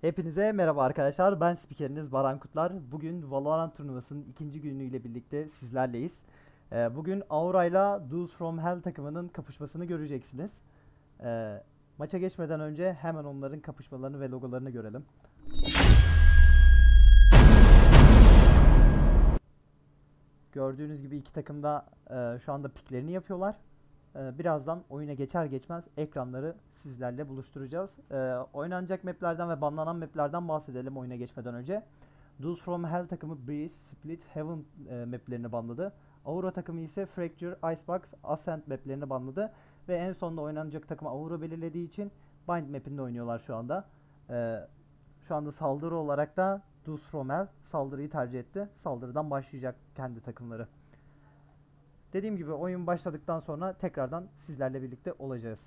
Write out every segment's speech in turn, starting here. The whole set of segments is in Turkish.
Hepinize merhaba arkadaşlar. Ben spikeriniz Baran Kutlar. Bugün Valorant turnuvasının ikinci günüyle birlikte sizlerleyiz. Ee, bugün Aura ile Dudes from Hell takımının kapışmasını göreceksiniz. Ee, maça geçmeden önce hemen onların kapışmalarını ve logolarını görelim. Gördüğünüz gibi iki takım da e, şu anda piklerini yapıyorlar. E, birazdan oyuna geçer geçmez ekranları sizlerle buluşturacağız. E, oynanacak maplerden ve banlanan maplerden bahsedelim oyuna geçmeden önce. Dudes from Hell takımı Breeze, Split, Heaven e, maplerini banladı. Aura takımı ise Fracture, Icebox, Ascent maplerini banladı. Ve en sonunda oynanacak takımı Aura belirlediği için Bind mapinde oynuyorlar şu anda. E, şu anda saldırı olarak da Dudes from Hell saldırıyı tercih etti. Saldırıdan başlayacak kendi takımları. Dediğim gibi oyun başladıktan sonra tekrardan sizlerle birlikte olacağız.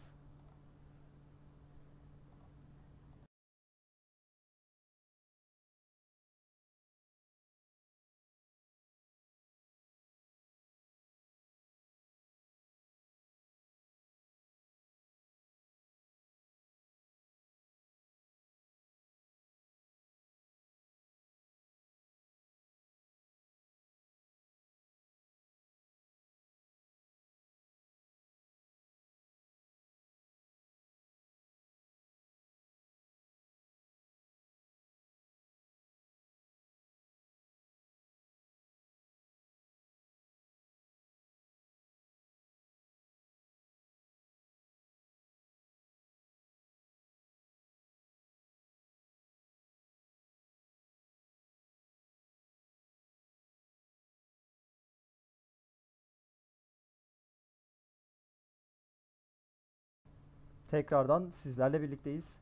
Tekrardan sizlerle birlikteyiz.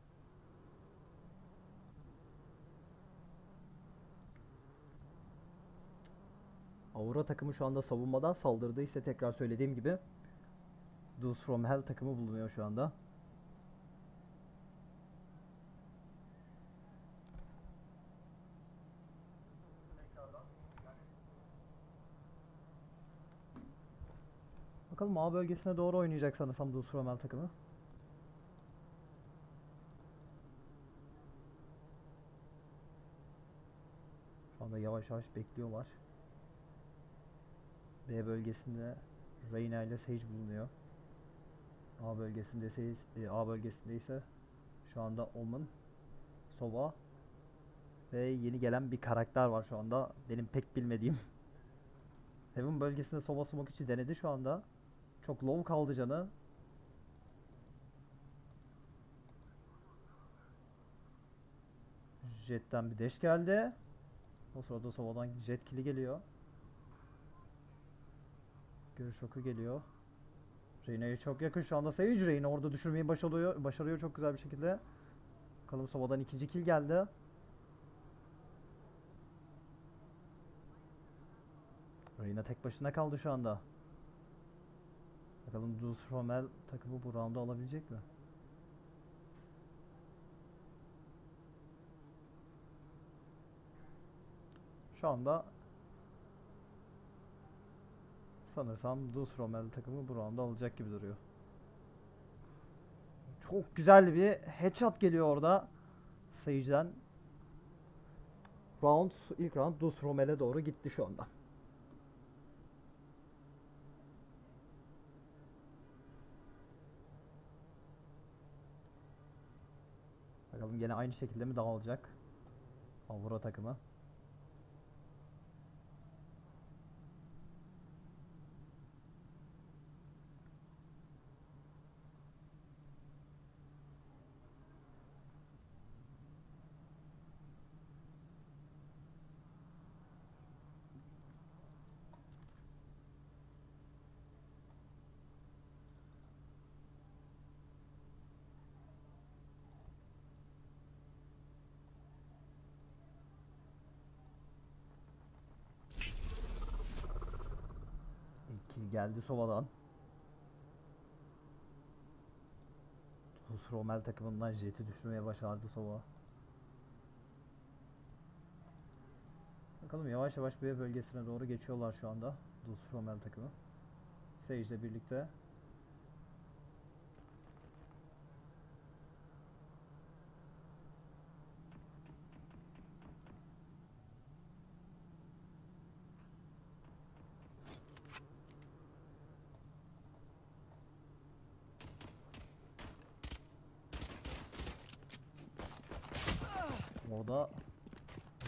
Aura takımı şu anda savunmada saldırıda ise tekrar söylediğim gibi Deuce from Hell takımı bulunuyor şu anda. Bakalım A bölgesine doğru oynayacak sanırsam Deuce from Hell takımı. Anda yavaş yavaş bekliyorlar. B bölgesinde Reyna ile Sage bulunuyor. A bölgesinde Sage, e, A bölgesinde ise şu anda Omen, Sova ve yeni gelen bir karakter var şu anda. Benim pek bilmediğim. Heaven bölgesinde Sova Smoke içi denedi şu anda. Çok low kaldı canı. Jet'ten bir dash geldi. O sırada Sova'dan jet kill'i geliyor. Görüş oku geliyor. Reyna'ya çok yakın şu anda Sage Reyna orada düşürmeyi başarıyor, başarıyor çok güzel bir şekilde. Bakalım Sova'dan ikinci kill geldi. Reyna tek başına kaldı şu anda. Bakalım Deuce from Hell takımı bu round'u alabilecek mi? Şu anda sanırsam Dus Romel takımı bu round'u alacak gibi duruyor. Çok güzel bir headshot geliyor orada Sage'den. Round, ilk round Dus Romel'e doğru gitti şu anda. Bakalım yine aynı şekilde mi dağılacak? Avura takımı. İlk kill geldi Sova'dan. Rus Romel takımından Jet'i düşürmeye başardı Sova. Bakalım yavaş yavaş B bölgesine doğru geçiyorlar şu anda. Dus Romel takımı. Sage ile birlikte. Orada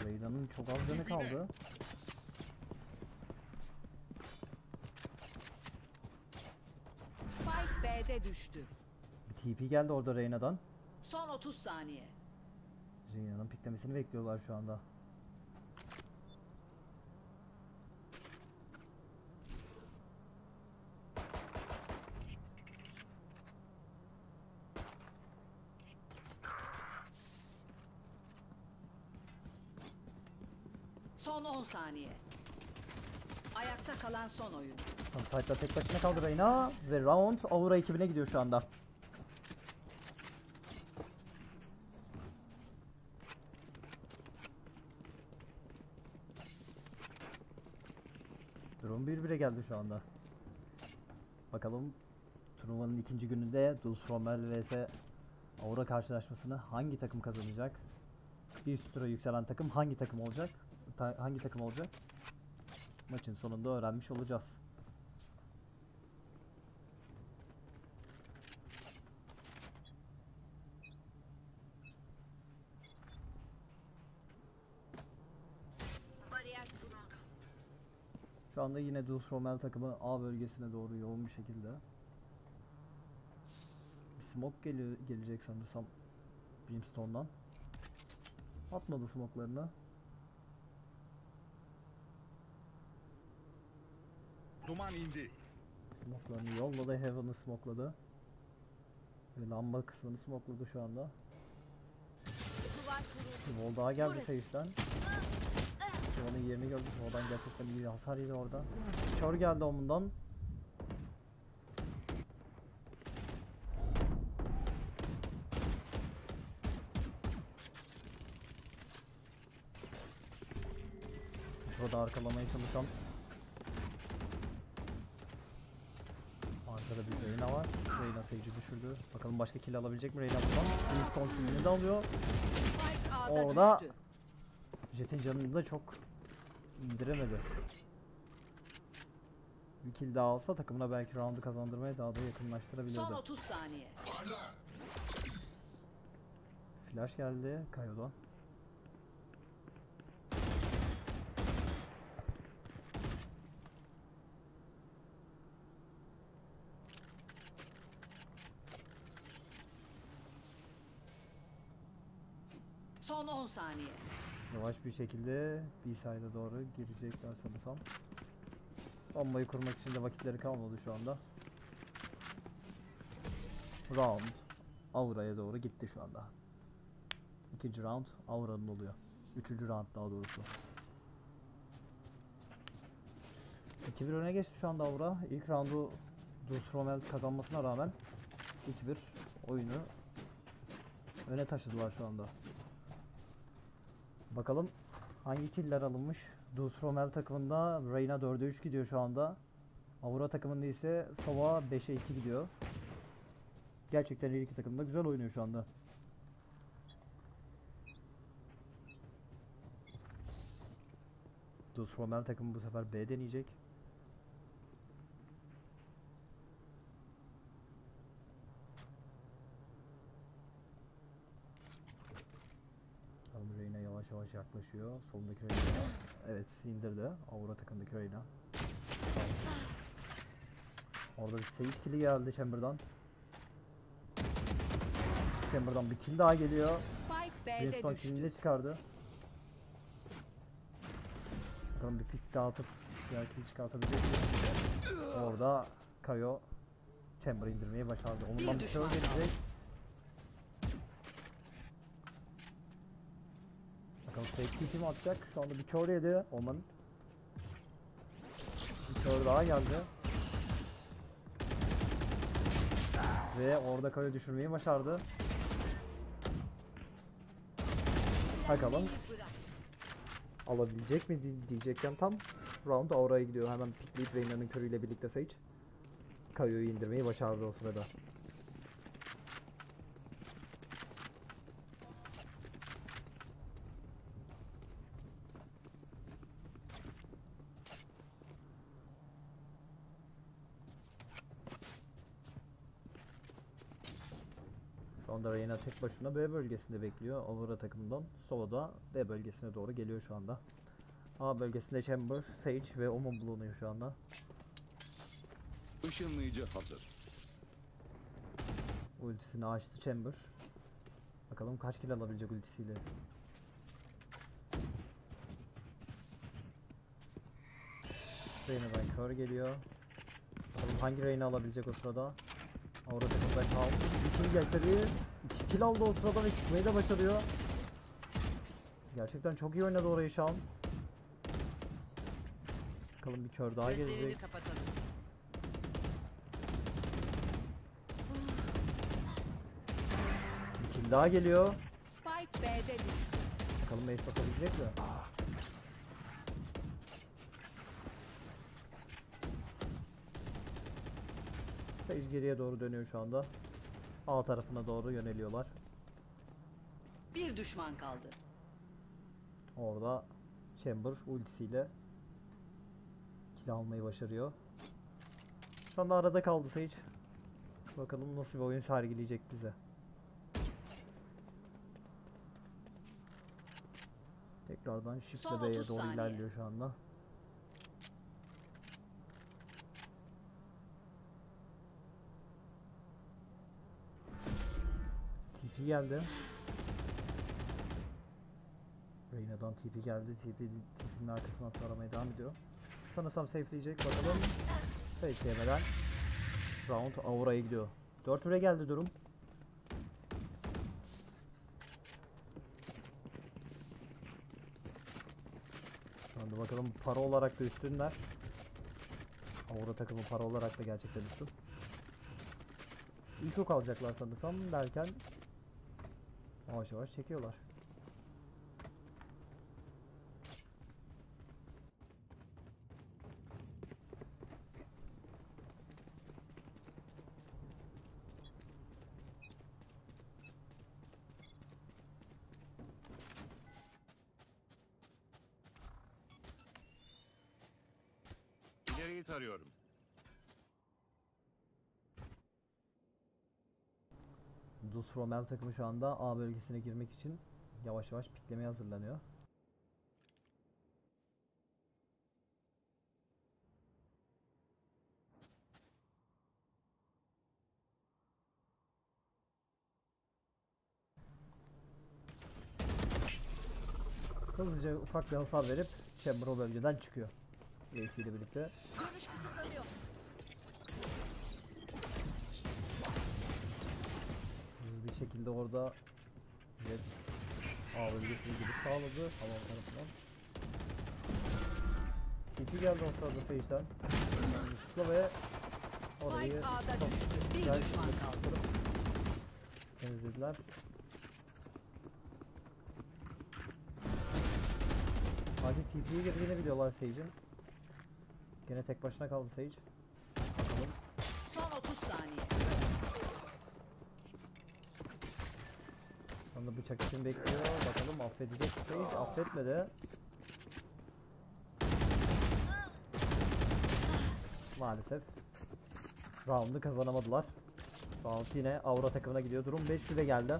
Reyna'nın çok az canı kaldı. Spike B'de düştü. Bir TP geldi orada Reyna'dan. Son 30 saniye. Reyna'nın piklemesini bekliyorlar şu anda. Son 10 saniye. Ayakta kalan son oyun. Side'da tek başına kaldı Reyna ve round Aura ekibine gidiyor şu anda. Durum 1-1'e geldi şu anda. Bakalım turnuvanın ikinci gününde Dulce Rommel vs Aura karşılaşmasını hangi takım kazanacak? Bir üst tura yükselen takım hangi takım olacak? Ta- hangi takım olacak? Maçın sonunda öğrenmiş olacağız. Şu anda yine Dulce Rommel takımı A bölgesine doğru yoğun bir şekilde. Bir smoke geliyor, gelecek sanırsam Brimstone'dan. Atmadı smoke'larını. Duman indi. Smoke'larını yolladı, Heaven'ı smokeladı. Ve lamba kısmını smokeladı şu anda. Bir wall daha geldi Sage'den. Onun yerini gördü. Oradan gerçekten iyi hasar yedi orada. Kör geldi omundan. Burada arkalamaya çalışan Sage'i düşürdü. Bakalım başka kill alabilecek mi Reyna buradan? İlk kontrolünü de alıyor. Orada-. Jet'in canını da çok indiremedi. Bir kill daha alsa takımına belki round'u kazandırmaya daha da yakınlaştırabilirdi. Son 30 saniye. Flash geldi Kayo'dan. Son 10 saniye. Yavaş bir şekilde B-side'a doğru girecekler sanırsam. Bombayı kurmak için de vakitleri kalmadı şu anda. Round Aura'ya doğru gitti şu anda. İkinci round Aura'nın oluyor. Üçüncü round daha doğrusu. 2-1 öne geçti şu anda Aura. İlk roundu Dulce Rommel kazanmasına rağmen 2-1 oyunu öne taşıdılar şu anda. Bakalım hangi killer alınmış. Dulce Rommel takımında Reyna 4'e 3 gidiyor şu anda. Aura takımında ise Sova 5'e 2 gidiyor. Gerçekten her iki takım da güzel oynuyor şu anda. Dulce Rommel takımı bu sefer B deneyecek. Tamam Reyna yavaş yaklaşıyor. Soldaki Reyna. Evet indirdi. Aura takımdaki Reyna. Orada bir Sage kill'i geldi Chamber'dan. Chamber'dan bir kill daha geliyor. Brimstone kill'ini de çıkardı. Bakalım bir pick daha atıp diğer kill'i çıkartabilecek mi? Orada Kayo Chamber indirmeyi başardı. Ondan Bir kill gelecek. Bakalım fake kim atacak? Şu anda bir kör yedi Oman. Bir kör daha geldi. Ve orada Kayo düşürmeyi başardı. Bakalım alabilecek mi di- diyecekken tam round Aura'ya gidiyor. Hemen pikleyip Reyna'nın körüyle birlikte Sage. Kayo'yu indirmeyi başardı o sırada. Reyna tek başına B bölgesinde bekliyor. Aurora takımından. Sova da B bölgesine doğru geliyor şu anda. A bölgesinde Chamber, Sage ve Omen bulunuyor şu anda. Işınlayıcı hazır. Ultisini açtı Chamber. Bakalım kaç kill alabilecek ultisiyle. Reyna'dan kör geliyor. Bakalım hangi Reyna alabilecek o sırada. Aurora takımda. Bir kill getirdi. 2 kill aldı o sırada ve çıkmayı da başarıyor. Gerçekten çok iyi oynadı orayı şu an. Bakalım bir kör daha Gözlerini gelecek. kapatalım. Bir kill daha geliyor. Spike B'de düştü. Bakalım ace atabilecek mi? Sage geriye doğru dönüyor şu anda. A tarafına doğru yöneliyorlar. Bir düşman kaldı. Orada Chamber ultisiyle kill almayı başarıyor. Şu anda arada kaldı Sage. Bakalım nasıl bir oyun sergileyecek bize. Tekrardan Shift'le B'ye 30 doğru saniye. ilerliyor şu anda. TP geldi. Reyna'dan TP geldi. TP TP'nin arkasına taramaya devam ediyor. Sanırsam safe'leyecek. Bakalım. Safe'leyemeden round Aura'ya gidiyor. 4 vire geldi durum. Şu anda bakalım para olarak da üstünler. Aura takımı para olarak da gerçekten üstün. İlk ok alacaklar sanırsam derken yavaş yavaş çekiyorlar. Dus Romel takımı şu anda A bölgesine girmek için yavaş yavaş piklemeye hazırlanıyor. Hızlıca ufak bir hasar verip Chamber o bölgeden çıkıyor. Reis ile birlikte. Görüş kısıtlanıyor. Şekilde orada Jet A bölgesini gibi sağladı hamam tarafından. TP geldi o sırada Sage'den. Yanlışlıkla ve orayı çok güzel şekilde temizlediler. Sadece TP'ye girdiğini biliyorlar Sage'in. Gene tek başına kaldı Sage. Bakalım. Son 30 saniye. Şu anda bıçak için bekliyor. Bakalım affedecek Sage. Affetmedi. Maalesef. Round'u kazanamadılar. Round yine Aura takımına gidiyor. Durum 5-1'e geldi.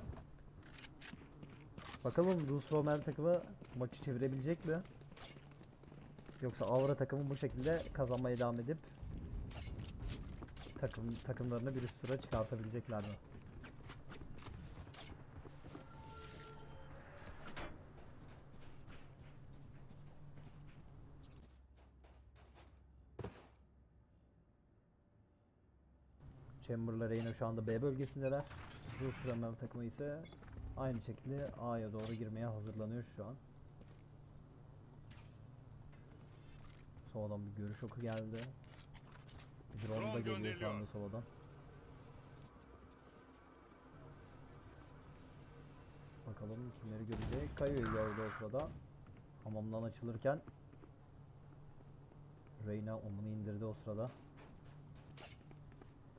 Bakalım Rus Roman takımı maçı çevirebilecek mi? Yoksa Aura takımı bu şekilde kazanmaya devam edip takım takımlarını bir üst tura çıkartabilecekler mi? Chamber'la Reyna şu anda B bölgesindeler. Rus Roman takımı ise aynı şekilde A'ya doğru girmeye hazırlanıyor şu an. Soldan bir görüş oku geldi. Drone da geliyor şu anda soldan. Bakalım kimleri görecek. Kayu'yu gördü o sırada. Hamamdan açılırken Reyna omunu indirdi o sırada.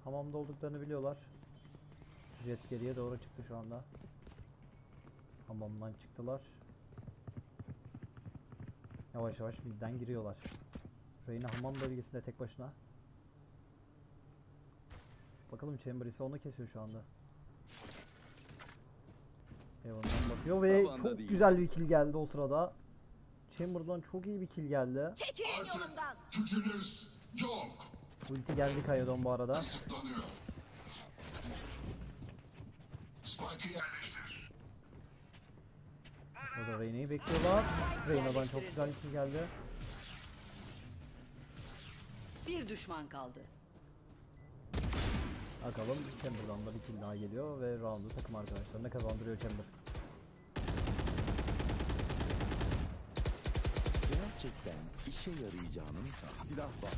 Hamamda olduklarını biliyorlar. Jet geriye doğru çıktı şu anda. Hamamdan çıktılar. Yavaş yavaş midden giriyorlar. Reyna hamam bölgesinde tek başına. Bakalım Chamber ise onu kesiyor şu anda. Heaven'dan bakıyor ve Tavanda çok değil. güzel bir kill geldi o sırada. Chamber'dan çok iyi bir kill geldi. Çekilin yolumdan. Gücünüz yok. Ulti geldi Kayo'dan bu arada. Burada Reyna'yı bekliyorlar. Reyna'dan çok güzel bir kill geldi. Bir düşman kaldı. Bakalım Chamber'dan da bir kill daha geliyor ve roundu takım arkadaşlarına kazandırıyor Chamber. Gerçekten işe yarayacağının silah var.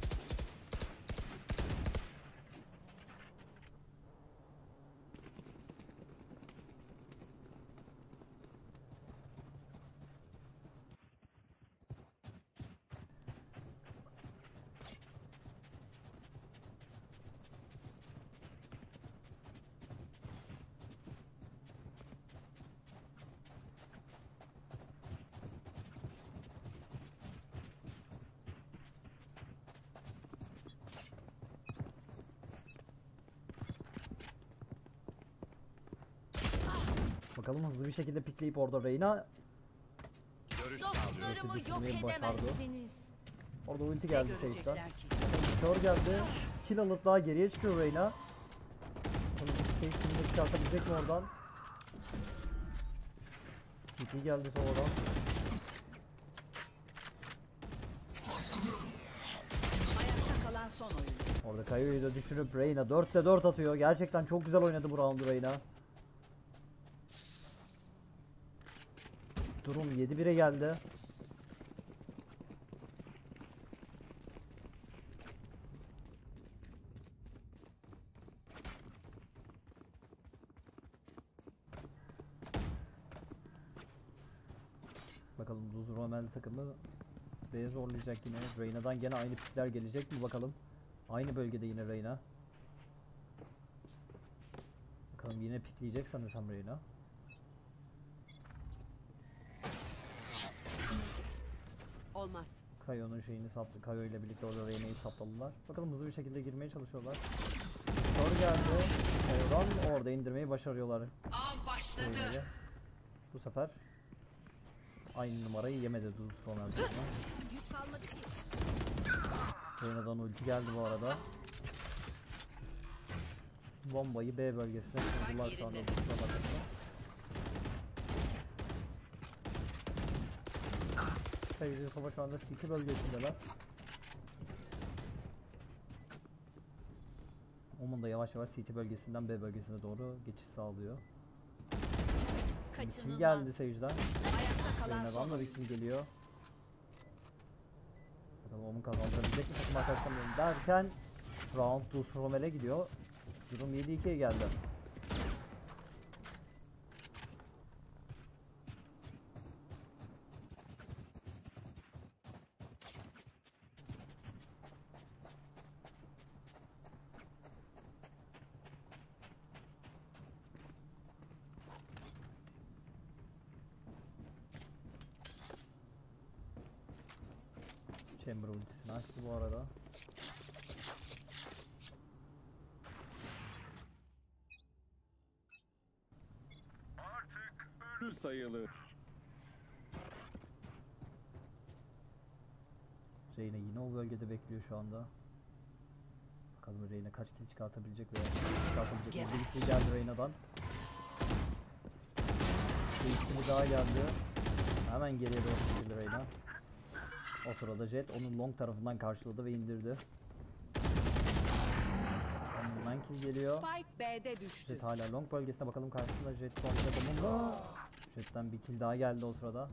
Bakalım hızlı bir şekilde pikleyip orada Reyna. Dostlarımı yok edemezsiniz. orada ulti geldi Sage'den. ki? Kör geldi. Kill alıp daha geriye çıkıyor Reyna. Bakalım Sage şimdi çıkartabilecek mi oradan? TP geldi sonradan. Ayakta kalan son oyuncu. Orada Kayo'yu da düşürüp Reyna 4'te 4 atıyor. Gerçekten çok güzel oynadı bu roundu Reyna. Durum 7-1'e geldi. Bakalım Luz Romel takımı B'ye zorlayacak yine. Reyna'dan gene aynı pikler gelecek mi bakalım. Aynı bölgede yine Reyna. Bakalım yine pikleyecek sanırsam Reyna. Olmaz. Kayo'nun şeyini saptı. Kayo ile birlikte orada Reyna'yı sapladılar. Bakalım hızlı bir şekilde girmeye çalışıyorlar. Soru geldi. Kayo'dan orada indirmeyi başarıyorlar. Av başladı. Reyna'yı. Bu sefer aynı numarayı yemedi Duz ki. Reyna'dan ulti geldi bu arada. Bombayı B bölgesine kurdular şu anda. Sevgili Soba şu anda City bölgesindeler. Omun da yavaş yavaş City bölgesinden B bölgesine doğru geçiş sağlıyor. Kaçınılmaz. geldi son Reyna'dan da bir kill geliyor. Bakalım Omun kazandırabilecek mi takım arkadaşlarım derken round Duz Romel'e gidiyor. Durum 7-2'ye geldi. Chamber ultisini açtı bu arada. Ölü sayılır. Reyna yine o bölgede bekliyor şu anda. Bakalım Reyna kaç kill çıkartabilecek veya çıkartabilecek? Bir kill geldi Reyna'dan. Bir kill daha geldi. Hemen geriye doğru çekildi Reyna. O sırada Jet onun long tarafından karşıladı ve indirdi. Ondan kill geliyor. Spike B'de düştü. Jet hala long bölgesine bakalım karşısında Jet son takımında. Jet'ten bir kill daha geldi o sırada.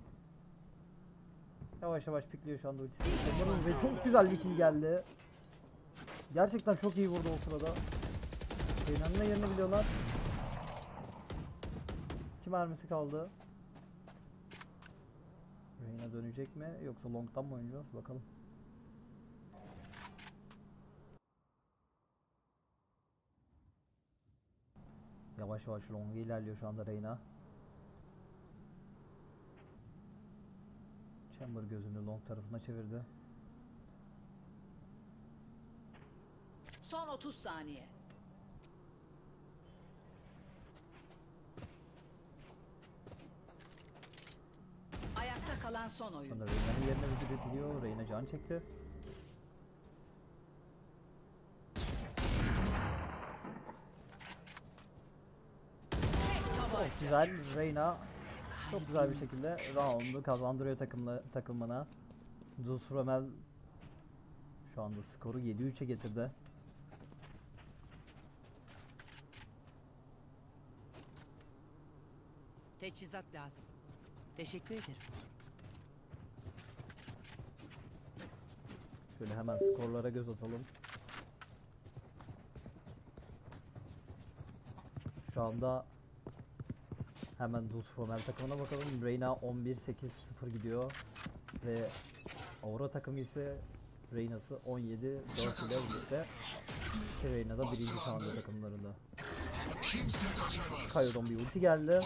Yavaş yavaş pikliyor şu anda. Chamberlain ve çok güzel bir kill geldi. Gerçekten çok iyi vurdu o sırada. Reyna'nın da yerini biliyorlar. İki mermisi kaldı. Reyna dönecek mi yoksa long'dan mı oynayacağız bakalım. Yavaş yavaş long'a ilerliyor şu anda Reyna. Chamber gözünü long tarafına çevirdi. Son 30 saniye. Ayakta kalan son oyun. Sonra Reyna'nın yerine vücut ediliyor. Reyna can çekti. Tek oh, tabanca. Güzel Reyna çok güzel bir şekilde round'u kazandırıyor takımla, takımına. Zeus Rommel şu anda skoru 7-3'e getirdi. Teçhizat lazım. Teşekkür ederim. Şöyle hemen skorlara göz atalım. Şu anda hemen Dulce Romel takımına bakalım. Reyna 11-8-0 gidiyor. Ve Aura takımı ise Reyna'sı 17-4 ile birlikte. İşte Reyna da birinci şu takımlarında. Kayo'dan bir ulti geldi.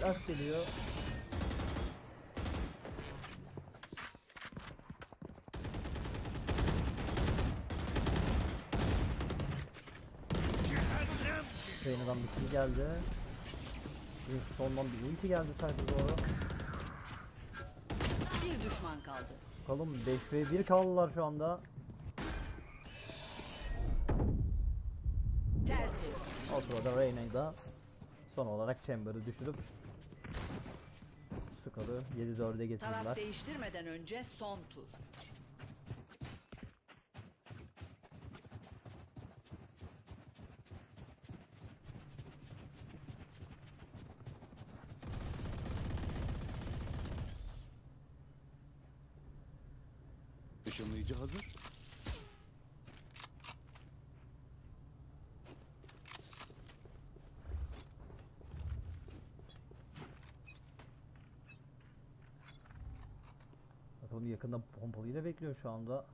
Flash geliyor. Reyna'dan bir kill geldi. Brimstone'dan bir ulti geldi sadece doğru. Bir düşman kaldı. Bakalım 5 ve 1 kaldılar şu anda. O sırada Reyna'yı da son olarak Chamber'ı düşürüp skoru 7-4'e getirdiler. Taraf değiştirmeden önce son tur. Işınlayıcı hazır. Bakalım yakında pompalıyla bekliyor şu anda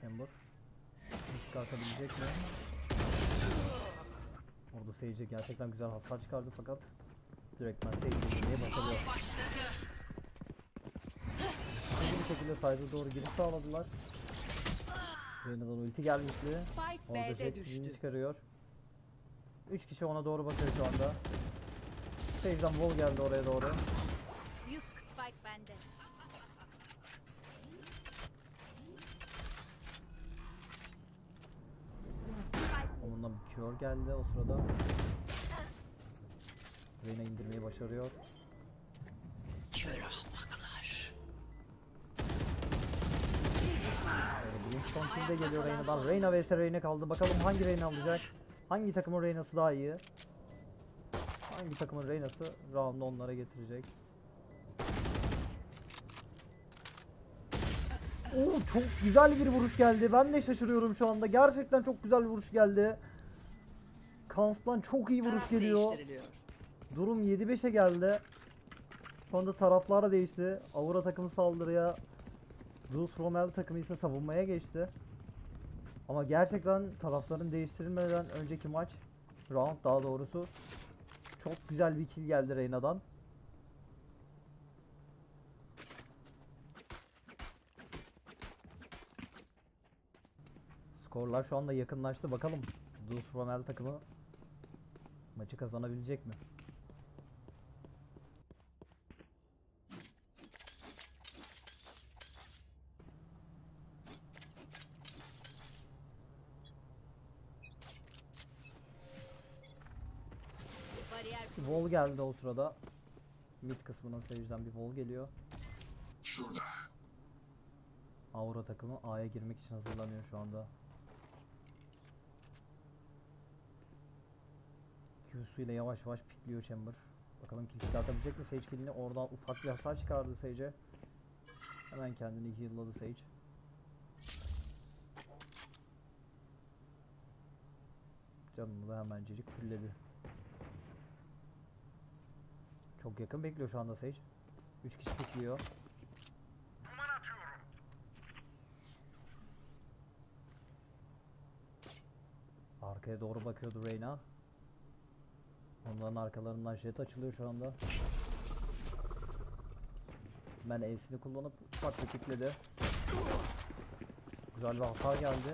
Chamber. Çıkartabilecek mi? Orada Sage gerçekten güzel hasar çıkardı fakat direktmen Sage'i indirmeye başarıyor. Hızlı bir şekilde side'a doğru giriş sağladılar. Reyna'dan ulti gelmişti. Orada düştü. çıkarıyor. 3 kişi ona doğru bakıyor şu anda. Sage'den wall geldi oraya doğru. Yük Spike bende. Geldi o sırada. Reyna indirmeyi başarıyor. Kör ahmaklar. Böyle Brimstone kill de geliyor Reyna'dan. Reyna vs Reyna kaldı. Bakalım hangi Reyna alacak? Hangi takımın Reyna'sı daha iyi? Hangi takımın Reyna'sı round'u onlara getirecek? Oo, çok güzel bir vuruş geldi. Ben de şaşırıyorum şu anda. Gerçekten çok güzel bir vuruş geldi. Kans'tan çok iyi vuruş Taraf geliyor. Durum 7-5'e geldi. Şu anda taraflar değişti. Aura takımı saldırıya, Zeus Rommel takımı ise savunmaya geçti. Ama gerçekten tarafların değiştirilmeden önceki maç, round daha doğrusu çok güzel bir kill geldi Reyna'dan. Skorlar şu anda yakınlaştı. Bakalım Zeus Rommel takımı maçı kazanabilecek mi? Wall geldi o sırada. Mid kısmının Sage'den bir wall geliyor. Şurada. Aura takımı A'ya girmek için hazırlanıyor şu anda. Q'su ile yavaş yavaş pikliyor Chamber. Bakalım kill çıkartabilecek mi Sage killini? Oradan ufak bir hasar çıkardı Sage'e. Hemen kendini heal'ladı Sage. Canını da hemencecik fulledi. Çok yakın bekliyor şu anda Sage. 3 kişi pikliyor. Arkaya doğru bakıyordu Reyna. Onların arkalarından jet açılıyor şu anda. Ben Ace'ini kullanıp ufak bir kitledi. Güzel bir hasar geldi.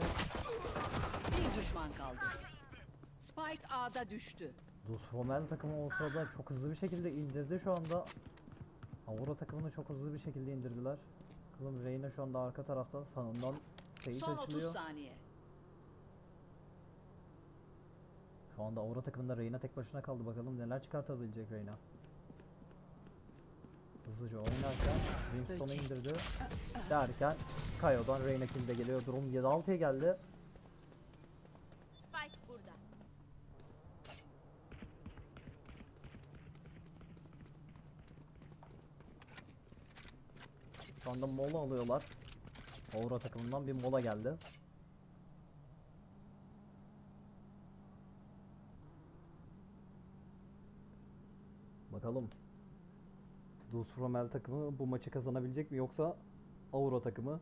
Bir düşman kaldı. Spike A'da düştü. Dus Rommel takımı o sırada çok hızlı bir şekilde indirdi şu anda. Aurora takımını çok hızlı bir şekilde indirdiler. Bakalım Reyna şu anda arka tarafta sanından Sage Son 30 açılıyor. saniye. Şu anda Aurora takımında Reyna tek başına kaldı. Bakalım neler çıkartabilecek Reyna. Hızlıca oynarken Brimstone'u indirdi. Derken Kayo'dan Reyna kill'de geliyor. Durum 7-6'ya geldi. Spike burada. Şu anda mola alıyorlar. Aurora takımından bir mola geldi. Bakalım. Dus Fromel takımı bu maçı kazanabilecek mi yoksa Aurora takımı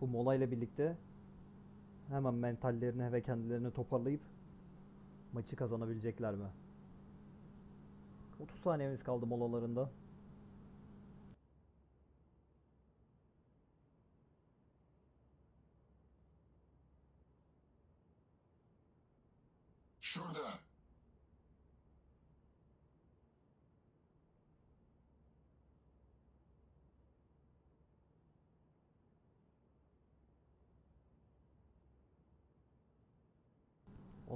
bu mola ile birlikte hemen mentallerini ve kendilerini toparlayıp maçı kazanabilecekler mi? 30 saniyemiz kaldı molalarında. Şurada.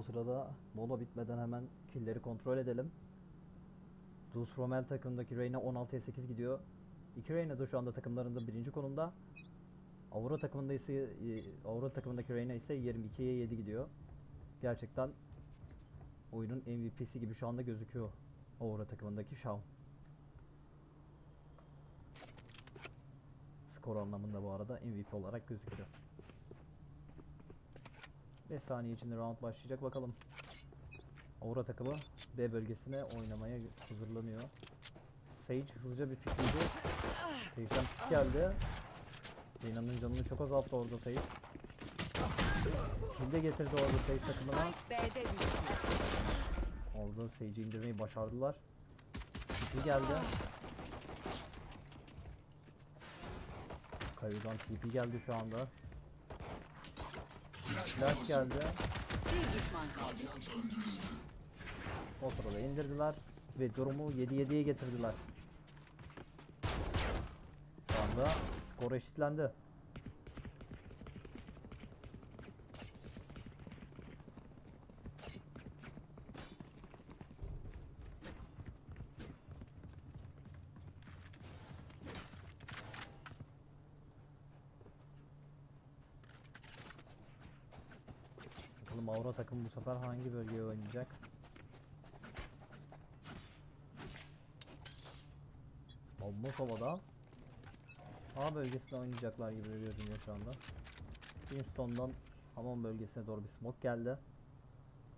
Sırada mola bitmeden hemen killleri kontrol edelim. Dus Romel takımındaki Reyna 16'ya 8 gidiyor. İki Reyna da şu anda takımlarında birinci konumda. Aurora takımında ise e, Aurora takımındaki Reyna ise 22'ye 7 gidiyor. Gerçekten oyunun MVP'si gibi şu anda gözüküyor Aurora takımındaki Shawn. Skor anlamında bu arada MVP olarak gözüküyor. 5 saniye içinde round başlayacak bakalım. Aura takımı B bölgesine oynamaya hazırlanıyor. Sage hızlıca bir pikledi. Sage'den pik geldi. Reyna'nın canını çok azalttı orada Sage. Kill getirdi orada Sage takımına. Orada Sage'i indirmeyi başardılar. TP geldi. Kayu'dan TP geldi şu anda. Bombası. geldi. Bir düşman kaldı. O sırada indirdiler ve durumu 7-7'ye getirdiler. Şu anda skor eşitlendi. Takım bu sefer hangi bölgeye oynayacak? Bomba havada. A bölgesinde oynayacaklar gibi görünüyor şu anda. Brimstone'dan hamam bölgesine doğru bir smoke geldi.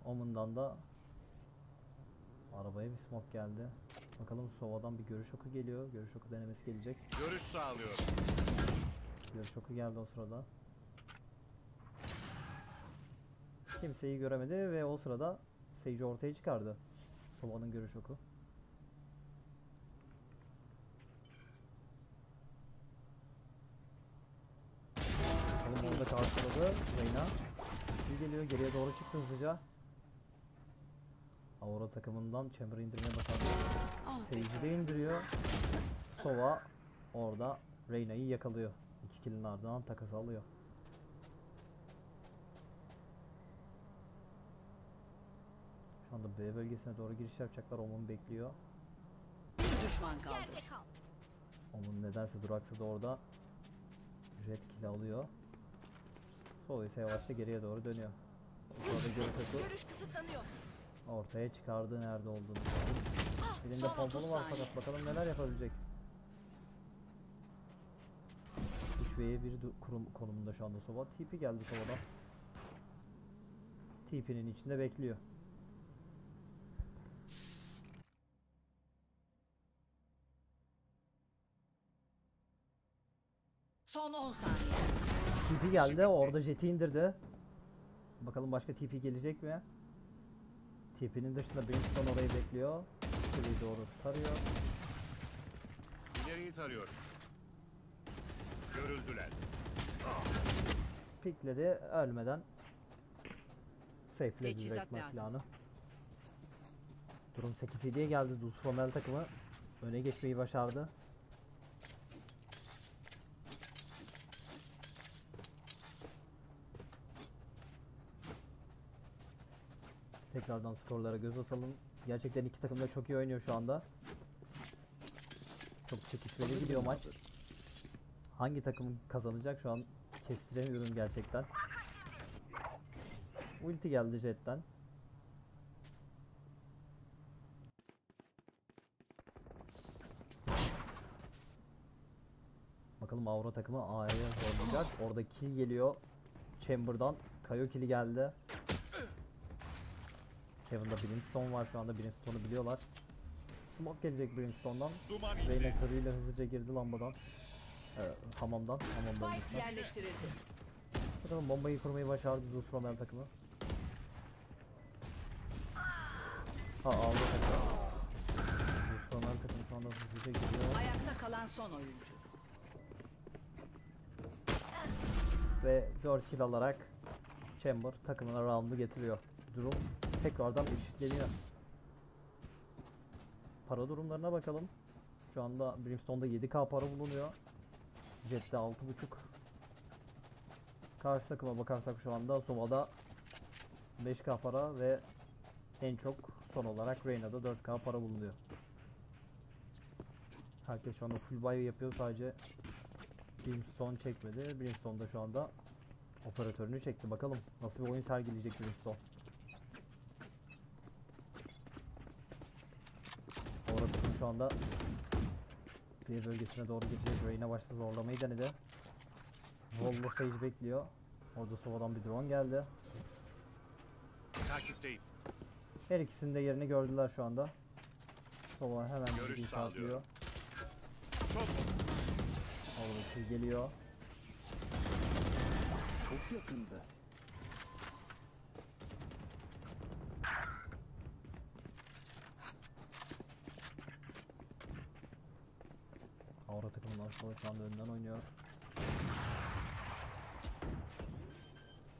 Omen'dan da arabaya bir smoke geldi. Bakalım Sova'dan bir görüş oku geliyor. Görüş oku denemesi gelecek. Görüş sağlıyorum. Görüş oku geldi o sırada. Kimseyi göremedi ve o sırada Sage'i ortaya çıkardı. Sova'nın görüş oku. Bakalım orada karşıladı Reyna. Bir geliyor geriye doğru çıktı hızlıca. Aura takımından Chamber'ı indirmeye başardı. Sage'i de indiriyor. Sova orada Reyna'yı yakalıyor. İki kill'in ardından takas alıyor. Anda B bölgesine doğru giriş yapacaklar. Omun bekliyor. Bir düşman kaldı. Omun nedense duraksadı orada. Jet kill alıyor. Sova ise yavaşça geriye doğru dönüyor. Sonra görüş kısıtlanıyor. ortaya çıkardı nerede olduğunu. Elinde Son 30 pompalı var fakat bakalım neler yapabilecek. 3 v'ye 1 kurum konumunda şu anda Sova. TP geldi Sova'dan. TP'nin içinde bekliyor. Son 10 saniye. TP geldi. Orada Jet'i indirdi. Bakalım başka TP gelecek mi? TP'nin dışında Brimstone orayı bekliyor. İçeriye doğru tarıyor. İleriyi tarıyorum. Görüldüler. Pikledi ölmeden safeledi lazım. silahını. Durum 8-7'ye geldi Dus Romel takımı. Öne geçmeyi başardı. Tekrardan skorlara göz atalım. Gerçekten iki takım da çok iyi oynuyor şu anda. Çok çekişmeli gidiyor maç. Hangi takım kazanacak şu an kestiremiyorum gerçekten. Ulti geldi jetten. Bakalım Aura takımı A'ya zorlayacak. Orada kill geliyor. Chamber'dan. Kayo kill'i geldi. Kevin'da Brimstone var şu anda. Brimstone'u biliyorlar. Smoke gelecek Brimstone'dan. Reyna körüyle hızlıca girdi lambadan. Ee, hamamdan. Hamam Spike yerleştirildi. Bakalım bombayı kurmayı başardı Zeus Roman takımı. Ha aldı takımı. Zeus Roman takımı şu anda hızlıca gidiyor. Ayakta kalan son oyuncu. Ve 4 kill alarak Chamber takımına round'u getiriyor. Durum tekrardan eşitleniyor. Para durumlarına bakalım. Şu anda Brimstone'da 7k para bulunuyor. Jet'te 6.5. Karşı takıma bakarsak şu anda Sova'da 5k para ve en çok son olarak Reyna'da 4k para bulunuyor. Herkes şu anda full buy yapıyor sadece Brimstone çekmedi. Brimstone şu anda operatörünü çekti. Bakalım nasıl bir oyun sergileyecek Brimstone. Orada takım şu anda bir bölgesine doğru geçecek. Reyna başta zorlamayı denedi. Volvo Sage bekliyor. Orada Sova'dan bir drone geldi. takipteyim. Her ikisinin de yerini gördüler şu anda. Sova hemen bir Görüş işaretliyor. sağlıyorum. Çok Orada geliyor. Çok yakında. Sonra şu anda önden oynuyor.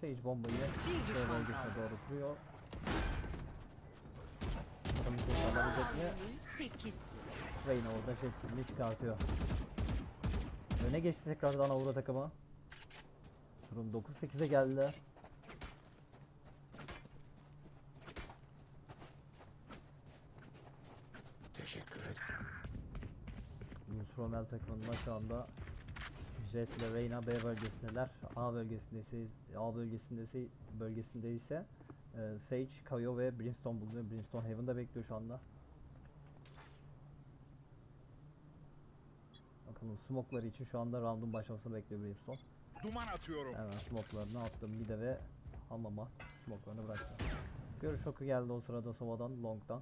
Sage bombayı Bir düşman doğru kuruyor. Bakalım kurtarabilecek mi? Tekisi. Reyna orada jet killini çıkartıyor. Öne geçti tekrardan Aura takımı. Durum 9-8'e geldi. Teşekkür ederim. Yunus Romel takımında şu anda Jet ile Reyna B bölgesindeler. A bölgesinde ise A bölgesinde ise bölgesinde ise e, Sage, Kayo ve Brimstone bulunuyor. Brimstone Heaven'da bekliyor şu anda. Bakalım smoke'ları için şu anda round'un başlamasını bekliyor Brimstone. duman atıyorum. Hemen smoke'larını attım bir de ve hamama smoke'larını bıraktı. Görüş oku geldi o sırada Sova'dan, Long'dan.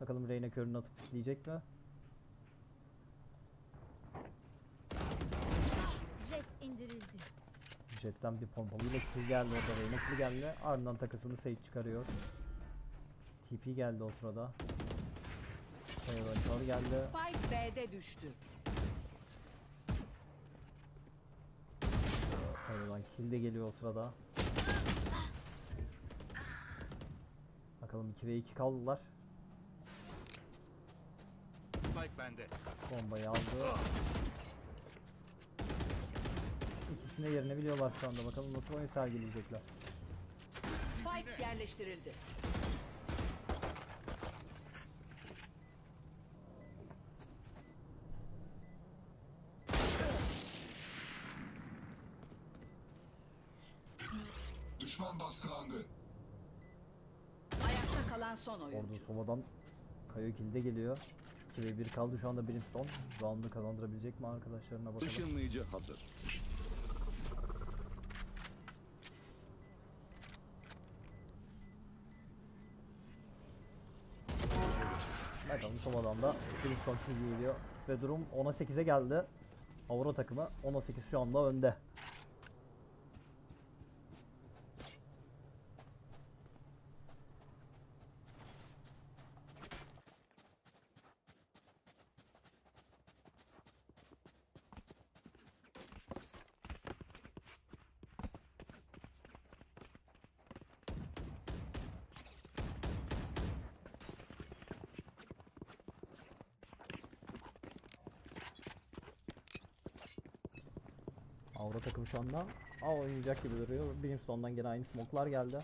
Bakalım Reyna körünü atıp pikleyecek mi? Jet indirildi. Jet'ten bir pompalıyla kill geldi orada Reyna kill geldi. Ardından takısını Sage çıkarıyor. TP geldi o sırada. Sayılar geldi. Spike B'de düştü. Sayılan kill de geliyor o sırada. Bakalım 2 ve 2 kaldılar. Spike bende. Bombayı aldı. İkisini de yerini biliyorlar şu anda. Bakalım nasıl oyun sergileyecekler. Spike yerleştirildi. Düşman baskılandı. Ayakta kalan son oyuncu. Orada Sova'dan Kayo Kill'de geliyor. 2 ve 1 kaldı şu anda Brimstone. Round'u kazandırabilecek mi arkadaşlarına bakalım. Işınlayıcı hazır. Bakalım Sova'dan da Brimstone kill geliyor. Ve durum 10'a 8'e geldi. Aura takımı 10'a 8 şu anda önde. Anda A oynayacak gibi duruyor. Brimstone'dan gene aynı smoke'lar geldi.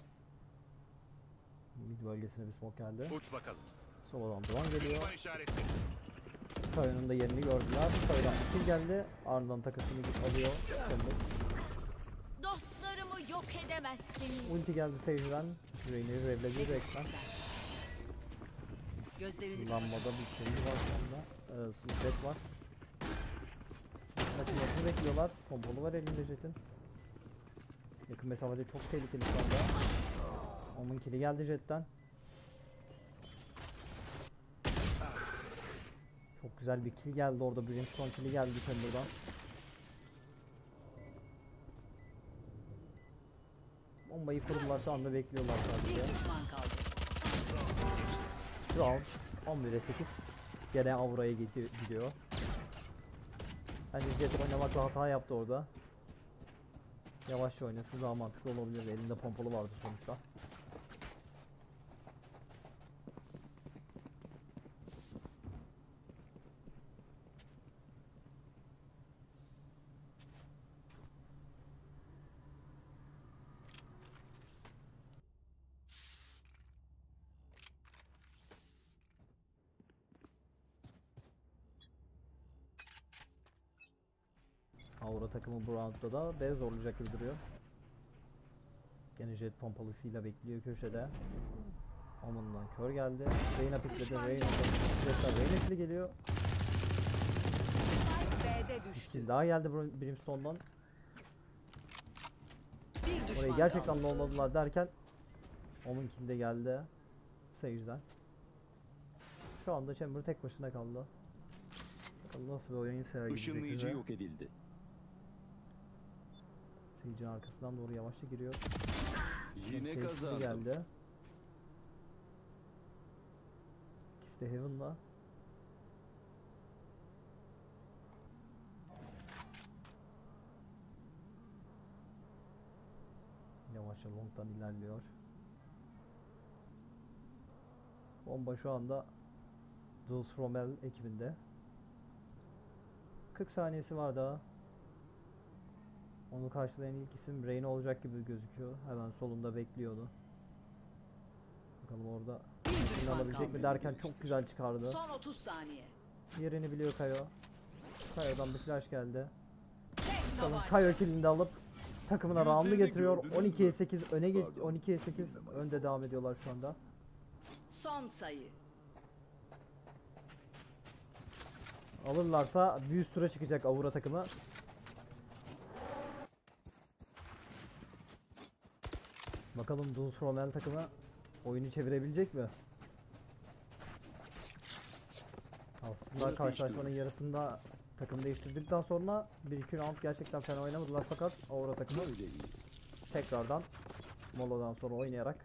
Mid bölgesine bir smoke geldi. Uç bakalım. Soladan drone geliyor. Kaya'nın da yerini gördüler. Kaya'dan bir kill geldi. Ardından takasını alıyor. Temmuz. Dostlarımı yok edemezsiniz. Ulti geldi Sage'den. Reyne'i revledi resmen. Gözlerini Lambada bir şey var şu anda. Ee, var. Açılmasını bekliyorlar. Pompalı var elinde Jet'in. Yakın mesafede çok tehlikeli şu anda. Onun kili geldi Jet'ten. Çok güzel bir kill geldi orada. Brimstone kili geldi Chamber'dan. Bombayı kurdular şu anda bekliyorlar sadece. Round 11'e 8. Gene Avra'ya gidi- gidiyor. Bence Jet oynamakla hata yaptı orada. Yavaşça oynasın daha mantıklı olabilir. Elinde pompalı vardı sonuçta. Aura takımı bu roundda da B zorlayacak gibi duruyor. Gene jet pompalısıyla bekliyor köşede. Omundan kör geldi. Reyna pikledi. Reyna Jet'ten Reyna kili geliyor. B'de düştü. daha geldi Brim- Brimstone'dan. Orayı gerçekten lowladılar derken Omun kill de geldi. Sage'den. Şu anda Chamber tek başına kaldı. Bakalım nasıl bir oyun sergileyecek Işınlayıcı yok edildi. Sage'in arkasından doğru yavaşça giriyor. Yine kazandım. geldi. İkisi de Heaven'la. Yavaşça long'dan ilerliyor. Bomba şu anda Dulce Rommel ekibinde. 40 saniyesi var daha. Onu karşılayan ilk isim Reyna olacak gibi gözüküyor. Hemen solunda bekliyordu. Bakalım orada alabilecek mi derken çok güzel çıkardı. Son 30 saniye. Yerini biliyor Kayo. Kayo'dan bir flash geldi. Bakalım. Kayo killini de alıp takımına round'u getiriyor. gördünüz mü? 12'ye 8 öne ge- Pardon. 12'ye 8 önde devam ediyorlar şu anda. Son sayı. Alırlarsa bir üst tura çıkacak Avura takımı. Bakalım Dulce Rommel takımı oyunu çevirebilecek mi? Aslında karşılaşmanın yarısında takım değiştirdikten sonra 1-2 round gerçekten fena oynamadılar fakat Aura takımı tekrardan moladan sonra oynayarak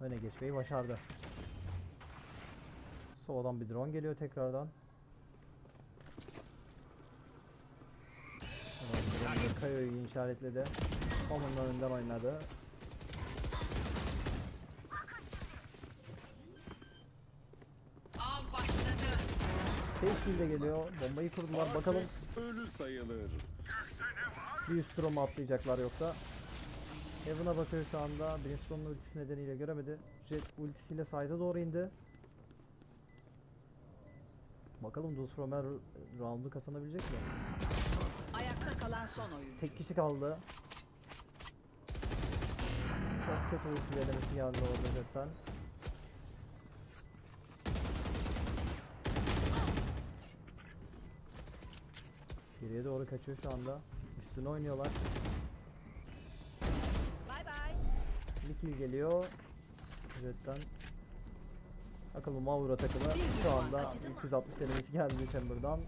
öne geçmeyi başardı. Soldan bir drone geliyor tekrardan. Kayo'yu işaretledi. Omen'ın önden oynadı. Av başladı. Safety de geliyor. Bombayı kurdular. Bakalım Ölü sayılır. bir üst tura mı atlayacaklar yoksa. Heaven'a bakıyor şu anda. Brimstone'un ultisi nedeniyle göremedi. Jet ultisiyle side'a doğru indi. Bakalım Dulce Romer round'u kazanabilecek mi? Ayakta kalan son oyuncu. Tek kişi kaldı. Çok kötü ulti denemesi geldi orada Jet'ten. Geriye doğru kaçıyor şu anda. Üstüne oynuyorlar. Bay bay. Bir kill geliyor. Jet'ten. Bakalım Aura takımı şu anda acıdı mı? 360 denemesi geldi Chamber'dan.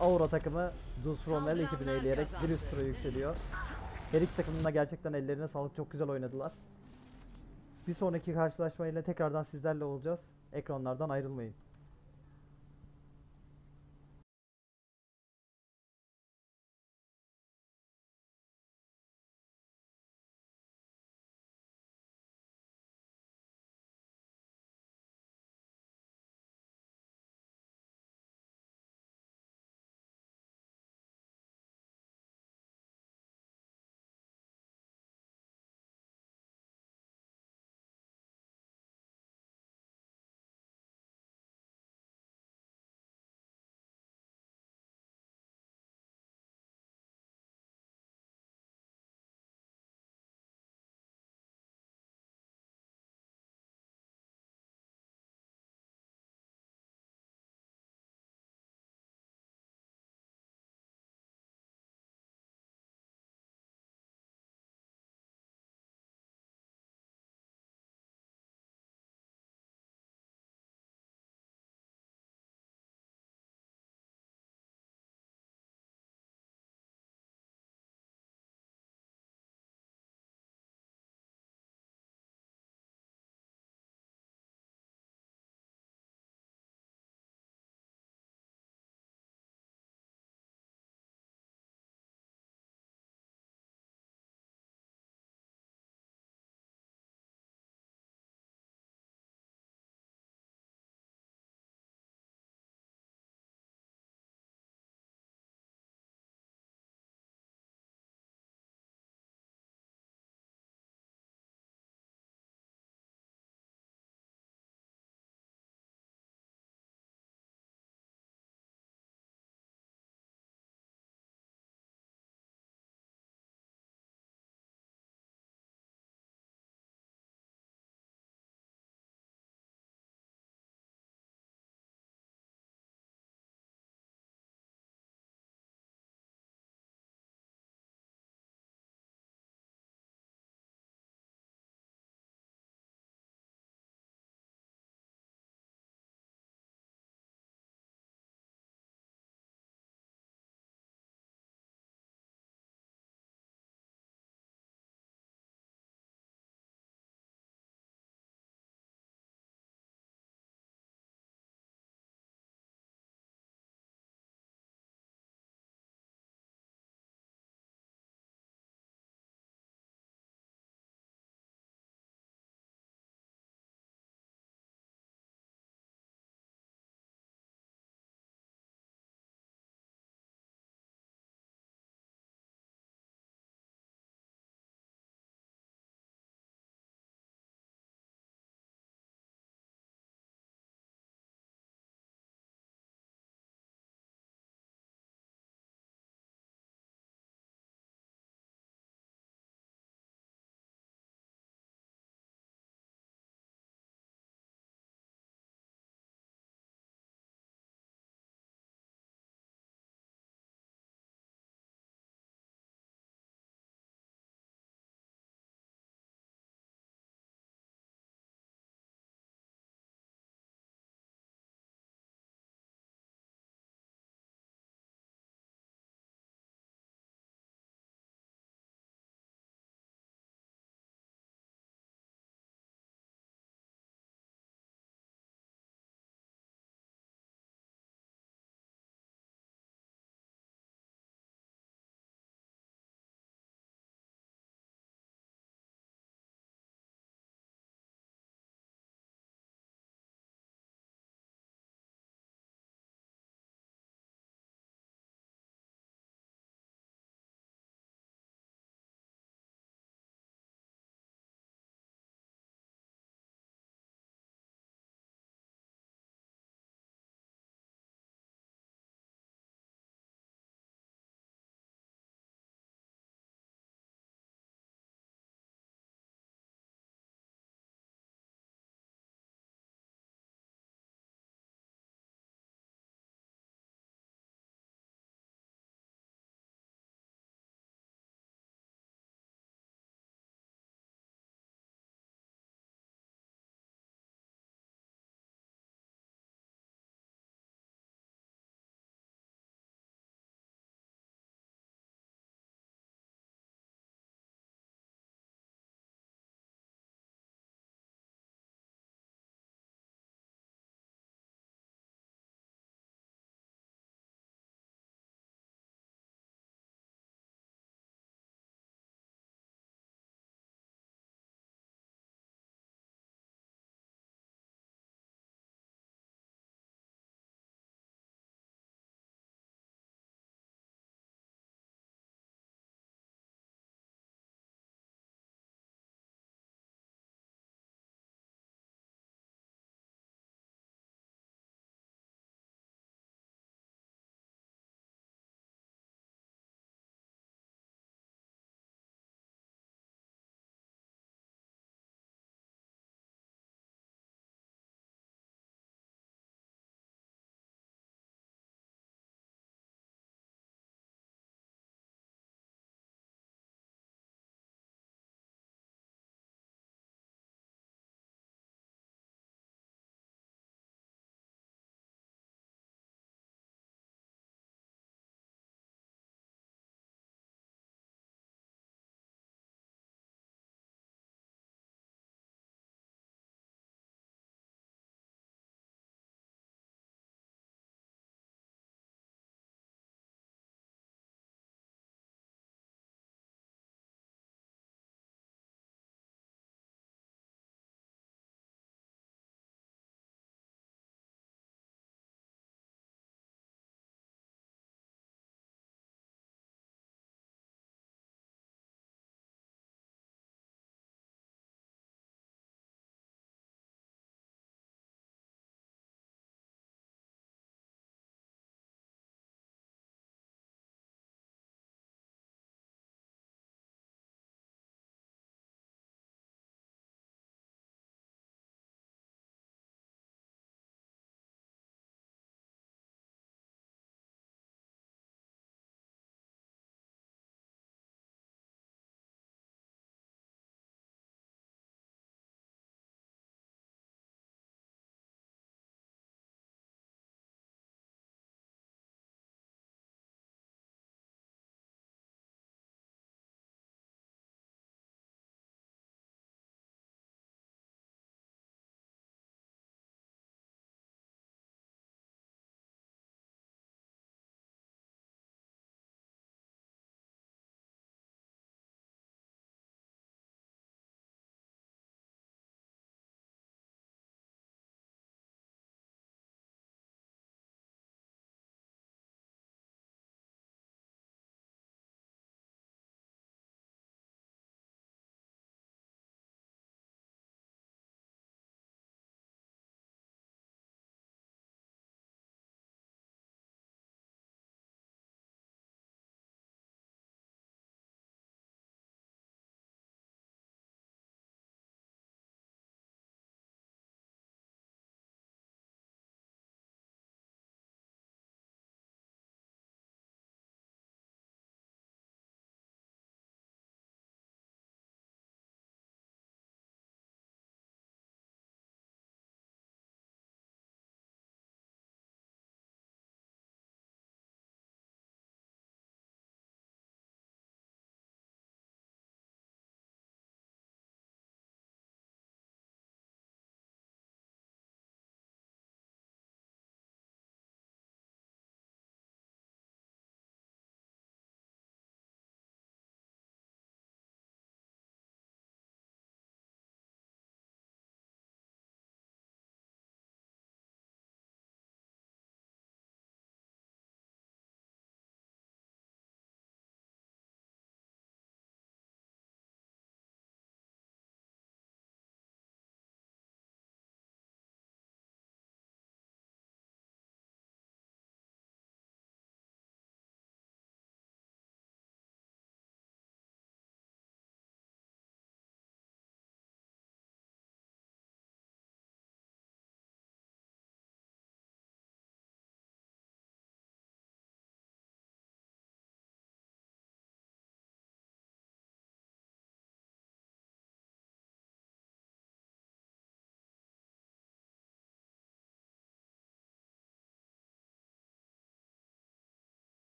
Aura takımı ekibini Saldıranlar eleyerek bir üst tura yükseliyor. Her iki takımın da gerçekten ellerine sağlık çok güzel oynadılar. Bir sonraki karşılaşmayla tekrardan sizlerle olacağız. Ekranlardan ayrılmayın.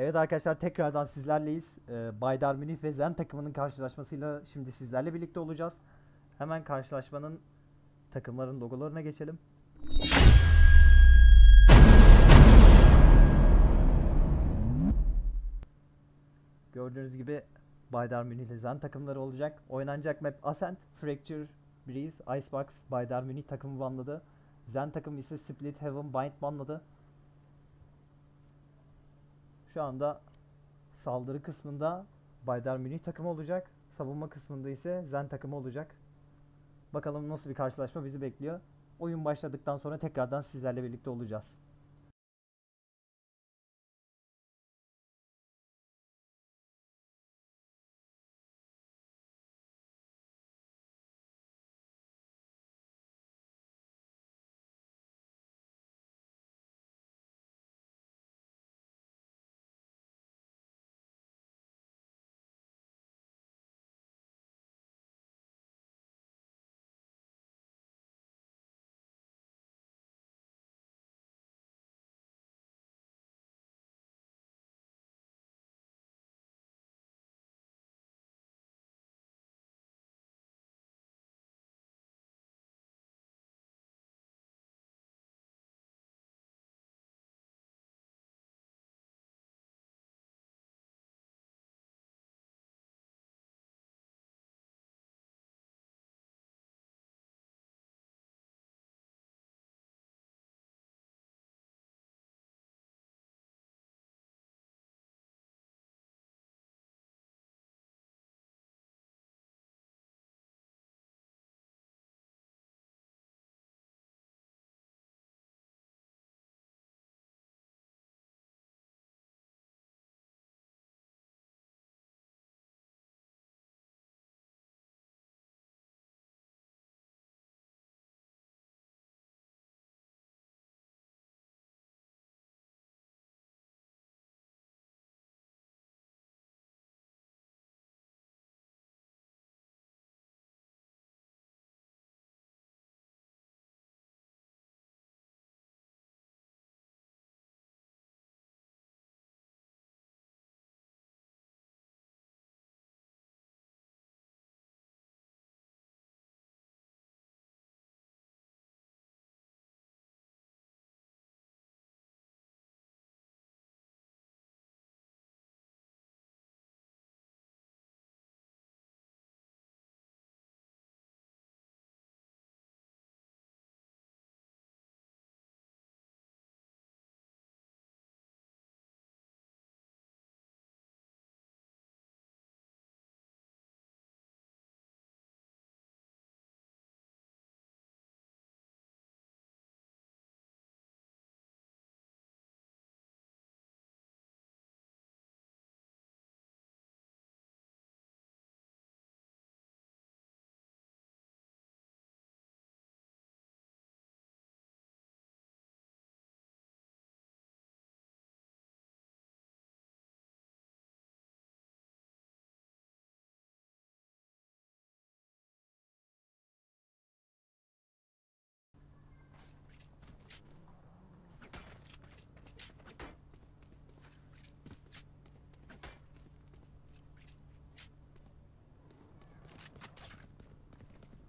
Evet arkadaşlar tekrardan sizlerleyiz. Ee, Baydar Münih ve Zen takımının karşılaşmasıyla şimdi sizlerle birlikte olacağız. Hemen karşılaşmanın takımların logolarına geçelim. Gördüğünüz gibi Baydar Münih ile Zen takımları olacak. Oynanacak map Ascent, Fracture, Breeze, Icebox, Baydar Münih takımı banladı. Zen takımı ise Split, Heaven, Bind banladı. Şu anda saldırı kısmında Baydar Münih takımı olacak. Savunma kısmında ise Zen takımı olacak. Bakalım nasıl bir karşılaşma bizi bekliyor. Oyun başladıktan sonra tekrardan sizlerle birlikte olacağız.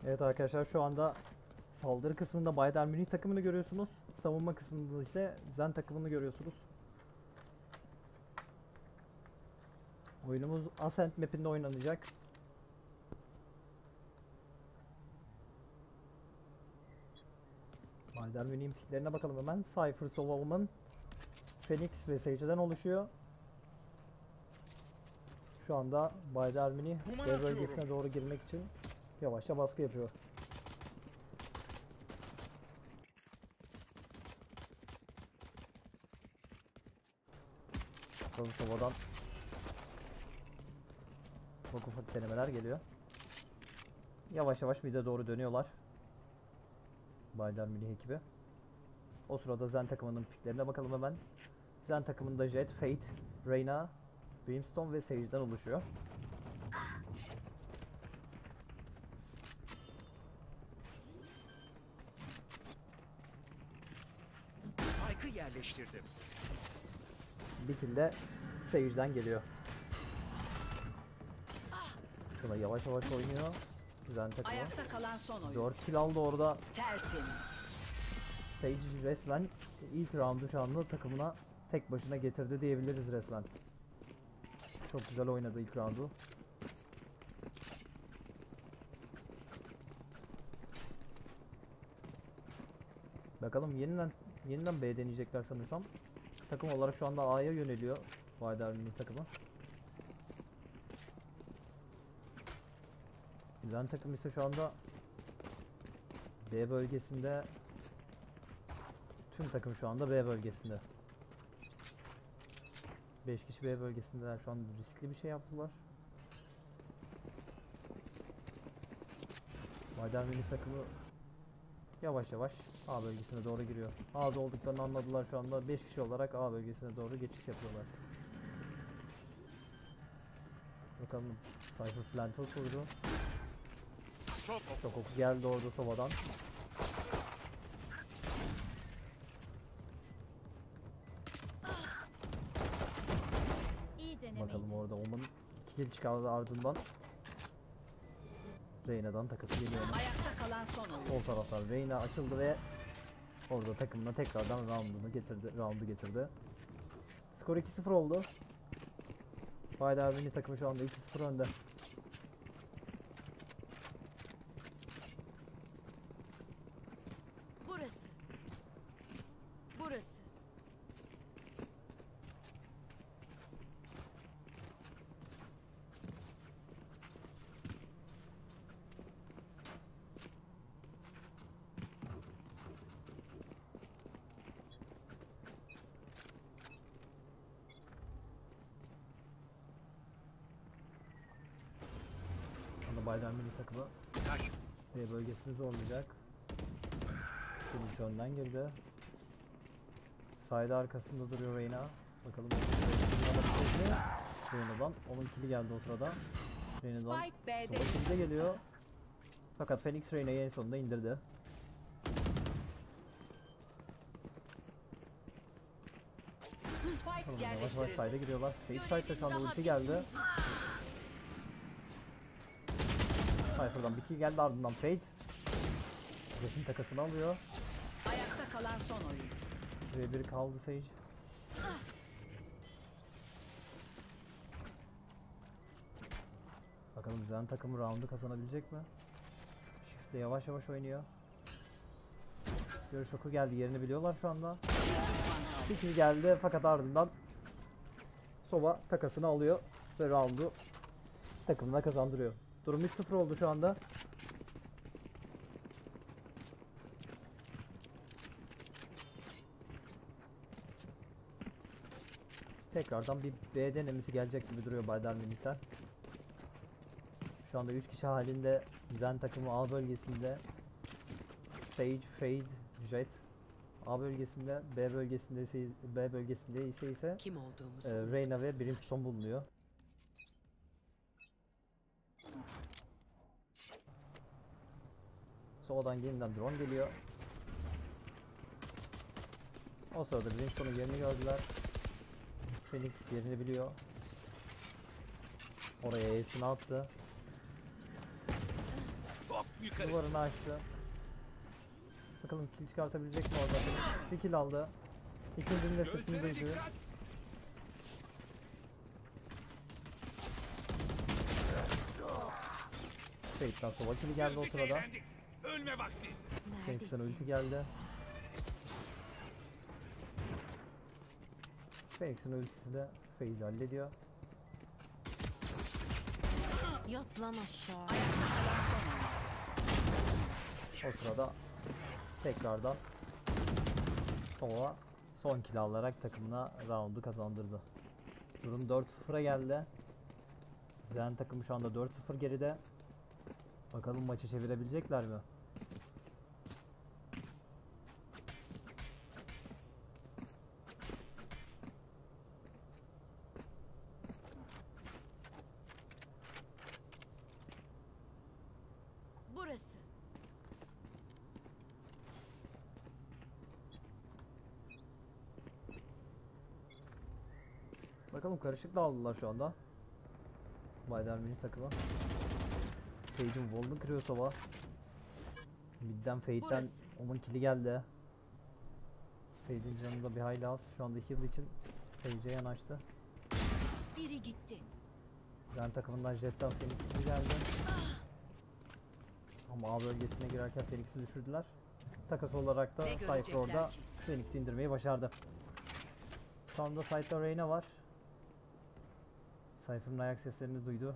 Evet arkadaşlar şu anda saldırı kısmında Bayern Münih takımını görüyorsunuz. Savunma kısmında ise Zen takımını görüyorsunuz. Oyunumuz Ascent map'inde oynanacak. Bayern Münih'in piklerine bakalım hemen. Cypher, Solomon, Phoenix ve Sage'den oluşuyor. Şu anda Bayern Münih bölgesine doğru girmek için yavaşça baskı yapıyor. Bakalım Sova'dan ufak ufak denemeler geliyor. Yavaş yavaş mid'e doğru dönüyorlar. Bayern Münih ekibi. O sırada Zen takımının piklerine bakalım hemen. Zen takımında Jet, Fate, Reyna, Brimstone ve Sage'den oluşuyor. Spike'ı yerleştirdim. Bir kill de Sage'den geliyor. Şuna yavaş yavaş oynuyor. Güzel takımı. Ayakta kalan son oyuncu. 4 kill aldı orada. Sage resmen ilk roundu şu anda takımına tek başına getirdi diyebiliriz resmen. Çok güzel oynadı ilk roundu. Bakalım yeniden yeniden B deneyecekler sanırsam. Takım olarak şu anda A'ya yöneliyor. Vaydarmin'in takımı. Güzel takım ise şu anda B bölgesinde Tüm takım şu anda B bölgesinde. 5 kişi B bölgesindeler. Şu an riskli bir şey yaptılar. Maden Mini takımı yavaş yavaş A bölgesine doğru giriyor. A'da olduklarını anladılar şu anda. 5 kişi olarak A bölgesine doğru geçiş yapıyorlar. Bakalım Cypher plant oturdu. Şok oku. Çok oku geldi orada sobadan. Bakalım orada 2 kill çıkardı ardından. Reyna'dan takası geliyor. Ayakta kalan son oyuncu. Sol taraftar Reyna açıldı ve orada takımına tekrardan roundunu getirdi, roundu getirdi. Skor 2-0 oldu. Baydar Vini takımı şu anda 2-0 önde. Burası. Burası. Şu anda Baydar Vini takımı Takip. B bölgesini zorlayacak. Şimdi önden girdi. Sayda arkasında duruyor Reyna. Bakalım. Reyna'dan. Onun kili geldi o sırada. Reyna'dan. Sola kilde geliyor. Fakat Phoenix Reyna'yı en sonunda indirdi. Tamam, yavaş yavaş side'a gidiyorlar. Safe side'da şu anda ulti geldi. Cypher'dan bir kill geldi ardından Fade. Jet'in takasını alıyor. Ayakta kalan son oyuncu. Ve bir kaldı Sage. Bakalım Zen takımı round'u kazanabilecek mi? Shift'le yavaş yavaş oynuyor. Görüş oku geldi yerini biliyorlar şu anda. Bir kill geldi fakat ardından Sova takasını alıyor ve round'u takımına kazandırıyor. Durum 3-0 oldu şu anda. Tekrardan bir B denemesi gelecek gibi duruyor Bayern Münih'ten. Şu anda 3 kişi halinde Zen takımı A bölgesinde Sage, Fade, Jet A bölgesinde, B bölgesinde ise B bölgesinde ise ise Kim e, Reyna ve Brimstone bulunuyor. Soldan yeniden drone geliyor. O sırada Brimstone'un yerini gördüler. Phoenix yerini biliyor. Oraya E'sini attı. Hop yukarı. Duvarını açtı. Bakalım kill çıkartabilecek mi orada? Bir kill aldı. İkincinin de sesini duydu. Fate'den sola kill geldi o sırada. Ölme vakti. Ulti geldi. Phoenix'in ultisi de Fade'i hallediyor. Yat lan aşağı. O sırada tekrardan Sova son kill alarak takımına roundu kazandırdı. Durum 4-0'a geldi. Zen takımı şu anda 4-0 geride. Bakalım maçı çevirebilecekler mi? Burası. Bakalım karışık dağıldılar şu anda. Bayern Münih takımı. Fade'in wall'unu kırıyor Sova. Mid'den Fade'den onun kili geldi. Fade'in canında bir hayli az. Şu anda heal için Sage'e yanaştı. Biri gitti. Zen takımından Jet'ten Phoenix kili geldi. Ama A bölgesine girerken Phoenix'i düşürdüler. Takas olarak da Cypher orada? Phoenix'i indirmeyi başardı. Şu anda site'da Reyna var. Cypher'ın ayak seslerini duydu.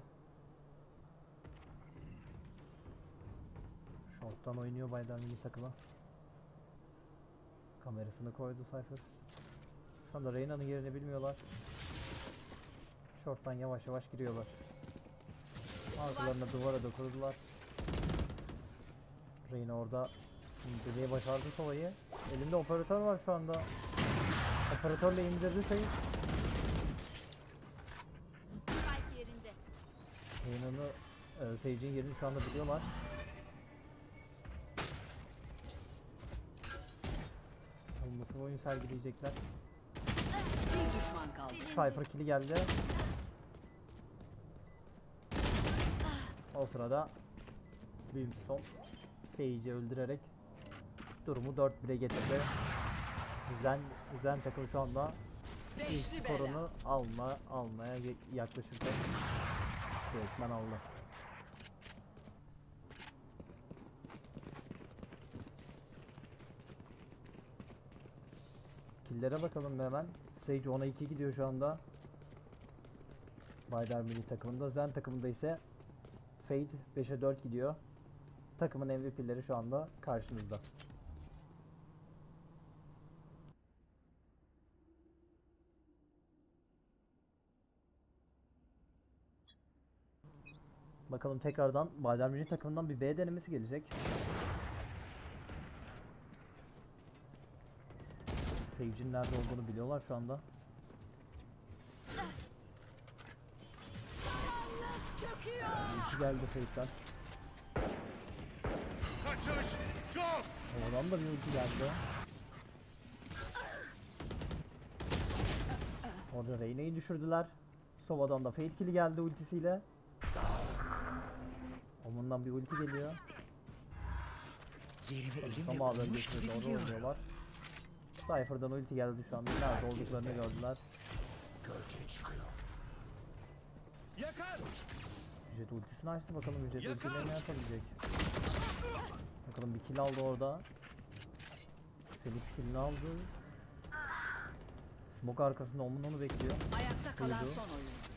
Short'tan oynuyor Bayern Münih takımı. Kamerasını koydu Cypher. Şu anda Reyna'nın yerini bilmiyorlar. Short'tan yavaş yavaş giriyorlar. Arkalarına duvara da kurdular. Reyna orada indirmeyi başardı Sova'yı. Elinde operatör var şu anda. Operatörle indirdi sayı. Spike yerinde. Reyna'nı e, Sage'in yerini şu anda biliyorlar. Bir oyun sergileyecekler. Bir düşman kaldı. Cypher kill'i geldi. O sırada Brimstone Sage'i öldürerek durumu 4-1'e getirdi. Zen, Zen takım şu anda ilk skorunu alma, almaya yaklaşırken direktmen aldı. Killere bakalım hemen. Sage 10'a 2 gidiyor şu anda. Bayern Münih takımında. Zen takımında ise Fade 5'e 4 gidiyor. Takımın MVP'leri şu anda karşımızda. Bakalım tekrardan Bayern Münih takımından bir B denemesi gelecek. Sage'in nerede olduğunu biliyorlar şu anda. Ulti geldi. Kaçış yok. Oradan da bir ulti geldi. Orada Reyna'yı düşürdüler. Sova'dan da Fade kill'i geldi ultisiyle. Omun'dan bir ulti geliyor. Tam A bölgesine doğru oynuyorlar. Cypher'dan ulti geldi şu anda. Nerede olduklarını gördüler. Gölge çıkıyor. Yakar. Jet ultisini açtı bakalım ultiyle ne yapabilecek. Bakalım bir kill aldı orada. Felix killini aldı. Smoke arkasında Omun onu bekliyor. Ayakta kalan Duydu. son oyuncu.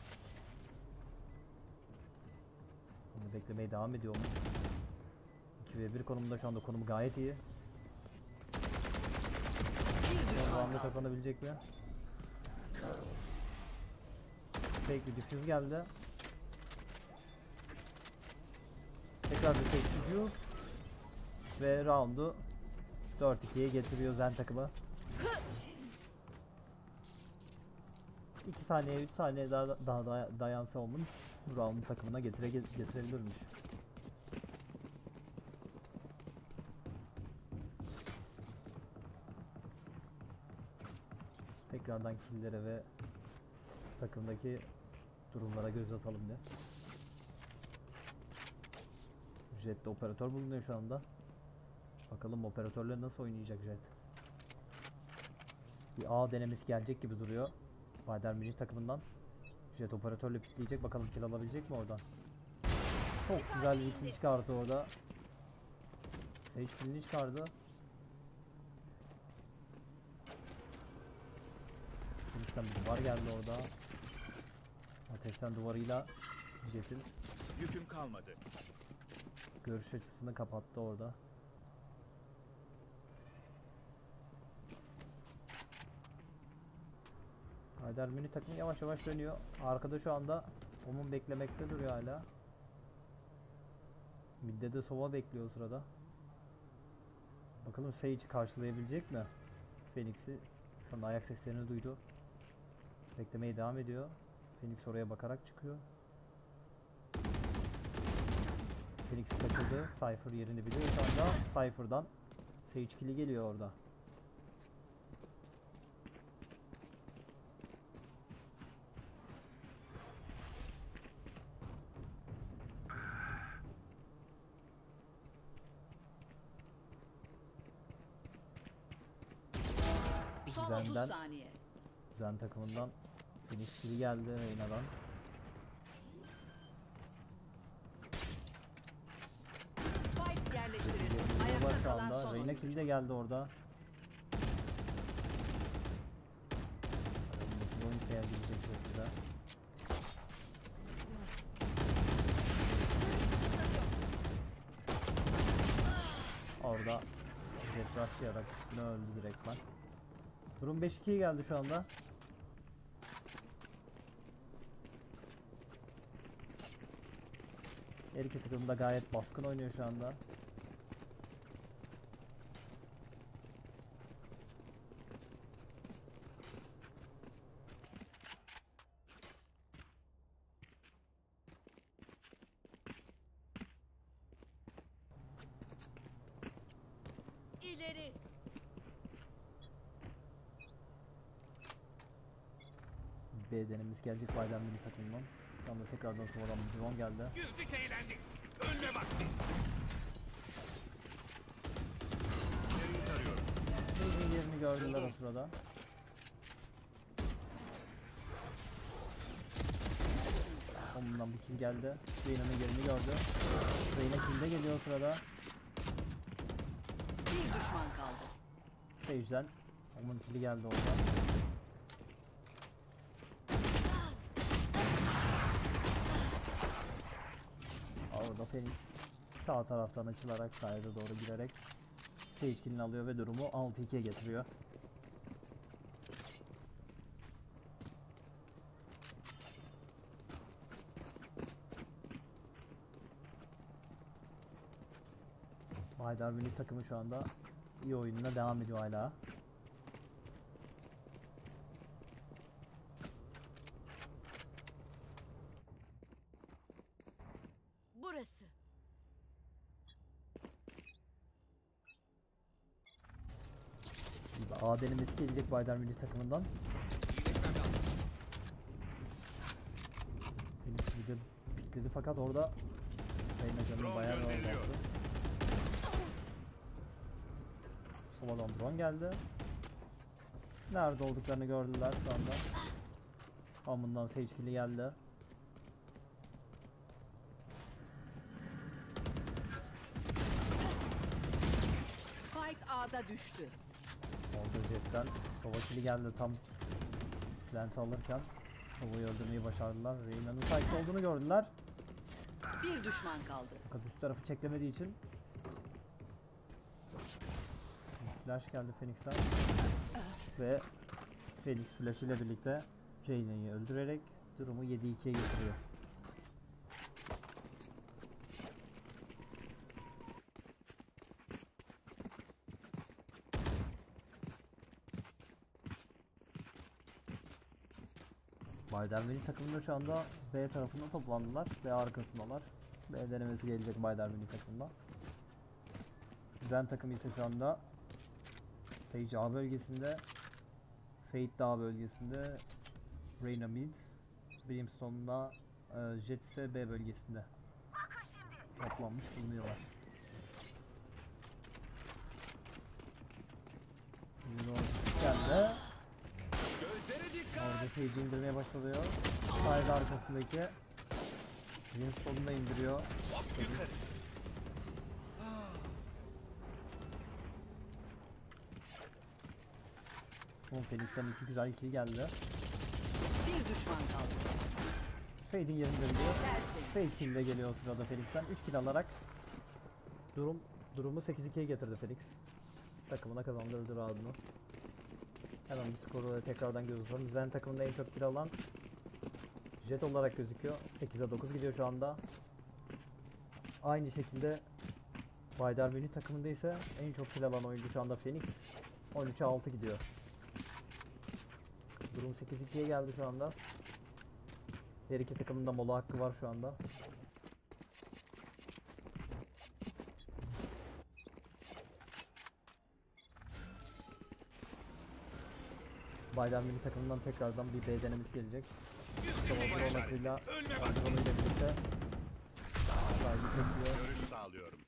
Onu beklemeye devam ediyor Omun. 2 ve 1 konumunda şu anda konumu gayet iyi. Kaldı. kazanabilecek mi? Fake bir diffuse geldi. Tekrar bir fake diffuse. Ve round'u 4-2'ye getiriyor Zen takımı. 2 saniye 3 saniye daha daha daha dayansa olmuş. Round'u takımına getire getirebilirmiş. Tekrardan killere ve takımdaki durumlara göz atalım bir. Jet'te operatör bulunuyor şu anda. Bakalım operatörle nasıl oynayacak Jet. Bir A denemesi gelecek gibi duruyor. Bayern Münih takımından. Jet operatörle pikleyecek. Bakalım kill alabilecek mi oradan. Çok güzel bir kill çıkardı orada. Sage killini çıkardı. Phoenix'ten bir duvar geldi orada. Ateşten duvarıyla Jet'in Yüküm kalmadı. görüş açısını kapattı orada. Haydar Münih takımı yavaş yavaş dönüyor. Arkada şu anda Omun beklemekte duruyor hala. Midde de Sova bekliyor sırada. Bakalım Sage karşılayabilecek mi? Phoenix'i şu anda ayak seslerini duydu. Beklemeye devam ediyor. Phoenix oraya bakarak çıkıyor. Phoenix takıldı. Cypher yerini biliyor şu anda. Cypher'dan Sage kill'i geliyor orada. Son 30 Zen'den saniye. Zen takımından finish kill'i geldi Reyna'dan. Spike yerleştirildi. Ayakta kalan son Reyna kill de geldi orada. Nasıl oyun gidecek çok güzel. Orada jet rushlayarak üstüne öldü direktman. Durum 5-2'ye geldi şu anda. Her iki takım da gayet baskın oynuyor şu anda. İleri. Denememiz gelecek Bayden milli takımından. Şu anda tekrardan sonradan bir drone geldi. Güldük eğlendik. Önüne bak. Sage'in yerini gördüler o sırada. Ondan bir kill geldi. Reyna'nın yerini gördü. Reyna kill de geliyor o sırada. Bir düşman kaldı. Sage'den. Onun kill'i geldi orada. Orada Phoenix sağ taraftan açılarak sahaya doğru girerek kill'ini alıyor ve durumu 6-2'ye getiriyor. Haydar milli takımı şu anda iyi oyununa devam ediyor hala. Burası. Şimdi A denemesi gelecek Baydar milli takımından. Phoenix bir de pikledi fakat orada canını Drone bayağı gönderiliyor. azalttı. Soladan drone geldi. Nerede olduklarını gördüler şu anda. Amından Sage geldi. Spike A'da düştü. Sova kill'i geldi tam plant alırken Sova'yı öldürmeyi başardılar. Reyna'nın site olduğunu gördüler. Bir düşman kaldı. Fakat üst tarafı çeklemediği için Flash geldi Phoenix'ten ve Phoenix flash ile birlikte Jane'i öldürerek durumu 7-2'ye getiriyor. Baydarveli takımında şu anda B tarafında toplandılar. B arkasındalar. B denemesi gelecek Baydarveli takımda. Zen takımı ise şu anda Sage A bölgesinde Fate A bölgesinde Reyna mid Brimstone'da e, Jet ise B bölgesinde toplanmış bulunuyorlar. Yunus geldi. Orada Sage'i indirmeye başlıyor. Side arkasındaki Brimstone'u da indiriyor. Yukarı. Bu Phoenix'ten iki güzel kill geldi. Bir düşman kaldı. Fade'in yerinde. Tertemiz. Fade kill de geliyor o sırada Felix'ten. 3 kill alarak durum durumu 8-2'ye getirdi Felix. Takımına kazandırdı round'unu. Hemen bir skoru tekrardan göz atalım. Zen takımında en çok kill alan Jet olarak gözüküyor. 8'e 9 gidiyor şu anda. Aynı şekilde Baydar Veli takımında ise en çok kill alan oyuncu şu anda Phoenix. 13'e 6 gidiyor. Durum 8-2'ye geldi şu anda. Her iki takımın mola hakkı var şu anda. Bayram Milli takımından tekrardan bir B denemesi gelecek. Mustafa Kromatıyla ile birlikte sahibi çekiyor. Görüş sağlıyorum.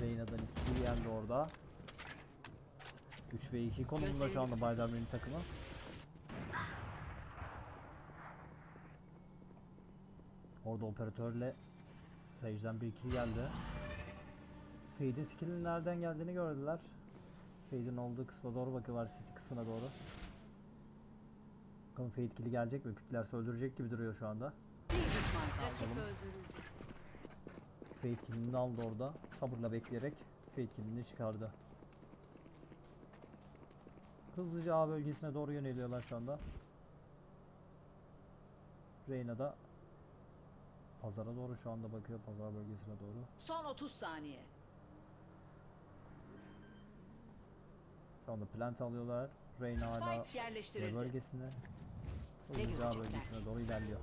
Reyna'dan istiyor orada. 3 ve 2 konumunda şu anda Bayram Milli takımı. Orada operatörle Sage'den bir kill geldi. Fade'in skill'in nereden geldiğini gördüler. Fade'in olduğu kısma doğru bakıyorlar City kısmına doğru. Bakalım Fade kill'i gelecek mi? Piklerse öldürecek gibi duruyor şu anda. Fade kill'ini aldı orada. Sabırla bekleyerek Fade kill'ini çıkardı. Hızlıca A bölgesine doğru yöneliyorlar şu anda. Reyna da pazara doğru şu anda bakıyor pazar bölgesine doğru. Son 30 saniye. Şu anda plant alıyorlar. Reyna hala yerleştirildi. bölgesine. Hızlıca A görecekler? bölgesine doğru ilerliyor.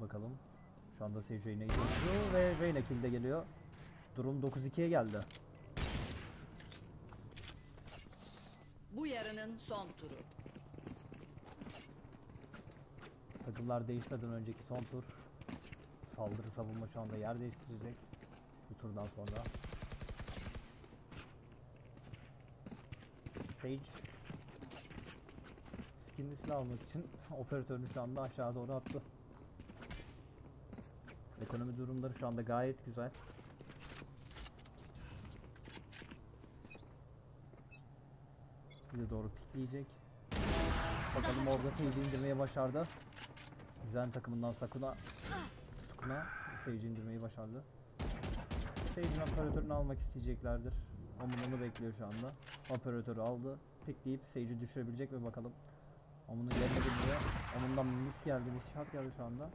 Bakalım. Şu anda Sage Reyna'yı geçiyor ve Reyna kill de geliyor. Durum 9-2'ye geldi. Bu yarının son turu. Takımlar değişmeden önceki son tur. Saldırı savunma şu anda yer değiştirecek. Bu turdan sonra. Sage skinli silah almak için operatörünü şu anda aşağı doğru attı. Ekonomi durumları şu anda gayet güzel. Bize doğru pikleyecek. Bakalım orada Sage'i indirmeyi başardı. Zen takımından Sakuna Sukuna Sage'i indirmeyi başardı. Sage'in operatörünü almak isteyeceklerdir. Omun onu bekliyor şu anda. Operatörü aldı. Pikleyip Sage'i düşürebilecek mi bakalım. Omun'un yerine bilmiyor. Omun'dan mis geldi, mis şart geldi şu anda.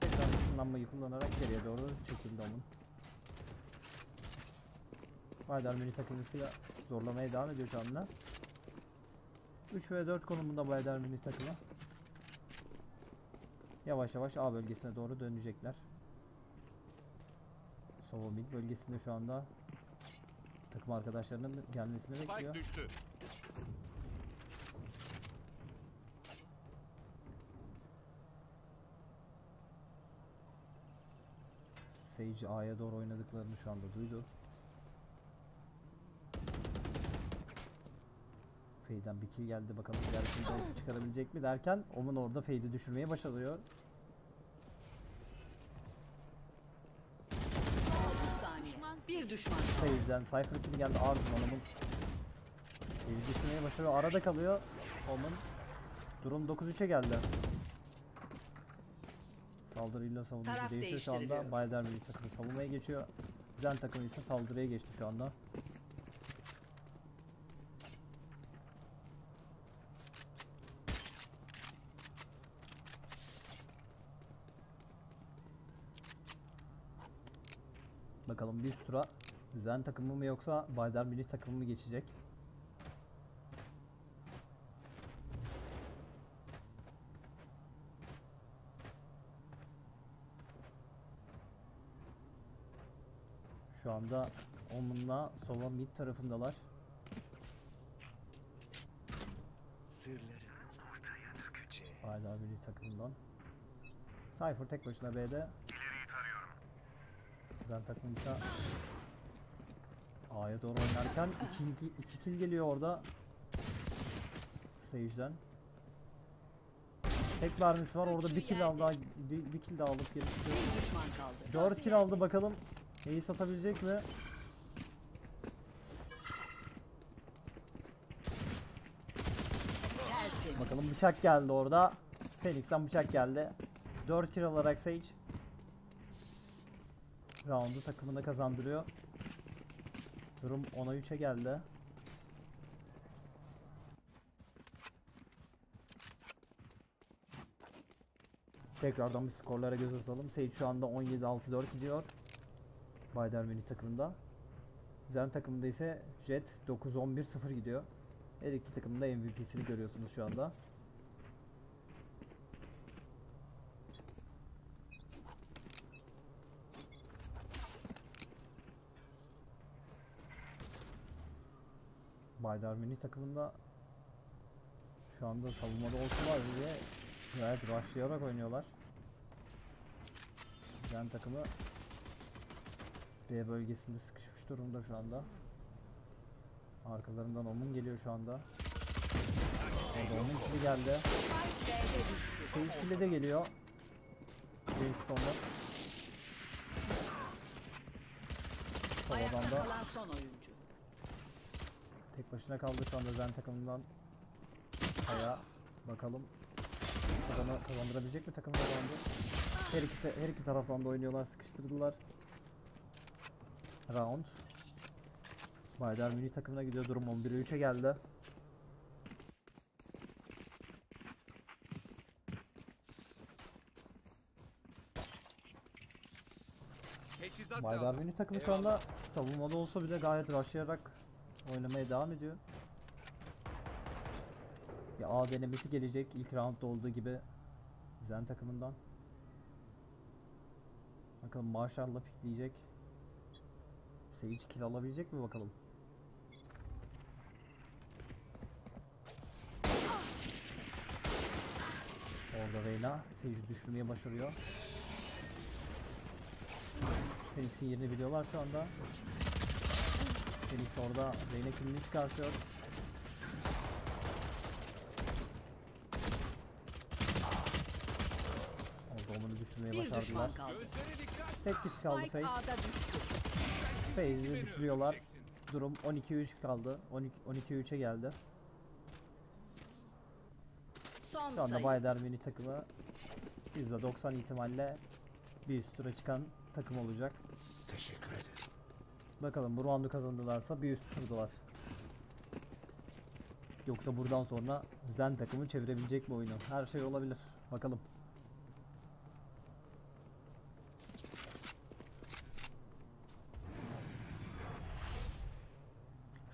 Tekrar ışınlanmayı kullanarak geriye doğru çekildi Omun. Baydar Mini takımısıyla zorlamaya devam ediyor şu anda. 3 ve 4 konumunda Baydar Münih takımı. Yavaş yavaş A bölgesine doğru dönecekler. Sova mid bölgesinde şu anda takım arkadaşlarının gelmesini Spike bekliyor. düştü. Sage A'ya doğru oynadıklarını şu anda duydu. Fade'den bir kill geldi bakalım diğer çıkarabilecek mi derken Omun orada Fade'i düşürmeye başarıyor. Son 30 saniye. Bir düşman kaldı. Sage'den Cypher kill geldi ardından Omun Fade'i düşürmeye başarıyor. Arada kalıyor Omun. Durum 9-3'e geldi. Saldırıyla Taraf değişiyor şu anda. Bayer Münih takımı savunmaya geçiyor. Zen takımı ise saldırıya geçti şu anda. Bakalım bir tura Zen takımı mı yoksa Baydar Münih takımı mı geçecek? Şu anda Omun'la Sova mid tarafındalar. Dökeceğiz. Baydar Münih takımından. Cypher tek başına B'de. Takımı ise A'ya doğru oynarken 2 2 kill geliyor orada. Sage'den. Tek mermisi var orada bir kill aldı bir, bir kill de alıp geri çıkıyor. Bir düşman kaldı. 4 kill aldı bakalım. Neyi satabilecek mi? Bakalım bıçak geldi orada. Phoenix'ten bıçak geldi. 4 kill alarak Sage roundu takımına kazandırıyor. Durum 10'a 3'e geldi. Tekrardan bir skorlara göz atalım. Sage şu anda 17-6-4 gidiyor. Baydar Münih takımında. Zen takımında ise Jet 9-11-0 gidiyor. Her iki takımın da MVP'sini görüyorsunuz şu anda. Baydar Münih takımında şu anda savunmada olsalar bile gayet rushlayarak oynuyorlar. Zen takımı B bölgesinde sıkışmış durumda şu anda. Arkalarından Omun geliyor şu anda. Orada Omun kili geldi. Sage kili de geliyor. Ayakta Havadan da. Tek başına kaldı şu anda Zen takımından. Kaya bakalım kazanı kazandırabilecek mi takım kazandı. Her iki, her iki taraftan da oynuyorlar, sıkıştırdılar. Round. Baydar Münih takımına gidiyor. Durum 11'e 3'e geldi. Baydar. Münih takımı şu anda savunmada olsa bile gayet rushlayarak oynamaya devam ediyor. Bir A denemesi gelecek ilk roundda olduğu gibi Zen takımından. Bakalım Marshall'la pikleyecek. Sage kill alabilecek mi bakalım. Orada Reyna Sage'i düşürmeye başarıyor. Phoenix'in yerini biliyorlar şu anda. Phoenix orada Reyna killini çıkartıyor. Orada onu düşürmeye başardılar. Tek kişi kaldı düştü. Fake'i düşürüyorlar. Durum 12-3 kaldı. 12 12-3'e geldi. Son Şu anda. Bayern Münih takımı %90 ihtimalle bir üst tura çıkan takım olacak. Teşekkür ederim. Bakalım bu roundu kazandılarsa bir üst turdalar. Yoksa buradan sonra Zen takımı çevirebilecek mi oyunu? Her şey olabilir. Bakalım.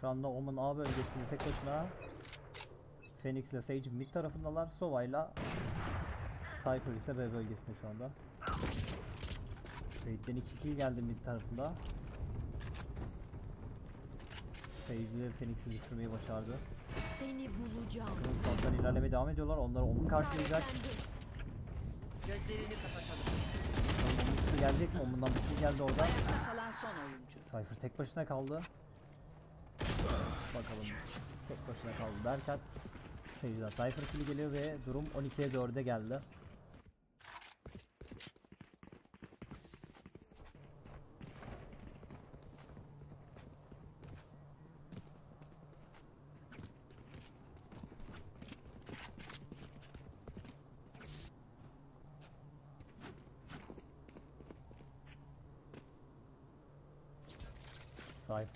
Şu anda Omen A bölgesinde tek başına Phoenix ile Sage mid tarafındalar. Sova ile Cypher ise B bölgesinde şu anda. Sage'den 2 kill geldi mid tarafında. İle Phoenix'i düşürmeyi başardı. Seni bulacağım. Bakın short'tan ilerlemeye devam ediyorlar. Onları Omen karşılayacak. Gözlerini kapatalım. Kill gelecek mi? Omen'dan bir kill geldi orada. Kalan son oyuncu. Cypher tek başına kaldı. Bakalım tek başına kaldı derken Sage'den Cypher kill'i geliyor ve durum 12'ye 4'e geldi.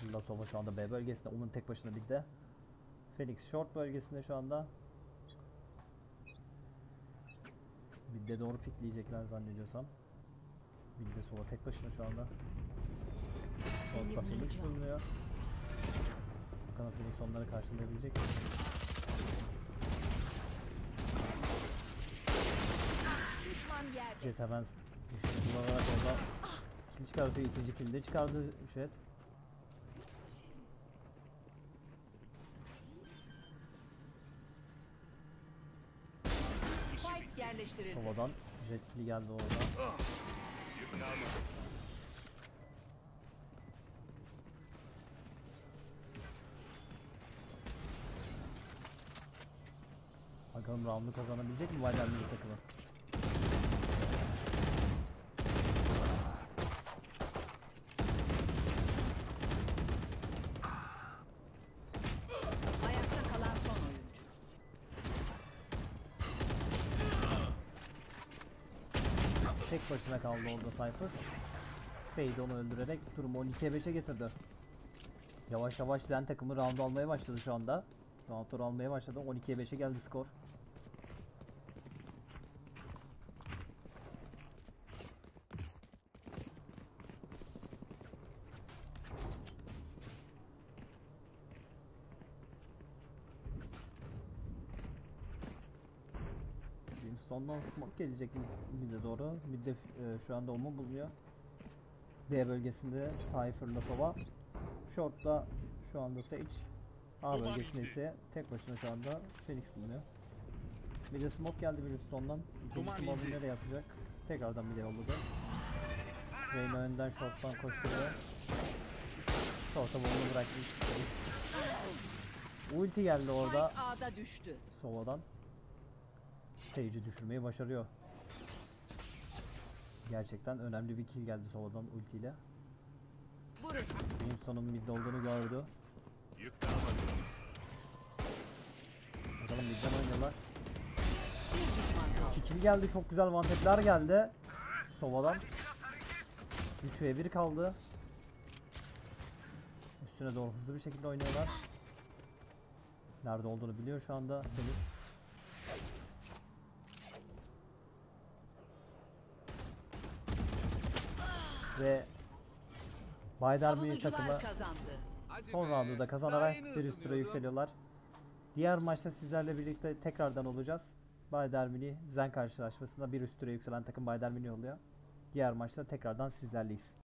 Cypher'la Sova şu anda B bölgesinde. Onun tek başına bir de. Phoenix short bölgesinde şu anda. Mid'e doğru pikleyecekler zannediyorsam. Mid'de Sova tek başına şu anda. Short'ta bulacağım. bulunuyor. Bakalım Phoenix onları karşılayabilecek mi? Düşman yerde. Jet hemen kullanarak orada kill çıkartıyor. ikinci kill de çıkardı Jet. Spike yerleştirildi. Sova'dan Jet kill geldi orada. Yük kalmadı. Bakalım round'u kazanabilecek mi Bayern Münih takımı? Ayakta kalan son oyuncu. Başına kaldı orada Cypher. Fade onu öldürerek durumu 12'ye 5'e getirdi. Yavaş yavaş Zen takımı round almaya başladı şu anda. Roundları almaya başladı. 12'ye 5'e geldi skor. Brimstone'dan smoke gelecek mid'e doğru. Mid'de e, şu anda Omo bulunuyor. B bölgesinde Cypher'la Sova. Short'ta şu anda Sage. A bölgesinde ise tek başına şu anda Phoenix bulunuyor. Bir de smoke geldi Brimstone'dan. İkinci smoke'u nereye atacak? Tekrardan bir de yolladı. Reyna önden short'tan koşturuyor. Short'a bomba bırakmış. Ulti geldi orada Spike A'da düştü. Sova'dan. Sage'i düşürmeyi başarıyor. Gerçekten önemli bir kill geldi Sova'dan ultiyle. Burası. Brimstone'un mid olduğunu gördü. Yük. Bakalım midden oynuyorlar. 2 kill geldi. Çok güzel vantepler geldi. Sova'dan. 3 v 1 kaldı. Üstüne doğru hızlı bir şekilde oynuyorlar. Nerede olduğunu biliyor şu anda Semih. Ve Baydar Mini takımı Son roundu da kazanarak bir üst tura yükseliyorlar. Diğer maçta sizlerle birlikte tekrardan olacağız. Bayder Mini Zen karşılaşmasında bir üst tura yükselen takım Bayder Mini oluyor. Diğer maçta tekrardan sizlerleyiz.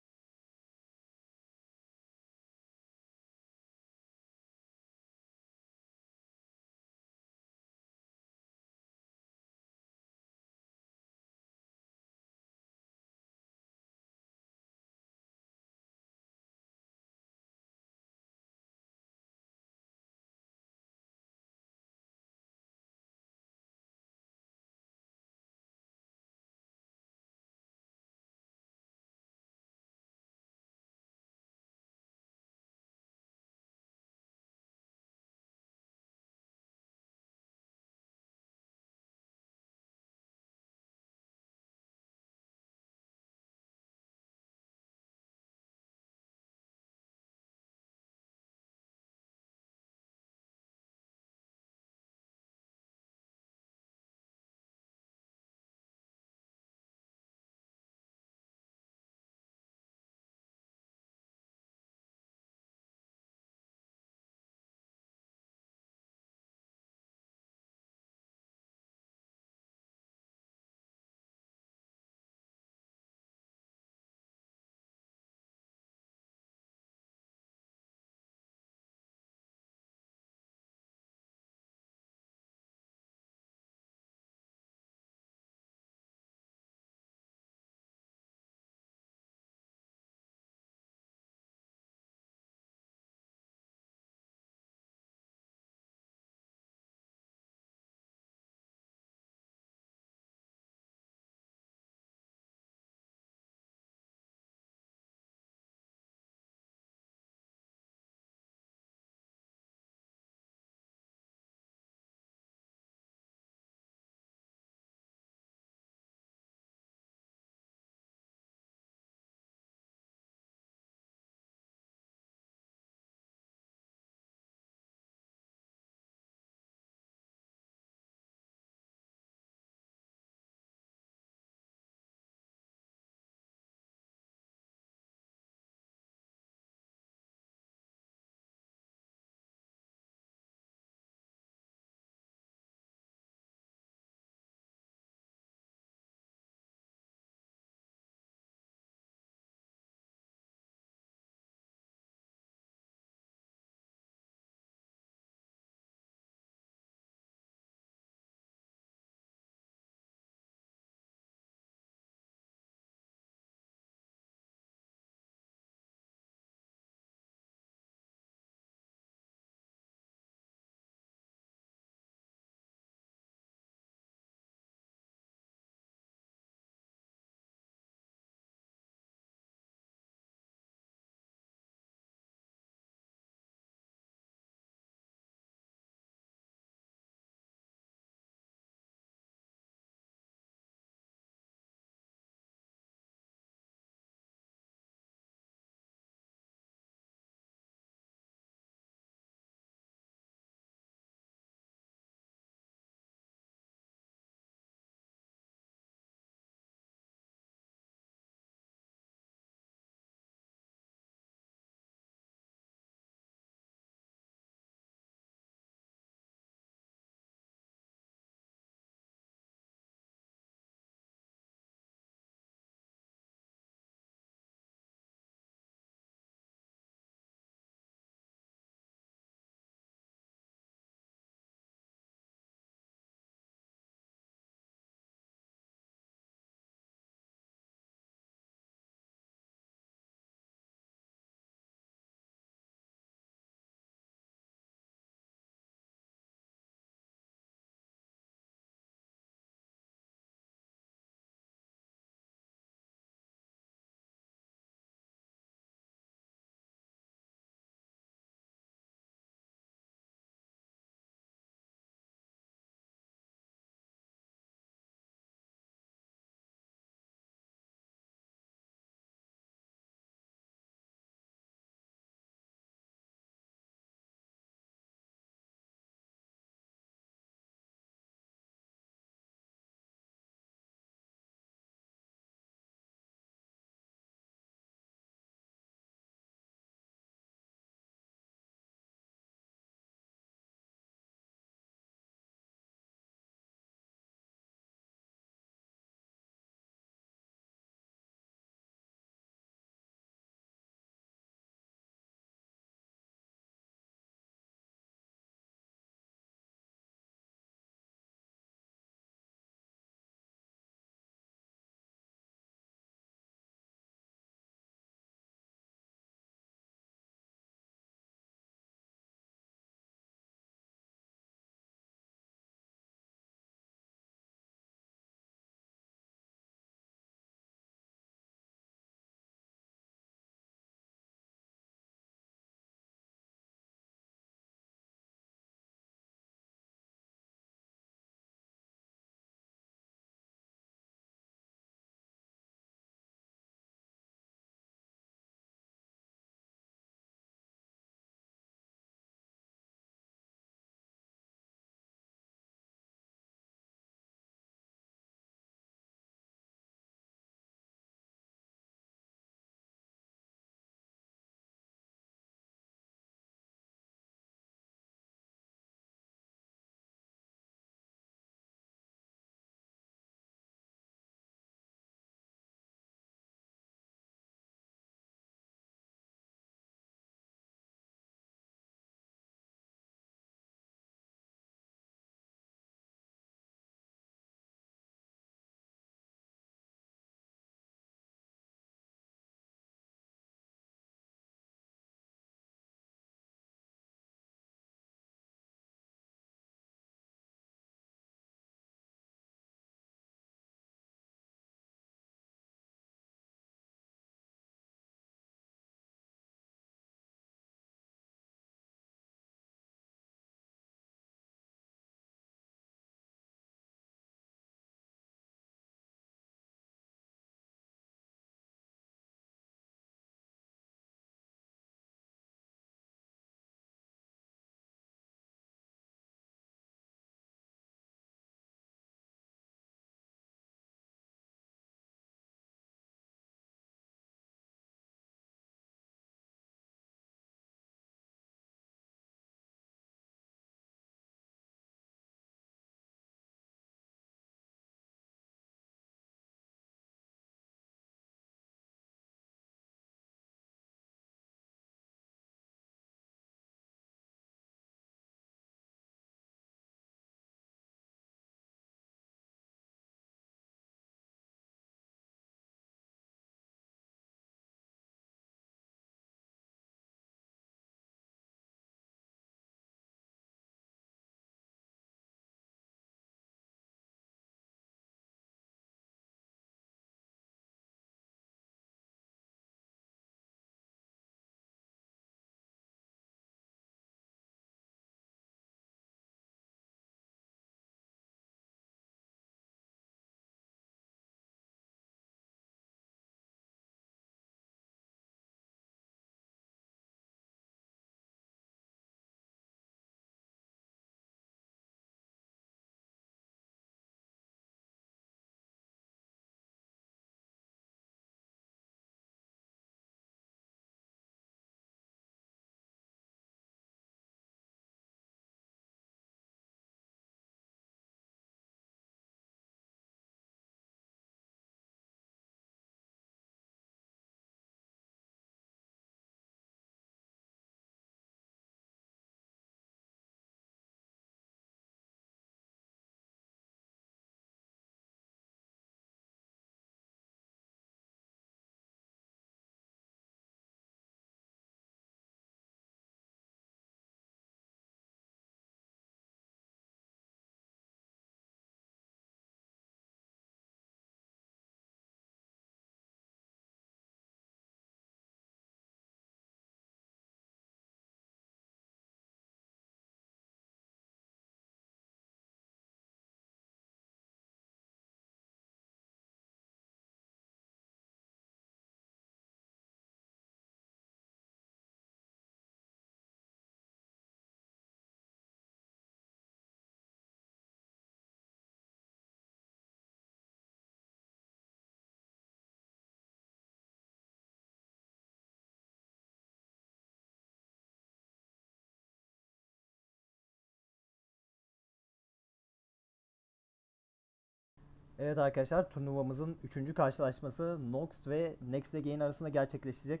Evet arkadaşlar turnuvamızın 3. karşılaşması Nox ve Next Again arasında gerçekleşecek.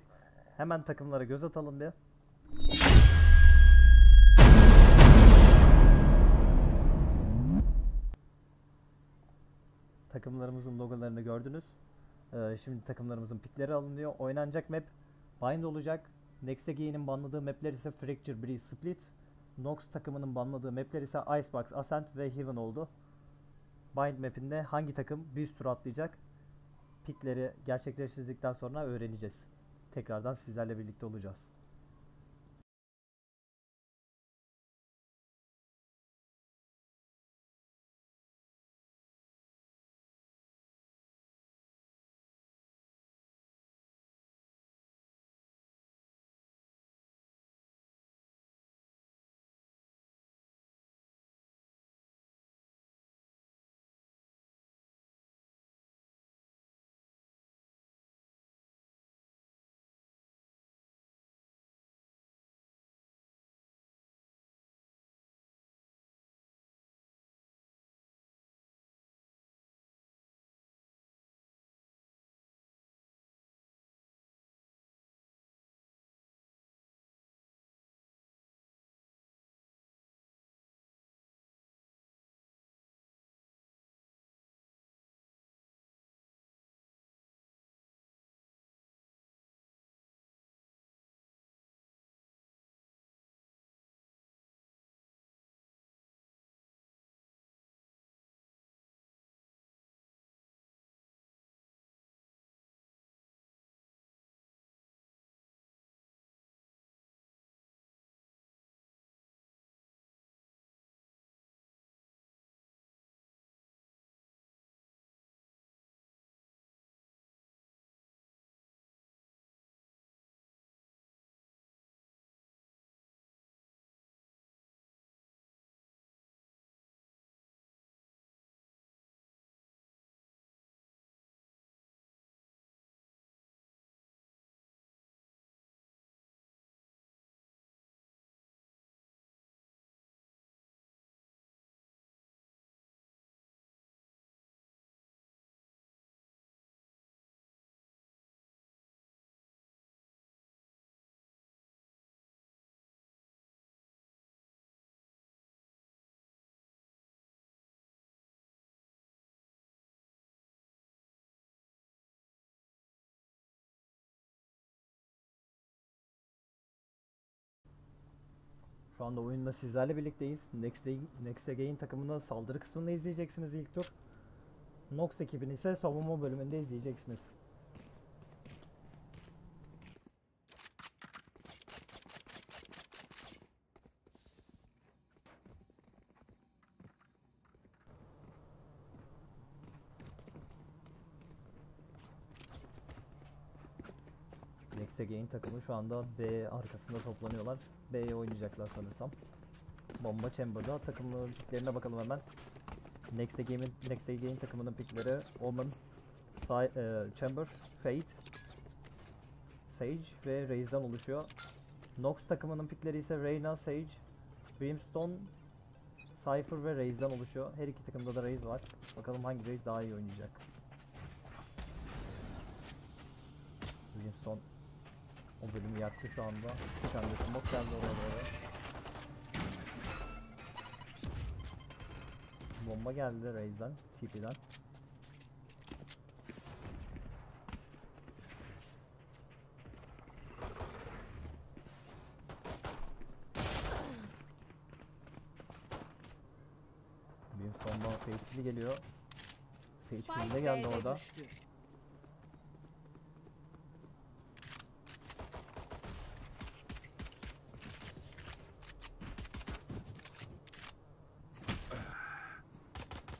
Hemen takımlara göz atalım bir. Takımlarımızın logolarını gördünüz. Ee, şimdi takımlarımızın pikleri alınıyor. Oynanacak map Bind olacak. Next Again'in banladığı mapler ise Fracture, Breeze, Split. Nox takımının banladığı mapler ise Icebox, Ascent ve Heaven oldu. Bind map'inde hangi takım bir tur atlayacak? Pikleri gerçekleştirdikten sonra öğreneceğiz. Tekrardan sizlerle birlikte olacağız. Şu anda oyunda sizlerle birlikteyiz. Next, Day- Next Again takımının saldırı kısmında izleyeceksiniz ilk tur. Nox ekibini ise savunma bölümünde izleyeceksiniz. Again takımı şu anda B arkasında toplanıyorlar. B'ye oynayacaklar sanırsam. Bomba Chamber'da takımların piklerine bakalım hemen. Next Again, Next Again takımının pikleri Omen, Sa- e, Chamber, Fate, Sage ve Raze'den oluşuyor. Nox takımının pikleri ise Reyna, Sage, Brimstone, Cypher ve Raze'den oluşuyor. Her iki takımda da Raze var. Bakalım hangi Raze daha iyi oynayacak. Brimstone o bölümü yaktı şu anda. Bir tane de smoke geldi oraya doğru. Bomba geldi Raze'den, TP'den. Bir sondan faithful'i geliyor. Faithful de geldi orada. düştü.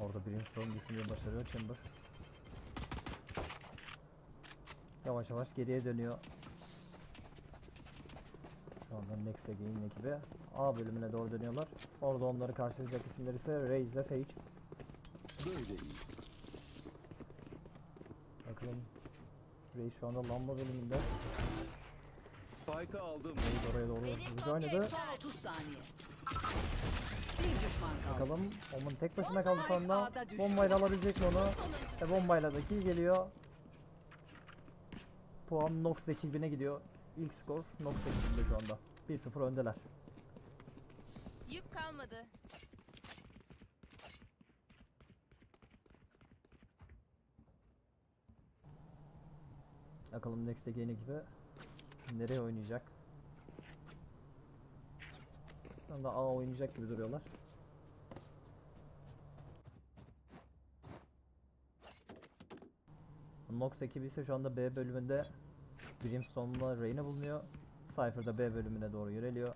Orada Düşünüyor başarıyor Chamber. Yavaş yavaş geriye dönüyor. Şu anda Next Again ekibi A bölümüne doğru dönüyorlar. Orada onları karşılayacak isimler ise Raze ile Sage. Böyle iyi. Bakalım Raze şu anda lamba bölümünde. Spike'ı aldım. Raze oraya doğru hızlıca oynadı. Son 30 saniye. Bakalım Omun tek başına kaldı düştü. Bombayla alabilecek mi onu? E bombayla da kill geliyor. Puan Nox ekibine gidiyor. İlk skor Nox ekibinde şu anda. 1-0 öndeler. Yük kalmadı. Bakalım Next Again ekibi nereye oynayacak? Şu anda A oynayacak gibi duruyorlar. Nox ekibi ise şu anda B bölümünde Brimstone'la Reyna bulunuyor. Cypher da B bölümüne doğru yöneliyor.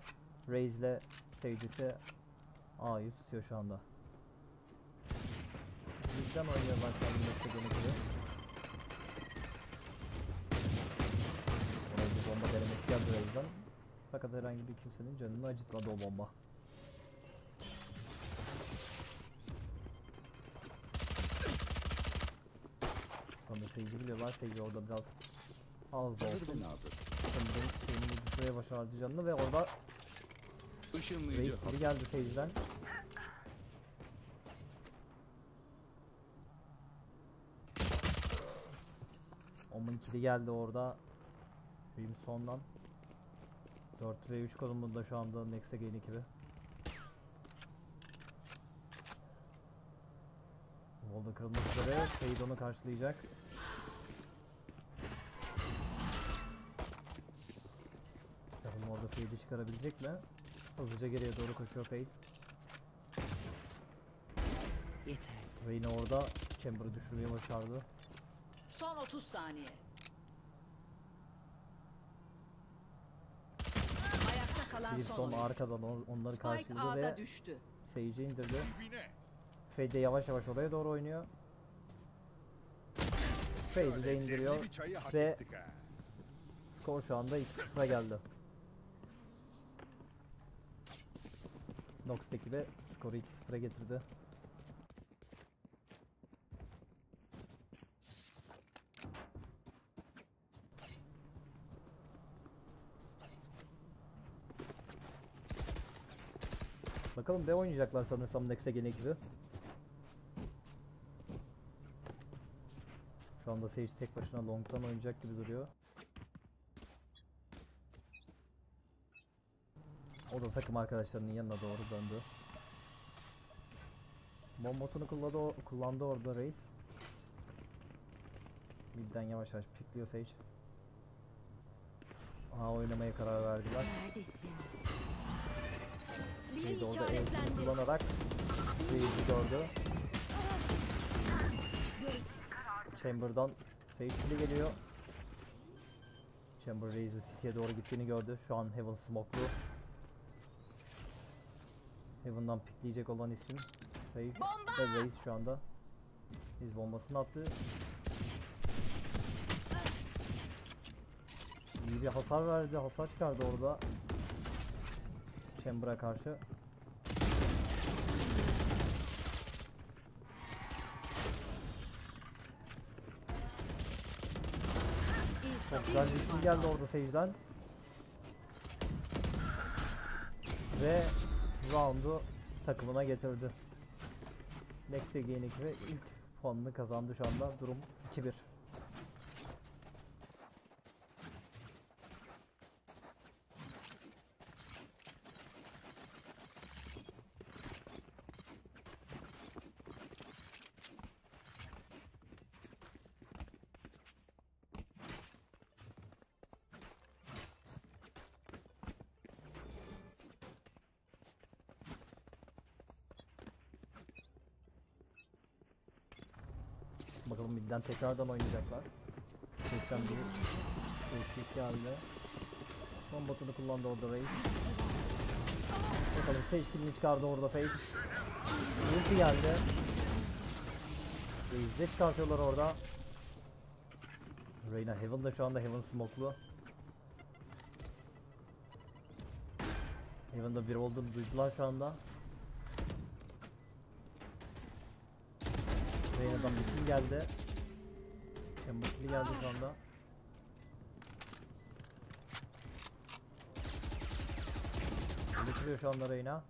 Raze ile Sage ise A'yı tutuyor şu anda. Bizden oynuyorlar şu anda Nox Again ekibi. Oraya bir bomba denemesi geldi Raze'den. Fakat herhangi bir kimsenin canını acıtmadı o bomba. Şu anda Sage'i biliyorlar. Sage orada biraz az da olsun. Sanırım şeyini düşürmeye başardı canını ve orada Işınlayıcı hazır. biri geldi Sage'den. Omun kili geldi orada. Brimstone'dan. 4 ve 3 konumunda şu anda Next Again ekibi. Volda kırılmak üzere. Fade onu karşılayacak. Bakalım orada Fade'i çıkarabilecek mi? Hızlıca geriye doğru koşuyor Fade. Yeter. Reyna orada Chamber'ı düşürmeyi başardı. Son 30 saniye. Ayakta kalan Bir son arkadan on- onları Spike karşıladı A'da ve düştü. Sage'i indirdi. Fade de yavaş yavaş oraya doğru oynuyor. Fade'i de indiriyor. Ve-. Skor şu anda 2-0'a geldi. Nox ekibi skoru 2-0'a getirdi. Bakalım B oynayacaklar sanırsam Nex'e gene ekibi. Şu anda Sage tek başına long'dan oynayacak gibi duruyor. O da takım arkadaşlarının yanına doğru döndü. Bombotunu kullandı, kullandı orada Reis. Midden yavaş yavaş pikliyor Sage. A oynamaya karar verdiler. Neredesin? Sage Biri de orada işaretlendi. kullanarak Reis'i gördü. Chamber'dan Sage kili geliyor. Chamber Reis'i City'ye doğru gittiğini gördü. Şu an Heaven smoke'lu. Heaven'dan pikleyecek olan isim Sage ve Reis şu anda. Biz bombasını attı. İyi bir hasar verdi. Hasar çıkardı orada. Chamber'a karşı. Çok güzel geldi orada Sage'den. Ve roundu takımına getirdi. Next Again ekibi ilk puanını kazandı şu anda. Durum 2-1. Midden tekrardan oynayacaklar. Tekten bir değişiklik geldi. Bombotunu kullandı orada Reis. Bakalım Sage killini çıkardı orada Fade. Ulti geldi. Reis'i çıkartıyorlar orada. Reyna Heaven'da şu anda Heaven smoke'lu. Heaven'da bir olduğunu duydular şu anda. Reyna'dan kill geldi bakıyorum. Bukli geldi şu anda. Bitiriyor şu anda Reyna.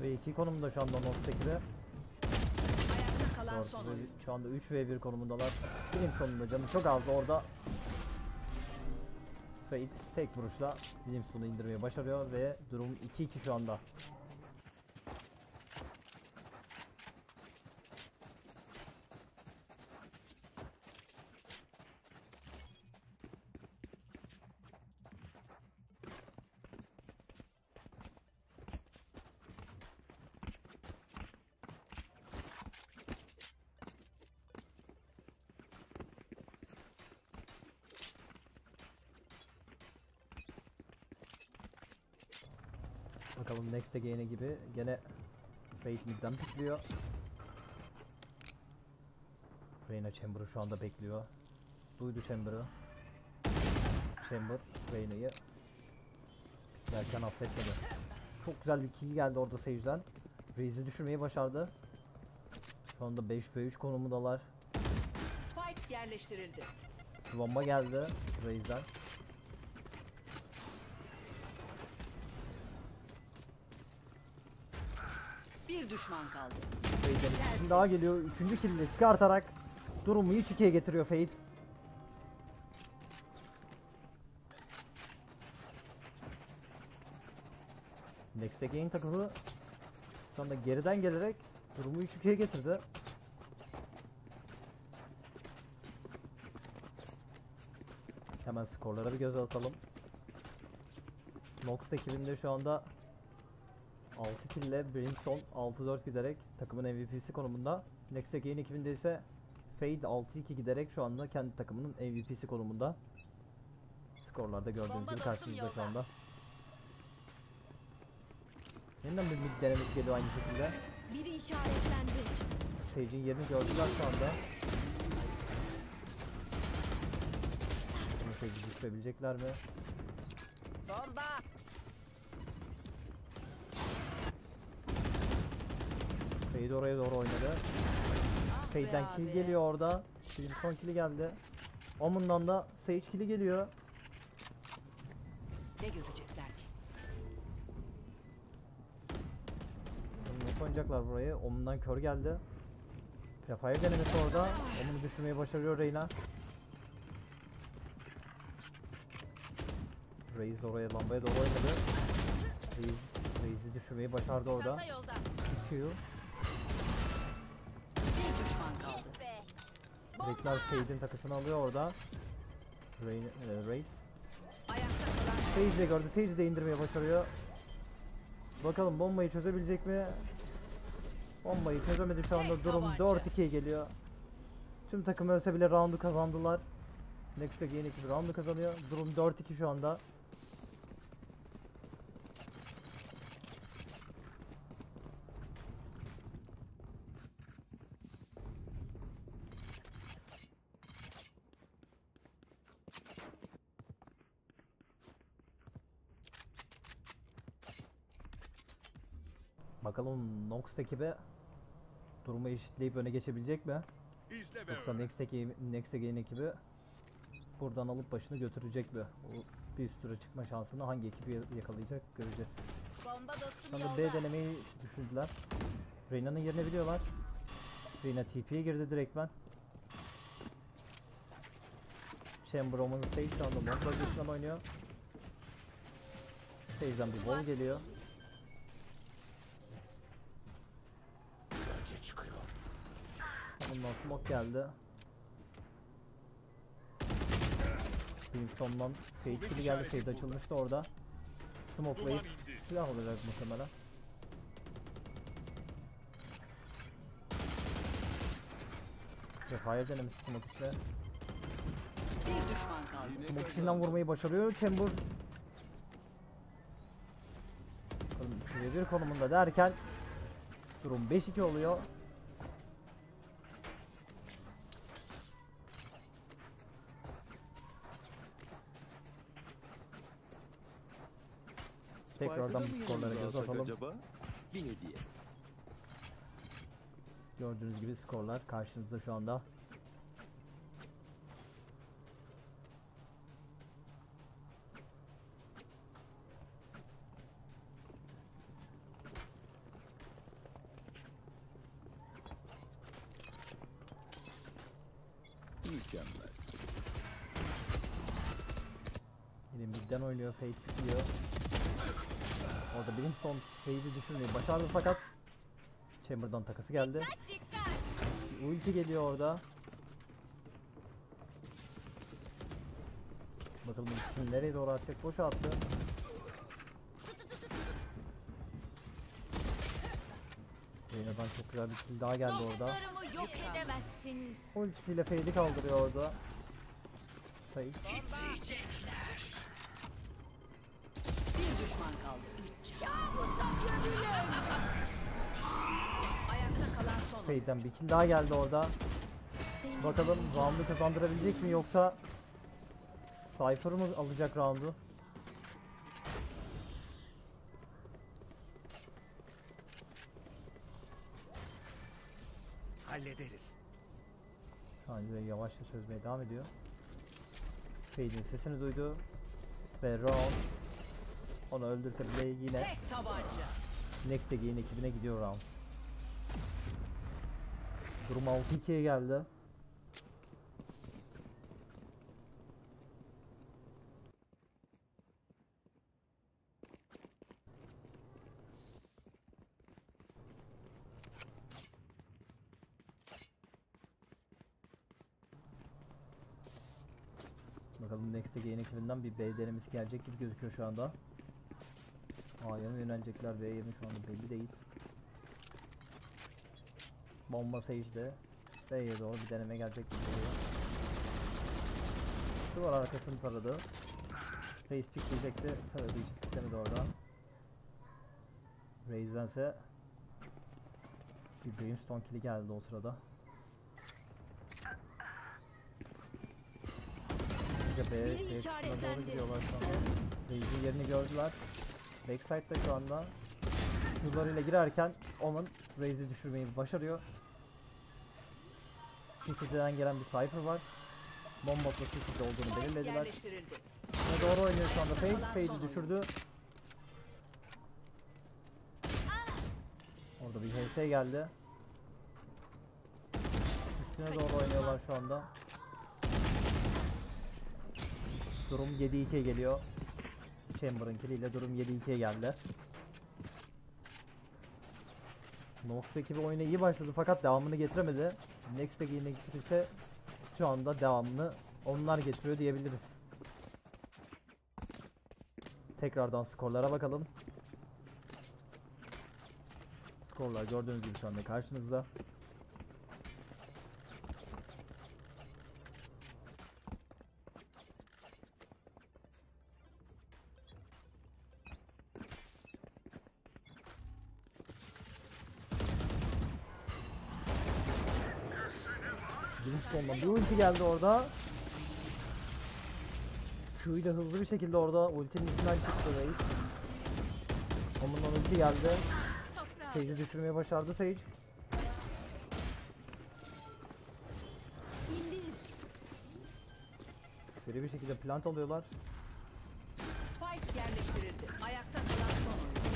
Ve 2 konumda şu anda Nox'taki'de. Şu anda 3 ve 1 konumundalar. Birim sonunda canı çok azdı orada. Fate tek vuruşla Bilim sonu indirmeyi başarıyor ve durum 2-2 şu anda. Next again'e gibi gene Fate midden pikliyor. Reyna Chamber'ı şu anda bekliyor. Duydu Chamber'ı. Chamber Reyna'yı piklerken affetmedi. Çok güzel bir kill geldi orada Sage'den. Raze'i düşürmeyi başardı. Şu anda 5 ve 3 konumundalar. Spike yerleştirildi. Bomba geldi Raze'den. Bir düşman kaldı. Kill daha geliyor. Üçüncü kill de çıkartarak durumu 3-2'ye getiriyor Fade. Next Again takımı şu anda geriden gelerek durumu 3-2'ye getirdi. Hemen skorlara bir göz atalım. Nox ekibinde şu anda 6 kill ile Brimstone 6-4 giderek takımın MVP'si konumunda. Next Again ekibinde ise Fade 6-2 giderek şu anda kendi takımının MVP'si konumunda. Skorlarda gördüğünüz gibi karşınızda şu anda. Yeniden bir mid denemesi geliyor aynı şekilde. Biri işaretlendi. Stage'in yerini gördüler şu anda. Bunu Stage'i düşürebilecekler mi? Bomba. Fade oraya doğru oynadı. Fade'den ah kill geliyor orada. Kill'in son kill'i geldi. Omun'dan da Sage kill'i geliyor. Ne görecekler ki? Nasıl oynayacaklar burayı? Omun'dan kör geldi. Prefire denemesi orada. Omun'u düşürmeyi başarıyor Reyna. Reis oraya lambaya doğru oynadı. Reis, düşürmeyi başardı orada. 2 Reklar Fade'in takısını alıyor orada. Rain, e, Reis. Sage de gördü. Sage de indirmeye başarıyor. Bakalım bombayı çözebilecek mi? Bombayı çözemedi şu anda. Durum 4-2 geliyor. Tüm takım ölse bile roundu kazandılar. Next'e yeni bir roundu kazanıyor. Durum 4-2 şu anda. Bakalım Nox ekibi durumu eşitleyip öne geçebilecek mi? Yoksa. Next Again, Next Again ekibi buradan alıp başını götürecek mi? O bir üst tura çıkma şansını hangi ekip ya- yakalayacak göreceğiz. Bomba dostum yolda. B denemeyi düşündüler. Reyna'nın yerini biliyorlar. Reyna TP'ye girdi direktmen. Chamber Omen Sage şu anda long bölgesinden oynuyor. Sage'den bir wall geliyor. Gölge çıkıyor. Ondan smoke geldi. Brimstone'dan Fade kill'i geldi. Fade açılmıştı orada. Smoke'layıp silah alacak muhtemelen. Fire denemesi smoke içine. bir düşman kaldı. Smoke içinden vurmayı başarıyor. Chamber Bakalım 2 ve 1 konumunda derken durum 5-2 oluyor. Tekrardan bu skorlara göz atalım. Gördüğünüz gibi skorlar karşınızda şu anda. Mükemmel. Elimizden oynuyor Fate Brimstone Fade'i düşürmeyi başardı fakat Chamber'dan takası geldi. Ulti geliyor orada. Bakalım ikisini nereye doğru atacak? Boşa attı. Reyna'dan çok güzel bir kill daha geldi orada. Ultisiyle Fade'i kaldırıyor orada. Fade. Bir Fade'den bir kill daha geldi orada. Bakalım round'u kazandırabilecek mi yoksa Cypher mı alacak round'u? Hallederiz. Şu an Ray yavaşça çözmeye devam ediyor. Fade'in sesini duydu. Ve round onu öldürse bile yine. Next Gain ekibine gidiyor round. Durum 6-2'ye geldi. Bakalım Next Gain ekibinden bir B denemesi gelecek gibi gözüküyor şu anda. A'ya mı yönelecekler B'ye mi şu anda belli değil. Bomba Sage'de B'ye doğru bir deneme gelecek gibi geliyor. Duvar arkasını taradı. Face pickleyecekti. Taradı hiç piklemedi oradan. Raze'dense bir Brimstone kill'i geldi o sırada. Hızlıca B, B kısmına doğru gidiyorlar şu anda. Raze'in yerini gördüler. Backside'da şu anda. Q'larıyla girerken Omen Raze'i düşürmeyi başarıyor. CC'den gelen bir Cypher var. Bombotla CC'de olduğunu belirlediler. Ve doğru oynuyor şu anda Fade. Fade'i düşürdü. Orada bir HS geldi. Üstüne doğru oynuyorlar şu anda. Durum 7-2'ye geliyor. Chamber'ın kiliyle durum 7-2'ye geldi. Nox ekibi oyuna iyi başladı fakat devamını getiremedi. Next yine getirirse şu anda devamını onlar getiriyor diyebiliriz. Tekrardan skorlara bakalım. Skorlar gördüğünüz gibi şu anda karşınızda. Brimstone'dan bir ulti geldi orada. Q ile hızlı bir şekilde orada ultinin içinden çıktı Raid. Omundan ulti geldi. Sage'i düşürmeyi başardı Sage. Seri bir şekilde plant alıyorlar. Spike yerleştirildi. Ayakta kalan son oyuncu.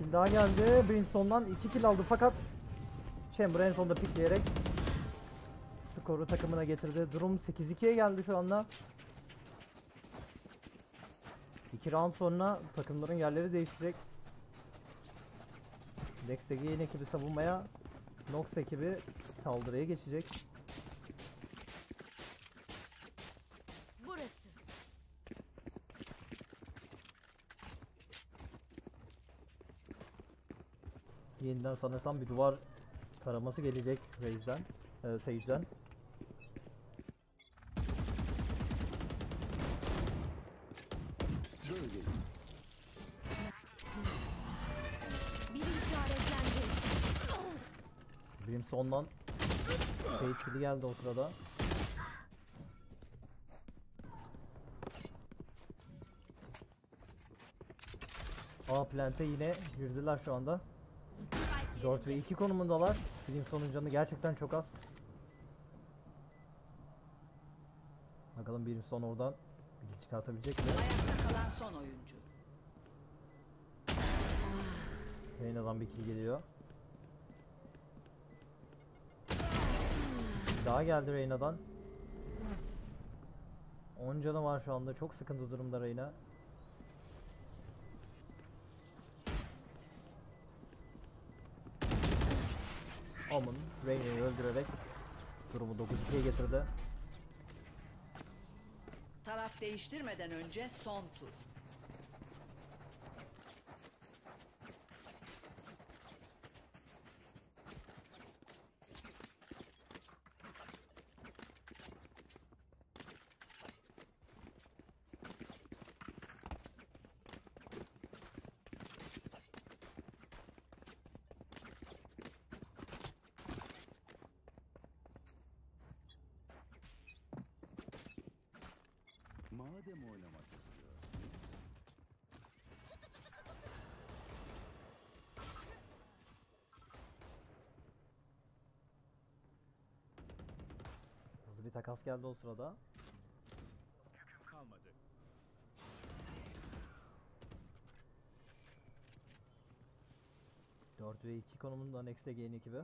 Bir kill daha geldi. Brimstone'dan 2 kill aldı fakat Chamber en sonunda pickleyerek skoru takımına getirdi. Durum 8-2'ye geldi şu anda. 2 round sonra takımların yerleri değişecek. Dex Ege'nin ekibi savunmaya, Nox ekibi saldırıya geçecek. Burası. Yeniden sanırsam bir duvar taraması gelecek Raze'den, e, Sage'den. Sage kill'i geldi o sırada. A plant'e yine girdiler şu anda. Spike 4 ve yerinde. 2 konumundalar. Brimstone'un canı gerçekten çok az. Bakalım Brimstone oradan bir çıkartabilecek mi? Ayakta kalan son oyuncu. Reyna'dan bir kill geliyor. Daha geldi Reyna'dan. 10 canı var şu anda. Çok sıkıntı durumda Reyna. Omen Reyna'yı öldürerek durumu 9-2'ye getirdi. Taraf değiştirmeden önce son tur. Takas geldi o sırada. Kalmadı. Dört ve 2 konumunda Next'e Gain ekibi.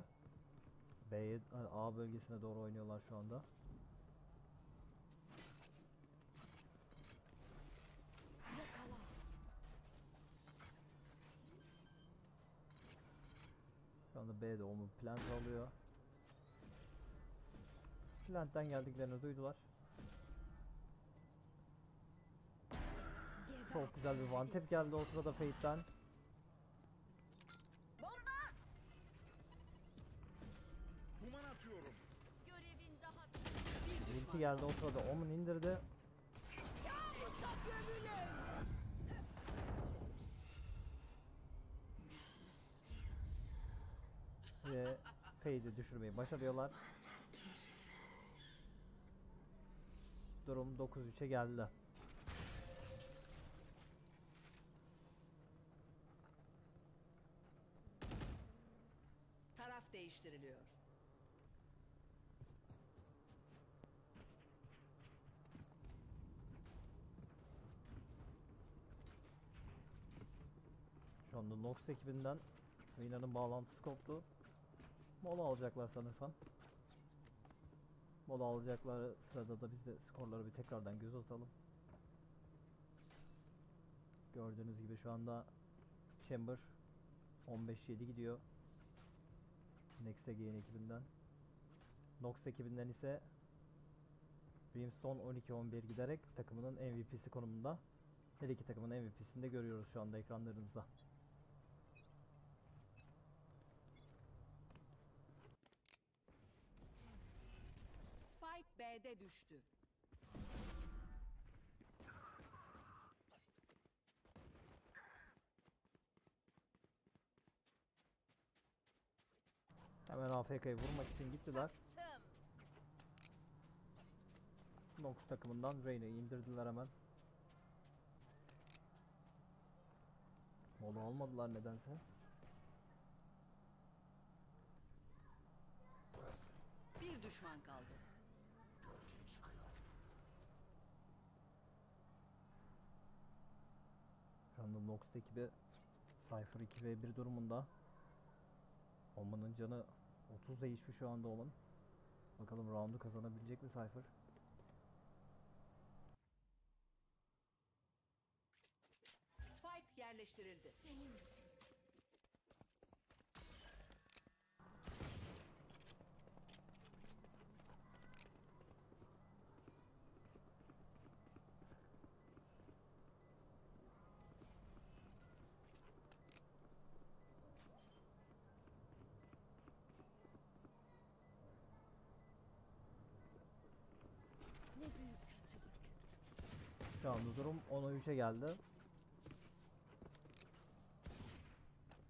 B A bölgesine doğru oynuyorlar şu anda. Şu anda B'de Omen plant alıyor. Plant'ten geldiklerini duydular. Çok güzel bir tap geldi o sırada Fate'den. Bomba. Duman atıyorum. Görevin daha bitmedi. Ulti geldi o sırada Omen indirdi. Ve Fade'i düşürmeyi başarıyorlar. Durum 9-3'e geldi. Taraf değiştiriliyor. Şu anda Nox ekibinden Reyna'nın bağlantısı koptu. Mola alacaklar sanırsam. Mola alacakları sırada da biz de skorları bir tekrardan göz atalım. Gördüğünüz gibi şu anda Chamber 15-7 gidiyor. Next Again ekibinden. Nox ekibinden ise Brimstone 12-11 giderek takımının MVP'si konumunda. Her iki takımın MVP'sini de görüyoruz şu anda ekranlarınızda. Spike B'de düştü. Hemen AFK'yı vurmak için gittiler. Tım. Nox takımından Reyna'yı indirdiler hemen. Mola almadılar nedense. Bir düşman kaldı. Gölge çıkıyor. Anda Nox ekibi Cypher 2 ve 1 durumunda. Oman'ın canı 30 değişmiş şu anda Oman. Bakalım roundu kazanabilecek mi Cypher? Spike yerleştirildi. Senin için. Şu anda durum 10'a 3'e geldi.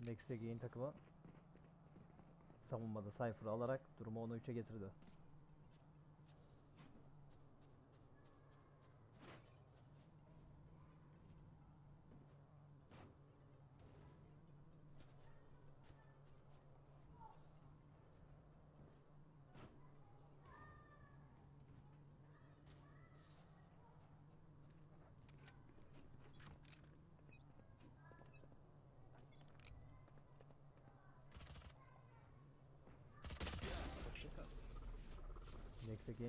Next Gain takımı savunmada Cypher'ı alarak durumu 10'a 3'e getirdi.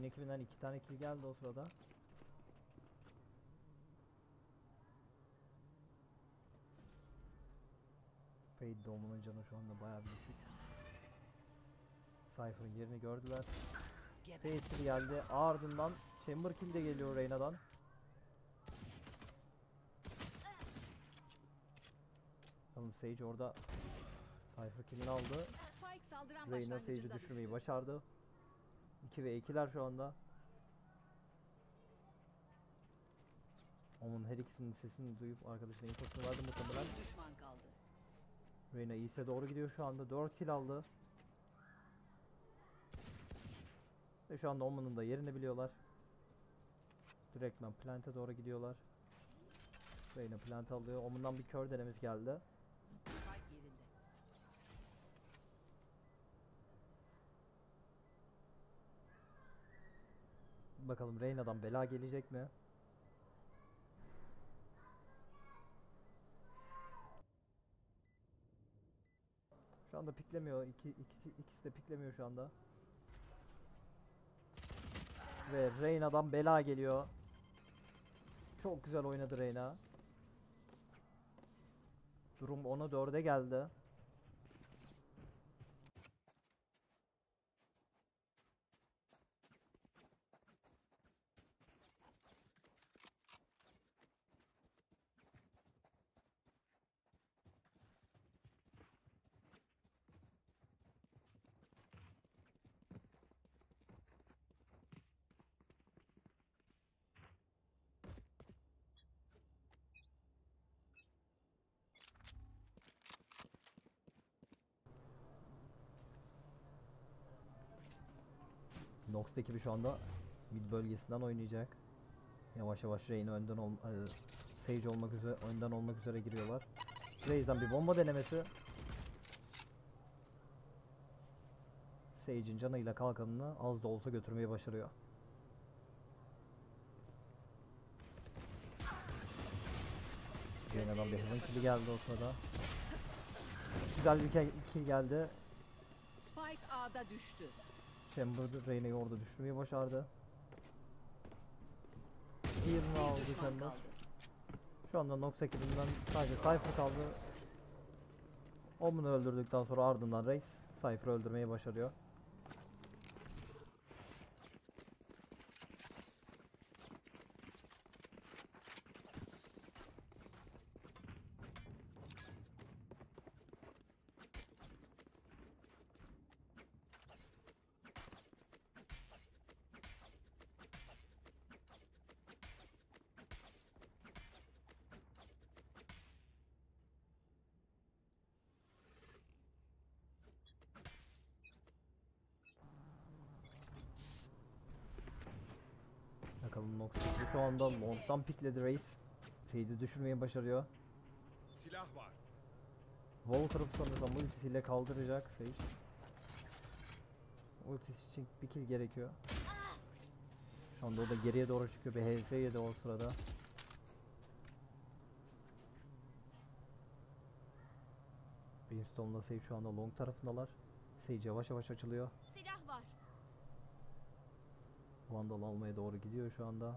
ekibinden iki tane kill geldi o sırada. Fade Dom'un canı şu anda bayağı bir düşük. Cypher'ın yerini gördüler. Fade kill geldi. Ardından Chamber kill de geliyor Reyna'dan. Bakalım Sage orada Cypher kill'ini aldı. Reyna Sage'i düşürmeyi başardı. 2 ve 2'ler şu anda. Onun her ikisinin sesini duyup arkadaşına infosunu verdi muhtemelen. Düşman kaldı. Reyna iyise doğru gidiyor şu anda. 4 kill aldı. Ve şu anda Omen'ın da yerini biliyorlar. Direktmen plant'e doğru gidiyorlar. Reyna plant alıyor. Omen'dan bir kör denemesi geldi. Spike yerinde. Bakalım Reyna'dan bela gelecek mi? Şu anda piklemiyor. İki, iki, ikisi de piklemiyor şu anda. Ve Reyna'dan bela geliyor. Çok güzel oynadı Reyna. Durum 10'a 4'e geldi. Nox ekibi şu anda mid bölgesinden oynayacak. Yavaş yavaş Reyna önden ol e, Sage olmak üzere önden olmak üzere giriyorlar. Raze'den bir bomba denemesi. Sage'in canıyla kalkanını az da olsa götürmeyi başarıyor. Reyna'dan bir hızın kili geldi o sırada. Güzel bir kill geldi. Spike A'da düştü. Chamber Reyna'yı orada düşürmeyi başardı. Birini aldı Bir düşman Chamber. Şu anda Nox ekibinden sadece Cypher kaldı. Omen'ı öldürdükten sonra ardından Reis Cypher'ı öldürmeyi başarıyor. Bakalım Nox ekibi şu long'dan pikledi Reis. Fade'i düşürmeyi başarıyor. Silah var. Wall kırıp sanırsam ultisiyle kaldıracak Sage. Ultisi için bir kill gerekiyor. Şu anda o da geriye doğru çıkıyor. Bir HS yedi o sırada. Brimstone'la Sage şu anda long tarafındalar. Sage yavaş yavaş açılıyor. Silah var. Vandal almaya doğru gidiyor şu anda.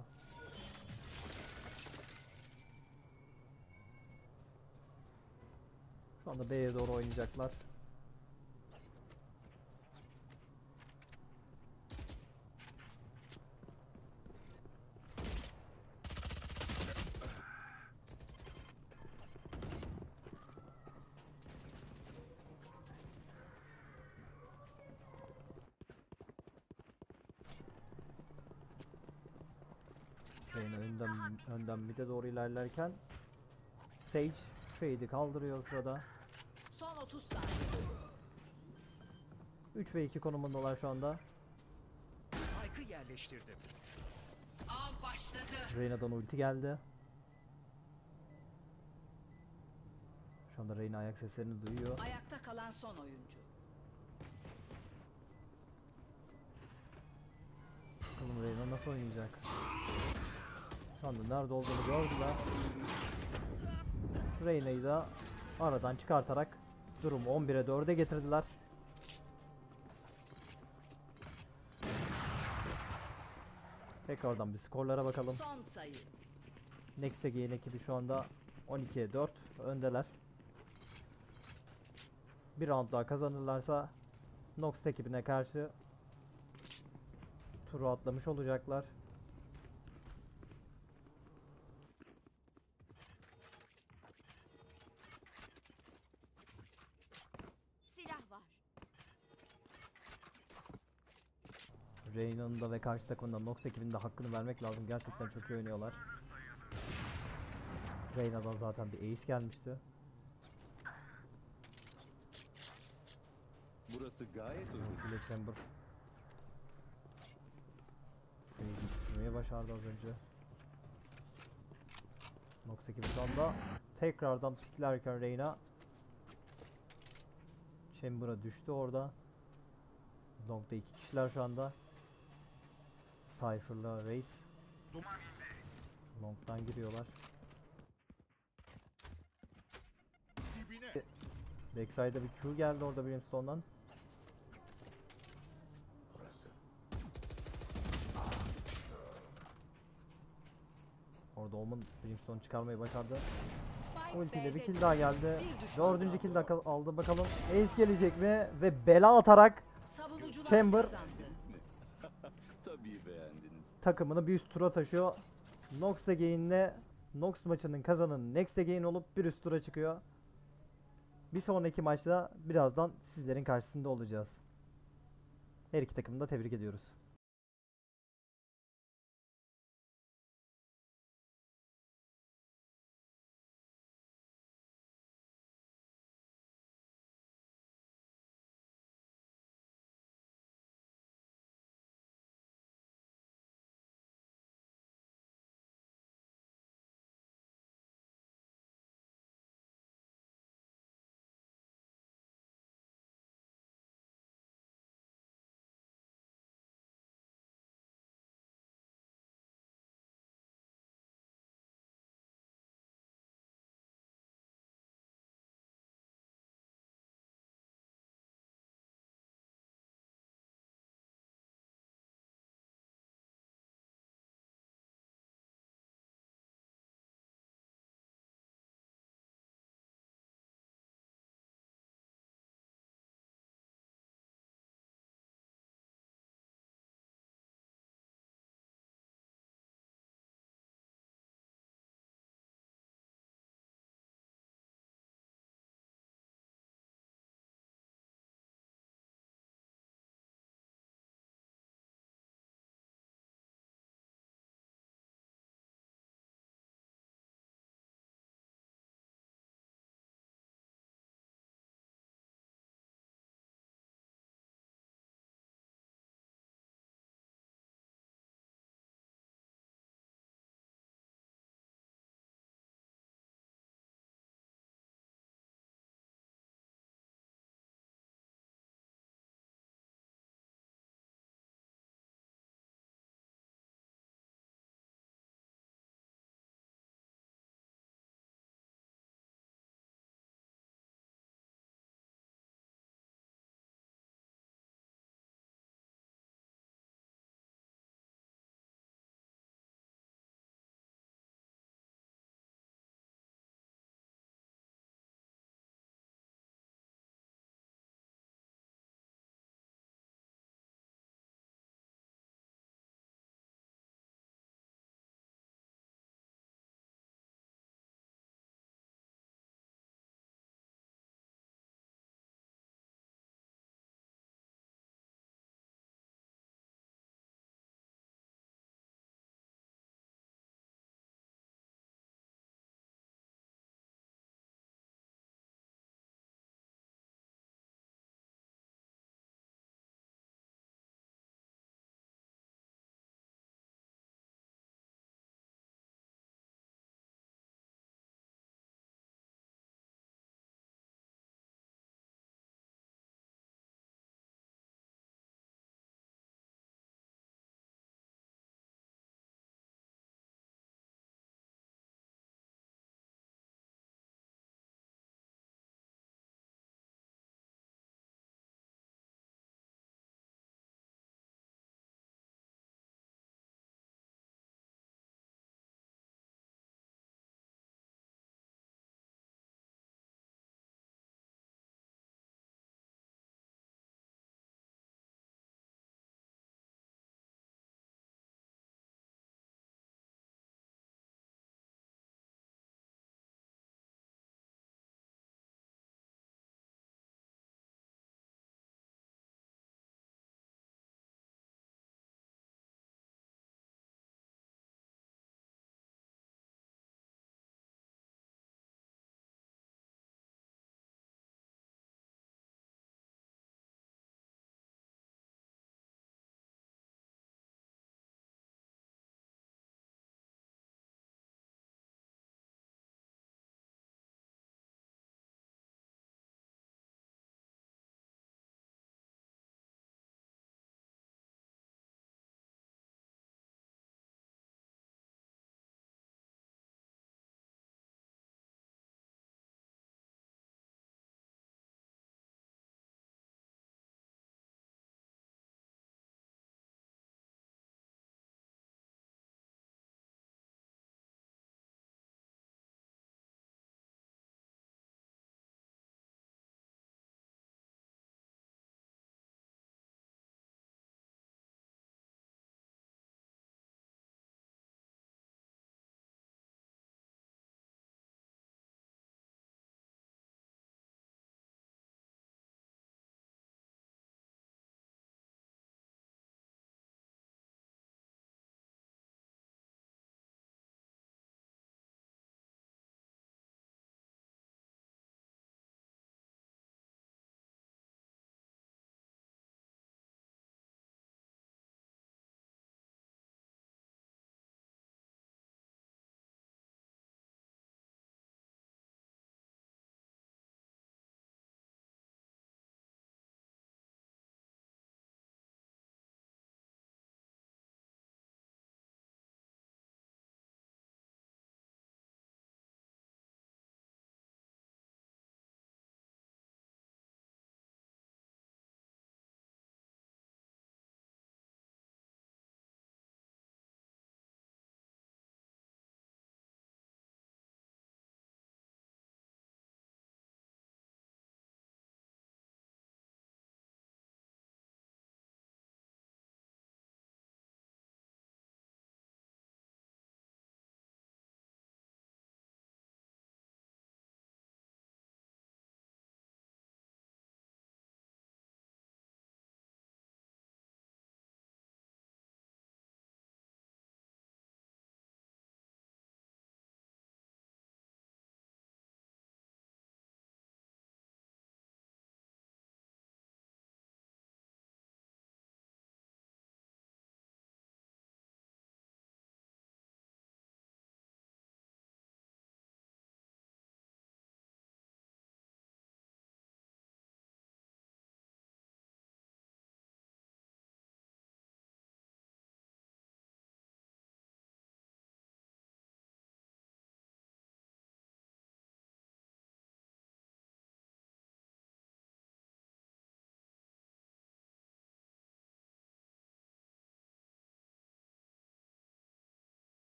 Şu anda B'ye doğru oynayacaklar. Önden, önden mid'e doğru ilerlerken Sage Fade'i kaldırıyor sırada. Son 30 saniye. 3 ve 2 konumundalar şu anda. Spike'ı yerleştirdim. Av başladı. Reyna'dan ulti geldi. Şu anda Reyna ayak seslerini duyuyor. Ayakta kalan son oyuncu. Bakalım Reyna nasıl oynayacak. Şu anda nerede olduğunu gördüler. Reyna'yı da aradan çıkartarak durumu 11'e 4'e getirdiler. Tekrardan bir skorlara bakalım. Son sayı. Next Again ekibi şu anda 12'ye 4 öndeler. bir round daha kazanırlarsa Nox ekibine karşı turu atlamış olacaklar. Silah var. Reyna'nın da ve karşı takımın da Nox ekibinin de hakkını vermek lazım. Gerçekten çok iyi oynuyorlar. Reyna'dan zaten bir ace gelmişti. Burası gayet uygun. Bile Chamber. Base'i düşürmeyi başardı az önce. Nox ekibi şu anda tekrardan piklerken Reyna Chamber'a düştü orada. Long'da iki kişiler şu anda. Cypher'la Raze. Long'dan giriyorlar. Dibine. Backside'da bir Q geldi orada Brimstone'dan. Burası. Orada Omen Brimstone çıkarmayı başardı. Ultiyle bir kill daha geldi. Dördüncü kill aldı bakalım. Ace gelecek mi? Ve bela atarak Chamber. Tabii beğendiniz. takımını bir üst tura taşıyor. Nox da gain'le Nox maçının kazananı Next de gain olup bir üst tura çıkıyor. Bir sonraki maçta birazdan sizlerin karşısında olacağız. Her iki takımı da tebrik ediyoruz.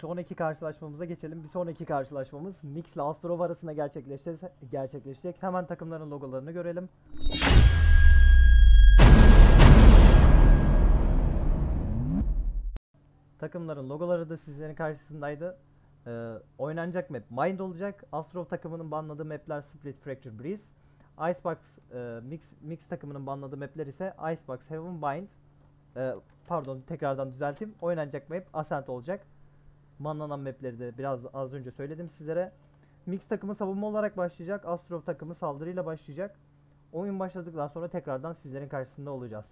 Sonraki karşılaşmamıza geçelim. Bir sonraki karşılaşmamız Mix ile Astrov arasında gerçekleşecek. gerçekleşecek. Hemen takımların logolarını görelim. Takımların logoları da sizlerin karşısındaydı. Ee, oynanacak map Mind olacak. Astrov takımının banladığı mapler Split Fracture Breeze. Icebox e, Mix, Mix takımının banladığı mapler ise Icebox Heaven Bind. Ee, pardon tekrardan düzelteyim. Oynanacak map Ascent olacak. Banlanan mapleri de biraz az önce söyledim sizlere. Mix takımı savunma olarak başlayacak. Astrov takımı saldırıyla başlayacak. Oyun başladıktan sonra tekrardan sizlerin karşısında olacağız.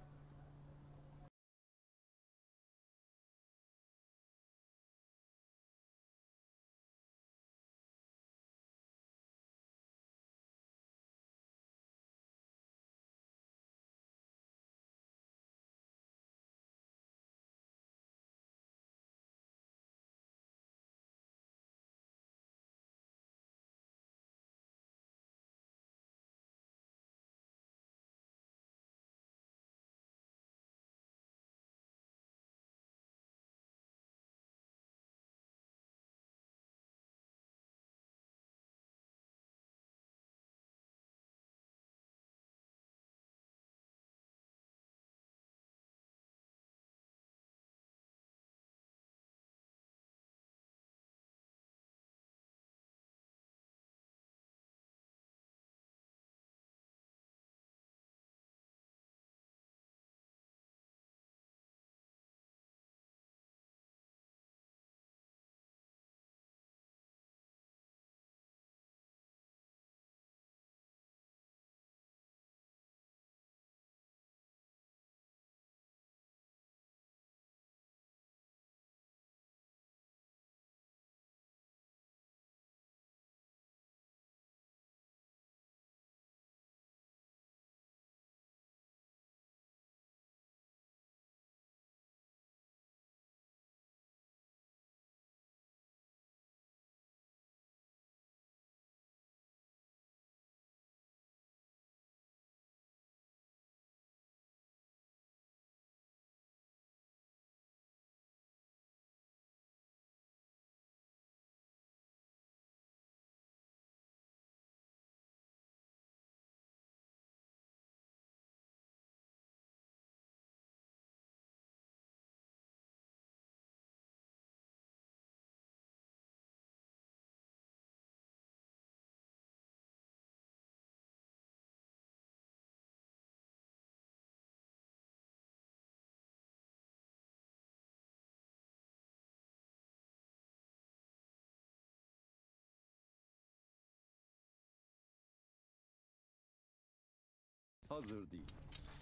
Hazır değil.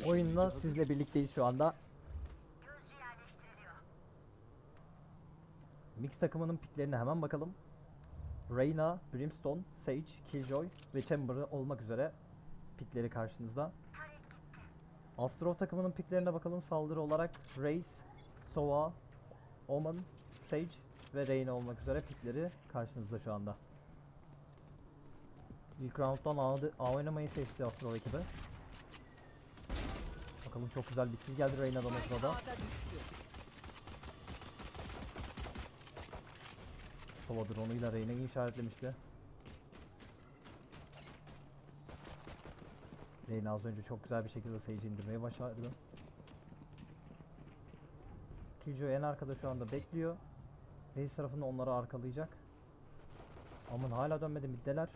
Oyunla sizle birlikteyiz şu anda. Mix takımının piklerine hemen bakalım. Reyna, Brimstone, Sage, Killjoy ve Chamber olmak üzere pikleri karşınızda. Astrov takımının piklerine bakalım. Saldırı olarak Raze, Sova, Omen, Sage ve Reyna olmak üzere pikleri karşınızda şu anda. İlk rounddan A, A oynamayı seçti Astrov ekibi. Bakalım çok güzel bir kill geldi Reyna'dan o sırada. Sova drone'uyla Reyna'yı işaretlemişti. Reyna az önce çok güzel bir şekilde Sage'i indirmeyi başardı. Killjoy en arkada şu anda bekliyor. Base tarafında onları arkalayacak. Aman hala dönmedi middeler.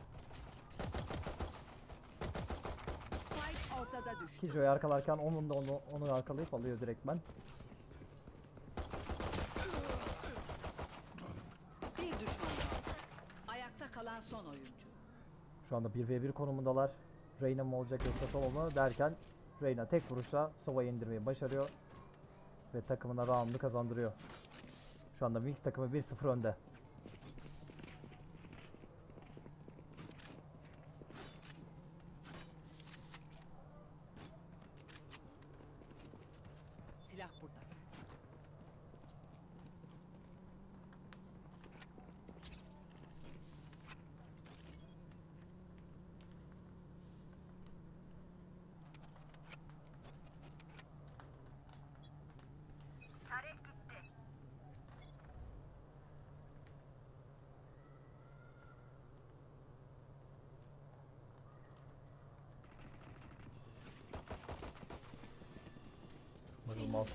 Killjoy arkalarken onun da onu, onu arkalayıp alıyor direktmen. Bir düşman kaldı. Ayakta kalan son oyuncu. Şu anda 1v1 konumundalar. Reyna mı olacak yoksa Sova mı derken Reyna tek vuruşla Sova'yı indirmeyi başarıyor. Ve takımına round'u kazandırıyor. Şu anda Wings takımı 1-0 önde. Silah burada.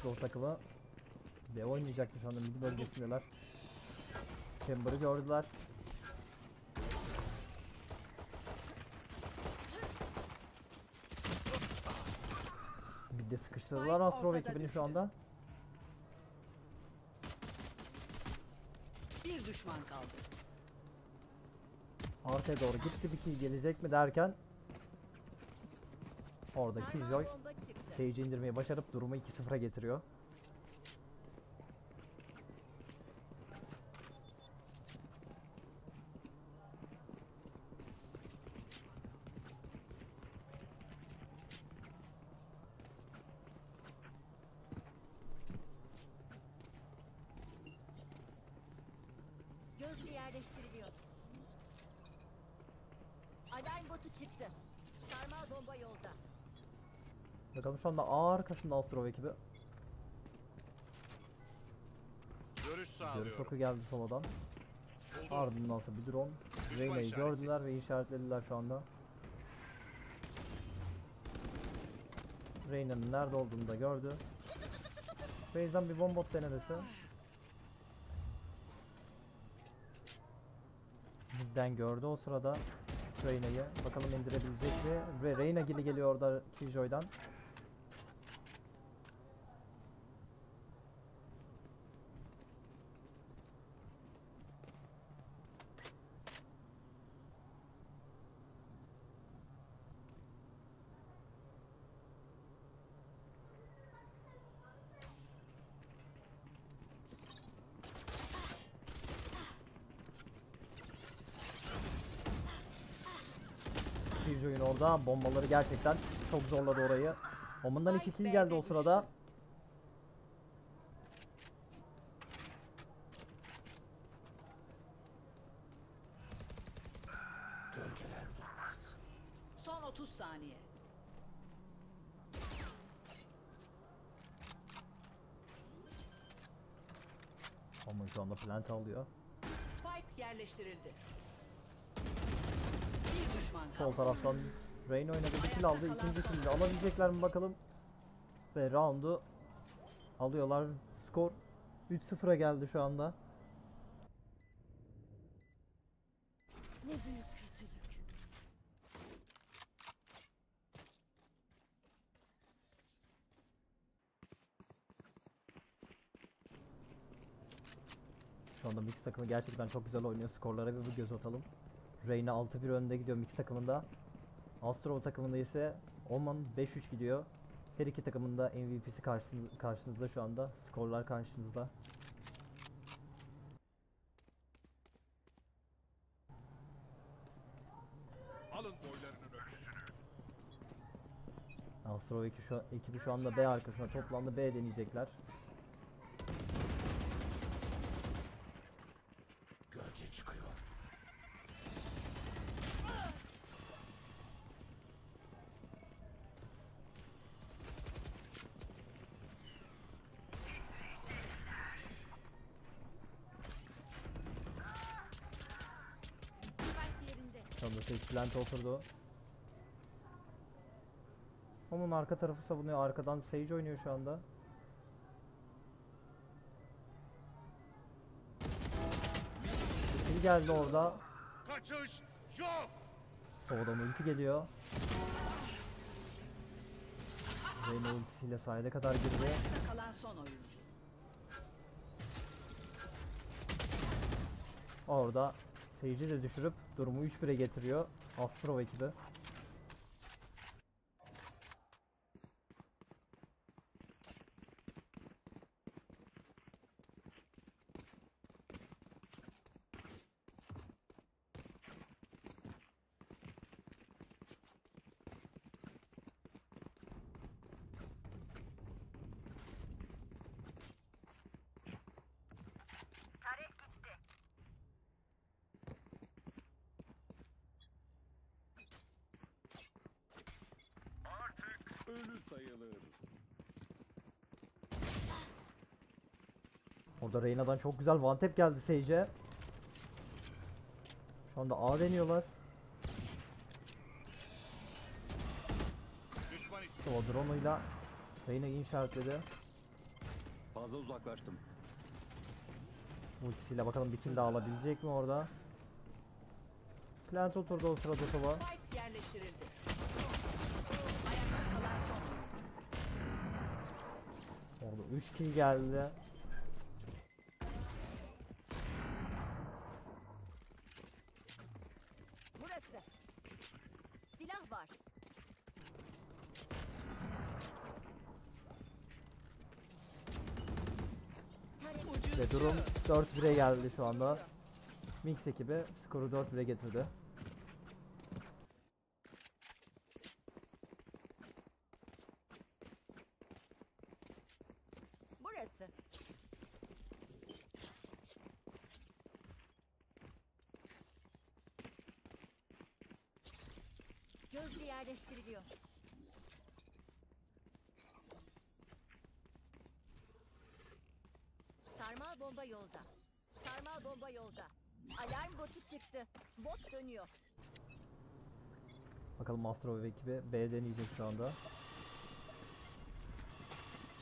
Astro takımı B oynayacaktı şu anda mid bölgesindeler. Chamber'ı gördüler. Bir de sıkıştırdılar Astro ekibini şu anda. Bir düşman kaldı. Arkaya doğru gitti bir kill gelecek mi derken orada Sarmal Killjoy bomba çıktı. Sage'i indirmeyi başarıp durumu 2-0'a getiriyor. Gözcü yerleştiriliyor. Alarm botu çıktı. Sarmal bomba yolda. Bakalım şu anda A arkasında Astro ekibi. Görüş Görüş sağlıyorum. oku geldi. Buldum. Ardından ise bir drone. Reyna'yı gördüler ve işaretlediler şu anda. Reyna'nın nerede olduğunu da gördü. Base'den bir bombot denemesi. Midden gördü o sırada Reyna'yı. Bakalım indirebilecek mi? Ve Reyna gili geliyor orada Killjoy'dan. Orada bombaları gerçekten çok zorladı orayı. Omundan iki kill geldi o sırada. Son 30 saniye. Omun şu anda plant alıyor. Spike yerleştirildi. Bir düşman kaldı. Sol taraftan Rain oynadı bir kill aldı. İkinci kill'i alabilecekler mi bakalım. Ve round'u alıyorlar. Skor 3-0'a geldi şu anda. Ne büyük kötülük. Şu anda mix takımı gerçekten çok güzel oynuyor. Skorlara bir göz atalım. Reyna 6-1 önde gidiyor mix takımında. Astro takımında ise Oman 5-3 gidiyor. Her iki takımın da MVP'si karşınızda, karşınızda şu anda. Skorlar karşınızda. Alın boylarının ölçüsünü. Astro ekibi şu, ekibi şu anda B arkasına toplandı. B deneyecekler. Gölge çıkıyor. Spike yerinde. Şu plant oturdu. Onun arka tarafı savunuyor. Arkadan Sage oynuyor şu anda. Kill geldi orada. Kaçış yok. Sovadan ulti geliyor. Reyna ultisiyle sahile kadar girdi. Kalan son oyuncu. Orada Sage'i de düşürüp durumu 3-1'e getiriyor. Astro 2'de. Reyna'dan çok güzel one tap geldi Sage'e. Şu anda A deniyorlar. Düşman O drone'uyla Reyna'yı işaretledi. Fazla uzaklaştım. Ultisiyle bakalım bir kill daha alabilecek mi orada? Plant oturdu o sırada oyuncu. Orada 3 kill geldi. Burası. Silah var. Tarek Ve durum 4-1'e geldi şu anda. Mix ekibi skoru 4-1'e getirdi. burası. Gözcü yerleştiriliyor. Sarmal bomba yolda. Sarmal bomba yolda. Alarm botu çıktı. Bot dönüyor. Bakalım Master ve ekibi B deneyecek şu anda.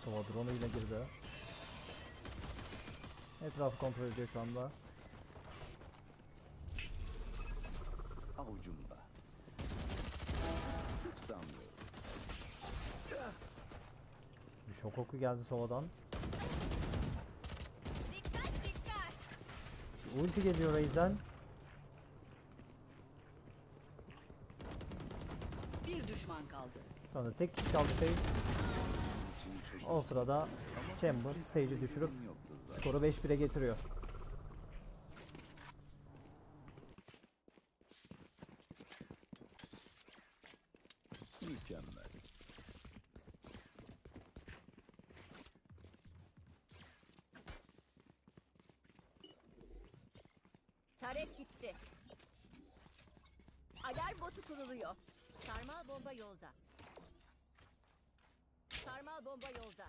Sova drone ile girdi. Etrafı kontrol ediyor şu anda. Avucumda. Hiç sanmıyorum. Bir şok oku geldi Sova'dan. Dikkat dikkat. Ulti geliyor Raze'den. Bir düşman kaldı. Şu anda tek kişi kaldı Sage. O sırada Chamber Sage'i düşürüp skoru 5-1'e getiriyor. Mükemmel. Tarek gitti. Alarm botu kuruluyor. Sarmal bomba yolda. Sarmal bomba yolda.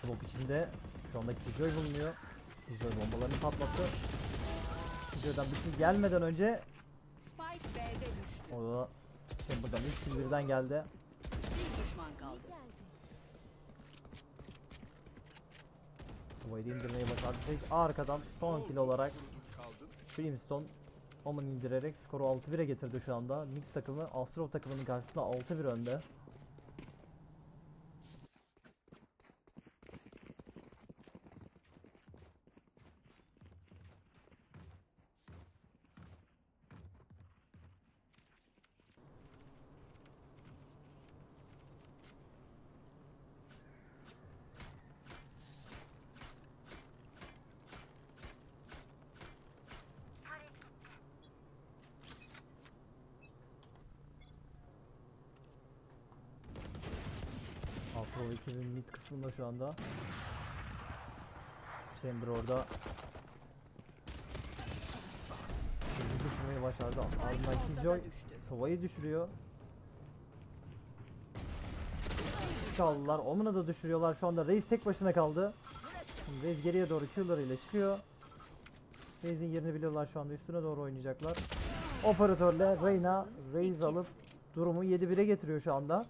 Smoke içinde Killjoy bulunuyor. Killjoy bombalarını patlattı. Killjoy'dan bir kill gelmeden önce Spike B'de düştü. orada Chamber'dan 3 kill birden geldi. Bir düşman kaldı. Sova'yı da başardı. Sage arkadan son kill olarak. Brimstone Omen indirerek skoru 6-1'e getirdi şu anda. Mix takımı Astro takımının karşısında 6-1 önde. Kısmında şu anda. Chamber orada. Şimdi düşürmeyi başardı. Ardından Killjoy. Sova'yı düşürüyor. Çaldılar. Omen'ı da düşürüyorlar. Şu anda Reis tek başına kaldı. Şimdi Reis geriye doğru Q'ları ile çıkıyor. Reis'in yerini biliyorlar şu anda. Üstüne doğru oynayacaklar. Operatörle Reyna Reis alıp durumu 7-1'e getiriyor şu anda.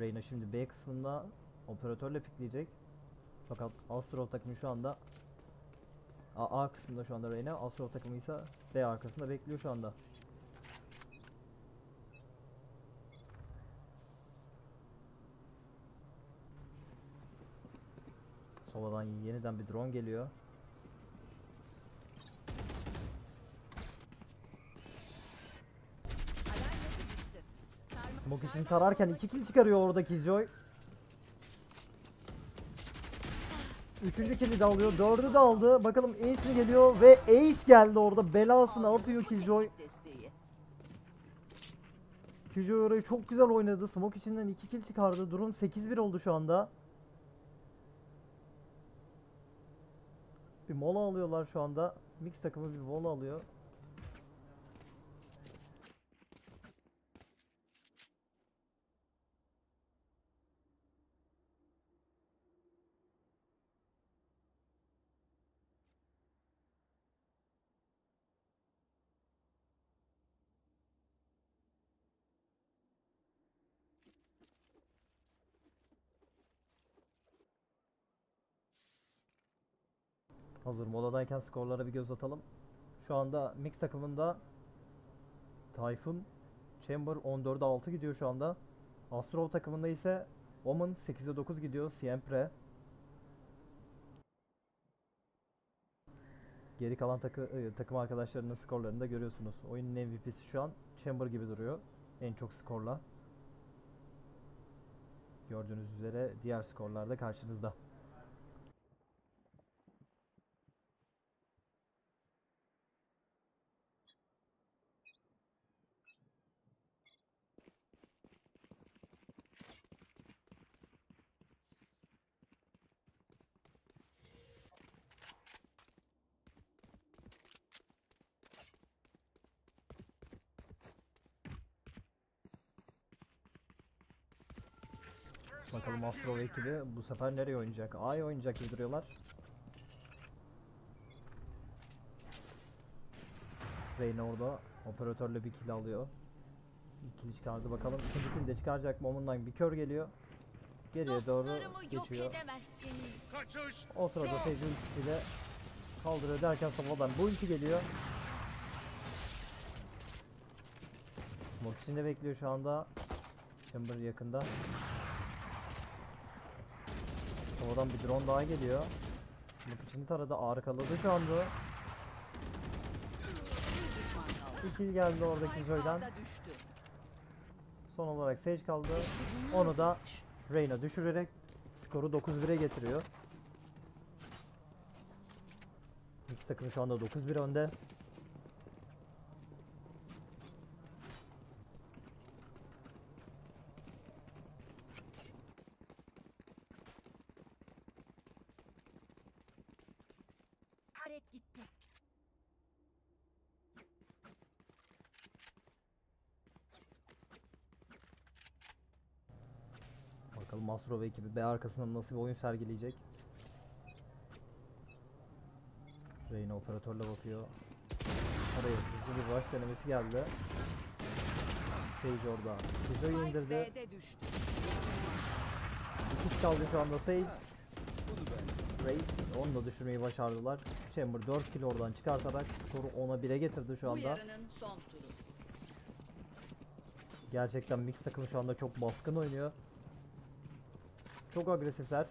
Reyna şimdi B kısmında operatörle pikleyecek. Fakat Astro takımı şu anda A, A kısmında şu anda Reyna. Astro takımı ise B arkasında bekliyor şu anda. Soladan yeniden bir drone geliyor. Smoke için tararken 2 kill çıkarıyor orada Killjoy. Üçüncü kill'i de alıyor. Dördü de aldı. Bakalım Ace mi geliyor? Ve Ace geldi orada. Belasını atıyor Killjoy. Killjoy orayı çok güzel oynadı. Smoke içinden 2 kill çıkardı. Durum 8-1 oldu şu anda. Bir mola alıyorlar şu anda. Mix takımı bir mola alıyor. Hazır moladayken skorlara bir göz atalım. Şu anda mix takımında Tayfun Chamber 14'e 6 gidiyor şu anda. Astrov takımında ise Omen 8'e 9 gidiyor. Siempre. Geri kalan takı, e, takım arkadaşlarının skorlarını da görüyorsunuz. Oyunun MVP'si şu an Chamber gibi duruyor. En çok skorla. Gördüğünüz üzere diğer skorlar da karşınızda. Astro ekibi bu sefer nereye oynayacak? A'ya oynayacak gibi duruyorlar. Reyna orada operatörle bir kill alıyor. Bir kill çıkardı bakalım. İkinci kill de çıkaracak mı? Omundan bir kör geliyor. Geriye doğru geçiyor. O sırada. Sage ultisiyle kaldırıyor derken Sova'dan bu ulti geliyor. Smoke içinde bekliyor şu anda. Chamber yakında. Sova'dan bir drone daha geliyor. İçini taradı. Arkaladı şu anda. Kill geldi oradaki düştü. Son olarak Sage kaldı. Onu da Reyna düşürerek skoru 9-1'e getiriyor. Mix takımı şu anda 9-1 önde. Aret gitti. Mastro ve ekibi B arkasından nasıl bir oyun sergileyecek. Reyna operatörle bakıyor. Oraya hızlı bir rush denemesi geldi. Sage orada. Spike indirdi. Kill kaldı şu anda Sage. Raze onu da düşürmeyi başardılar. Chamber 4 kill oradan çıkartarak skoru 10'a 1'e getirdi şu anda. Gerçekten mix takımı şu anda çok baskın oynuyor. Çok agresifler.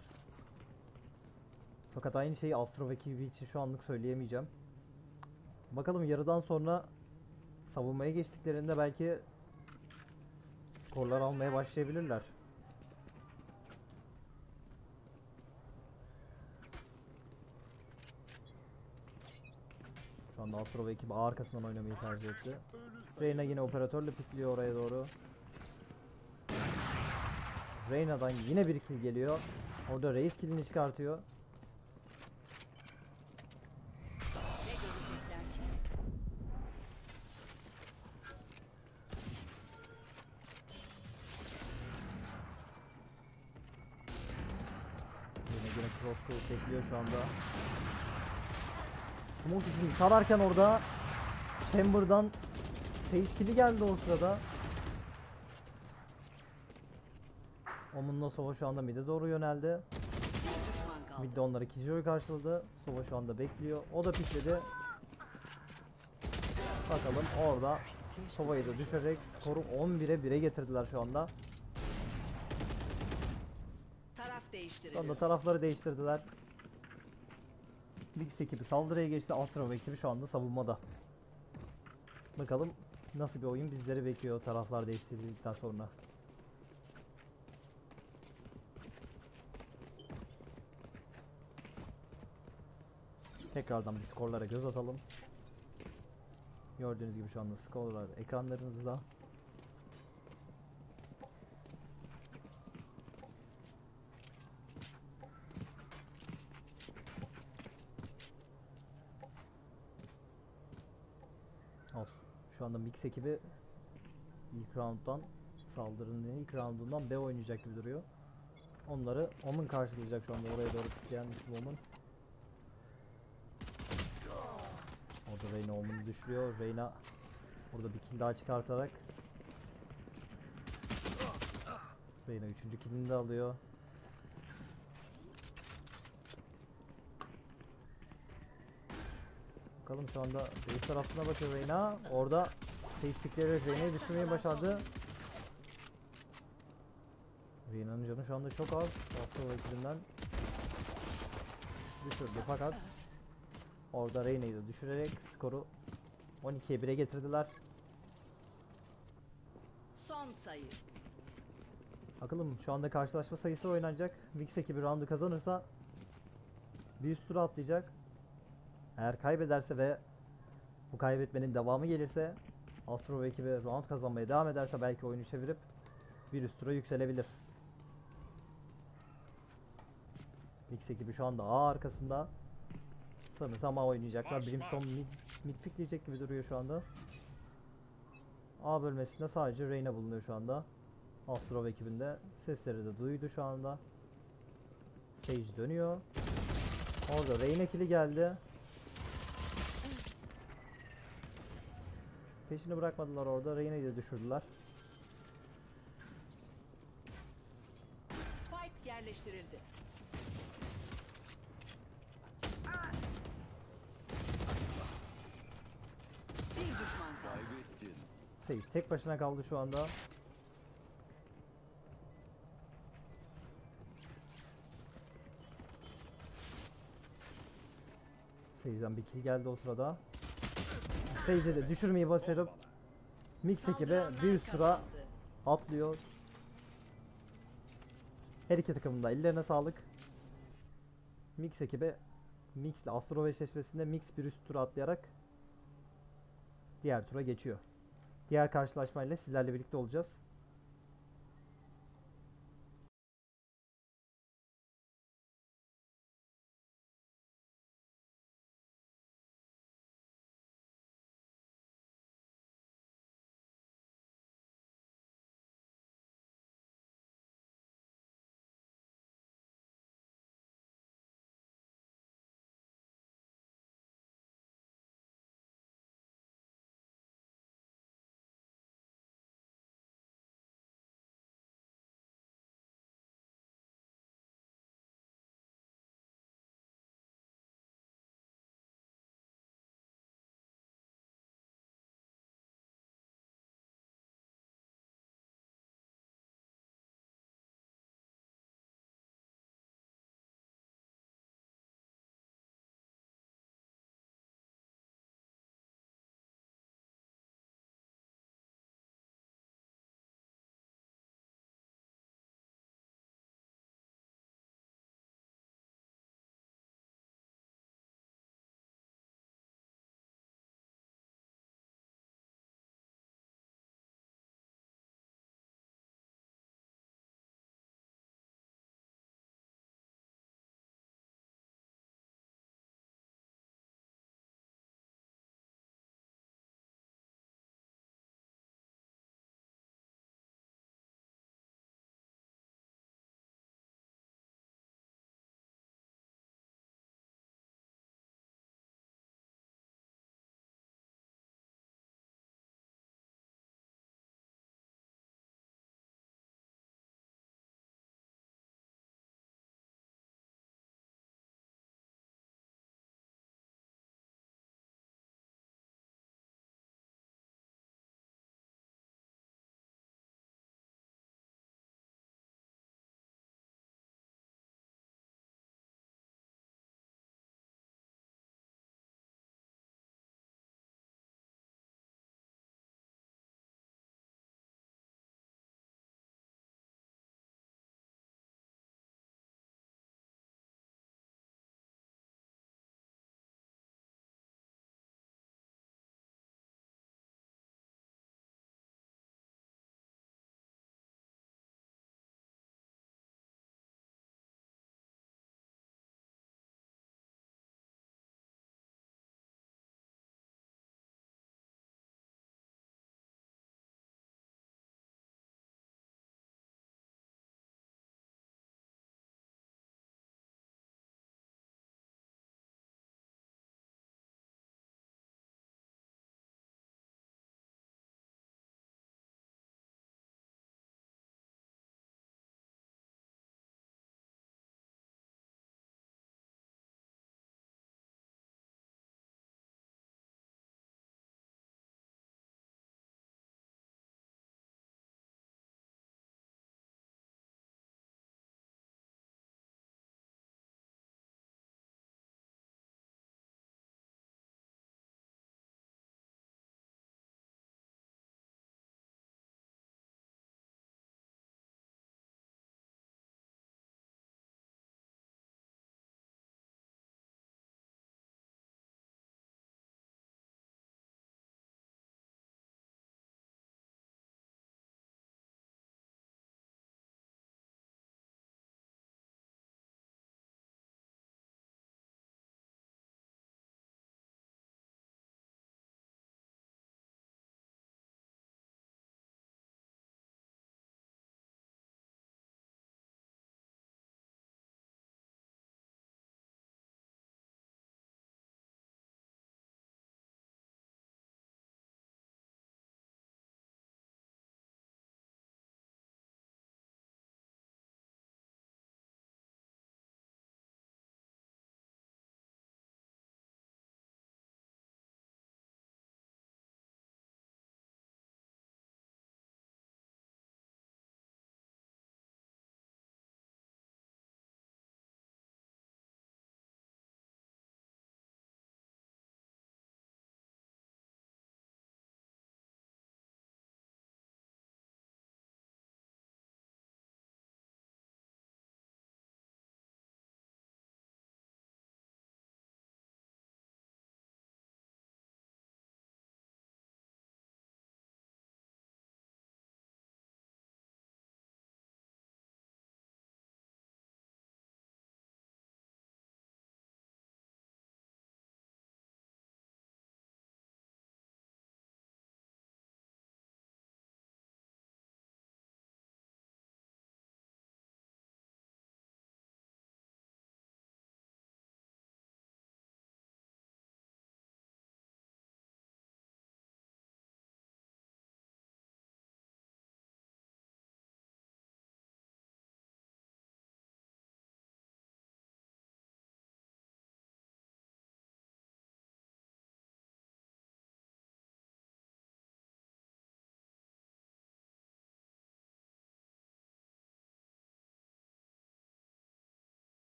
Fakat aynı şeyi Astro ve Kiwi için şu anlık söyleyemeyeceğim. Bakalım yarıdan sonra savunmaya geçtiklerinde belki skorlar almaya başlayabilirler. Şu anda Astro ekibi arkasından oynamayı tercih etti. Reyna yine operatörle pikliyor oraya doğru. Reyna'dan yine bir kill geliyor. Orada Reis killini çıkartıyor. Crossbow bekliyor şu anda. Smoke için tararken orada Chamber'dan Sage kill'i geldi o sırada. Omun'la Sova şu anda mid'e doğru yöneldi. Mid'de onları Kijoy karşıladı. Sova şu anda bekliyor. O da pikledi. Bakalım orada Sova'yı da düşürerek skoru 11'e 1'e getirdiler şu anda. Taraf Şu anda tarafları değiştirdiler. Mix ekibi saldırıya geçti. Astro ekibi şu anda savunmada. Bakalım nasıl bir oyun bizleri bekliyor taraflar değiştirdikten sonra. Tekrardan bir skorlara göz atalım. Gördüğünüz gibi şu anda skorlar ekranlarınızda. Of. Şu anda mix ekibi ilk round'dan saldırının ilk round'undan B oynayacak gibi duruyor. Onları onun karşılayacak şu anda oraya doğru yani Woman. Orada Reyna Omen'ı düşürüyor. Reyna burada bir kill daha çıkartarak Reyna 3. killini de alıyor. Bakalım şu anda base tarafına bakıyor Reyna. Orada stage pickleri Reyna'yı düşürmeyi başardı. Reyna'nın canı şu anda çok az. Hafta ekibinden düşürdü fakat orada Reyna'yı da düşürerek skoru 12'ye 1'e getirdiler. Son sayı. Bakalım şu anda karşılaşma sayısı oynanacak. Vix ekibi roundu kazanırsa bir üst tura atlayacak. Eğer kaybederse ve bu kaybetmenin devamı gelirse Astro ekibi round kazanmaya devam ederse belki oyunu çevirip bir üst tura yükselebilir. Vix ekibi şu anda A arkasında. Sanırsam A oynayacaklar. Brimstone mid, mid pickleyecek gibi duruyor şu anda. A bölmesinde sadece Reyna bulunuyor şu anda. Astrov ekibinde sesleri de duydu şu anda. Sage dönüyor. Orada Reyna kili geldi. Peşini bırakmadılar orada. Reyna'yı da düşürdüler. Spike yerleştirildi. Bir düşman kaldı. Kaybettin. Sage tek başına kaldı şu anda. Sage'den bir kill geldi o sırada. Sage'i de düşürmeyi başarıp Mix ekibi bir kazandı. atlıyor. Her iki takımın da ellerine sağlık. Mix ekibi Mix ile Astro eşleşmesinde Mix bir üst tura atlayarak diğer tura geçiyor. Diğer karşılaşmayla sizlerle birlikte olacağız.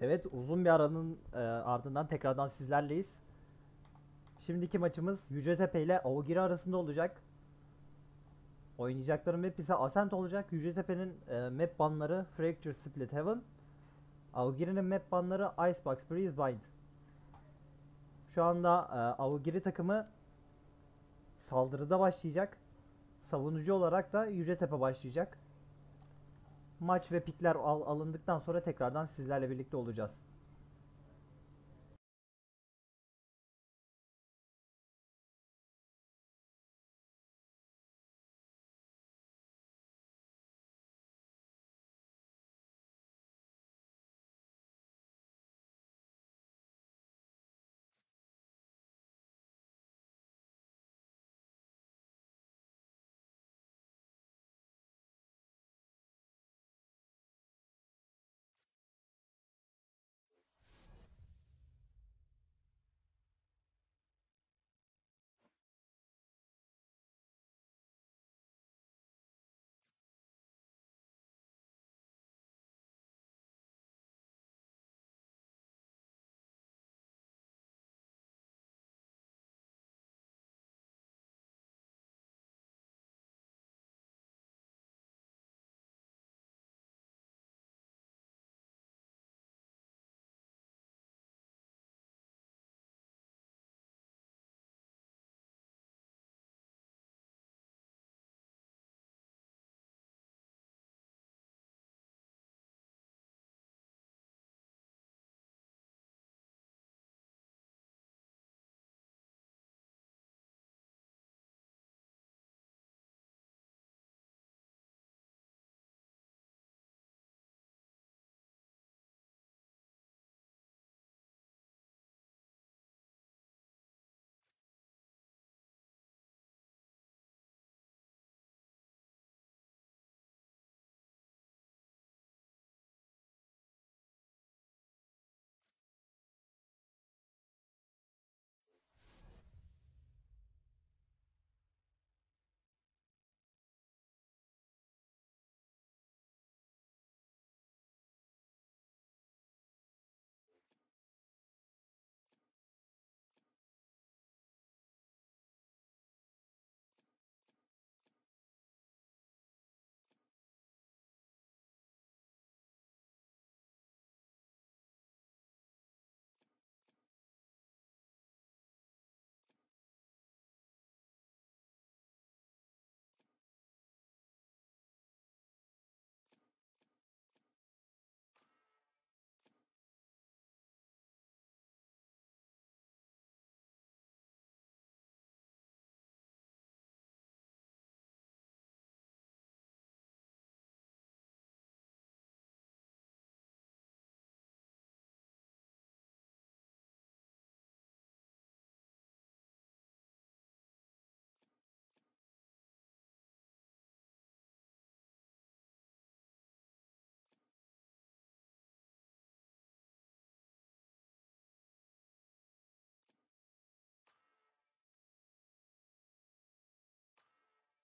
Evet uzun bir aranın e, ardından tekrardan sizlerleyiz. Şimdiki maçımız Yücetepe ile Avogiri arasında olacak. Oynayacakları map ise Ascent olacak. Yücetepe'nin e, map banları Fracture Split Heaven. Avogiri'nin map banları Icebox Breeze Bind. Şu anda e, Avogiri takımı saldırıda başlayacak. Savunucu olarak da Yücetepe başlayacak. Maç ve pikler al- alındıktan sonra tekrardan sizlerle birlikte olacağız.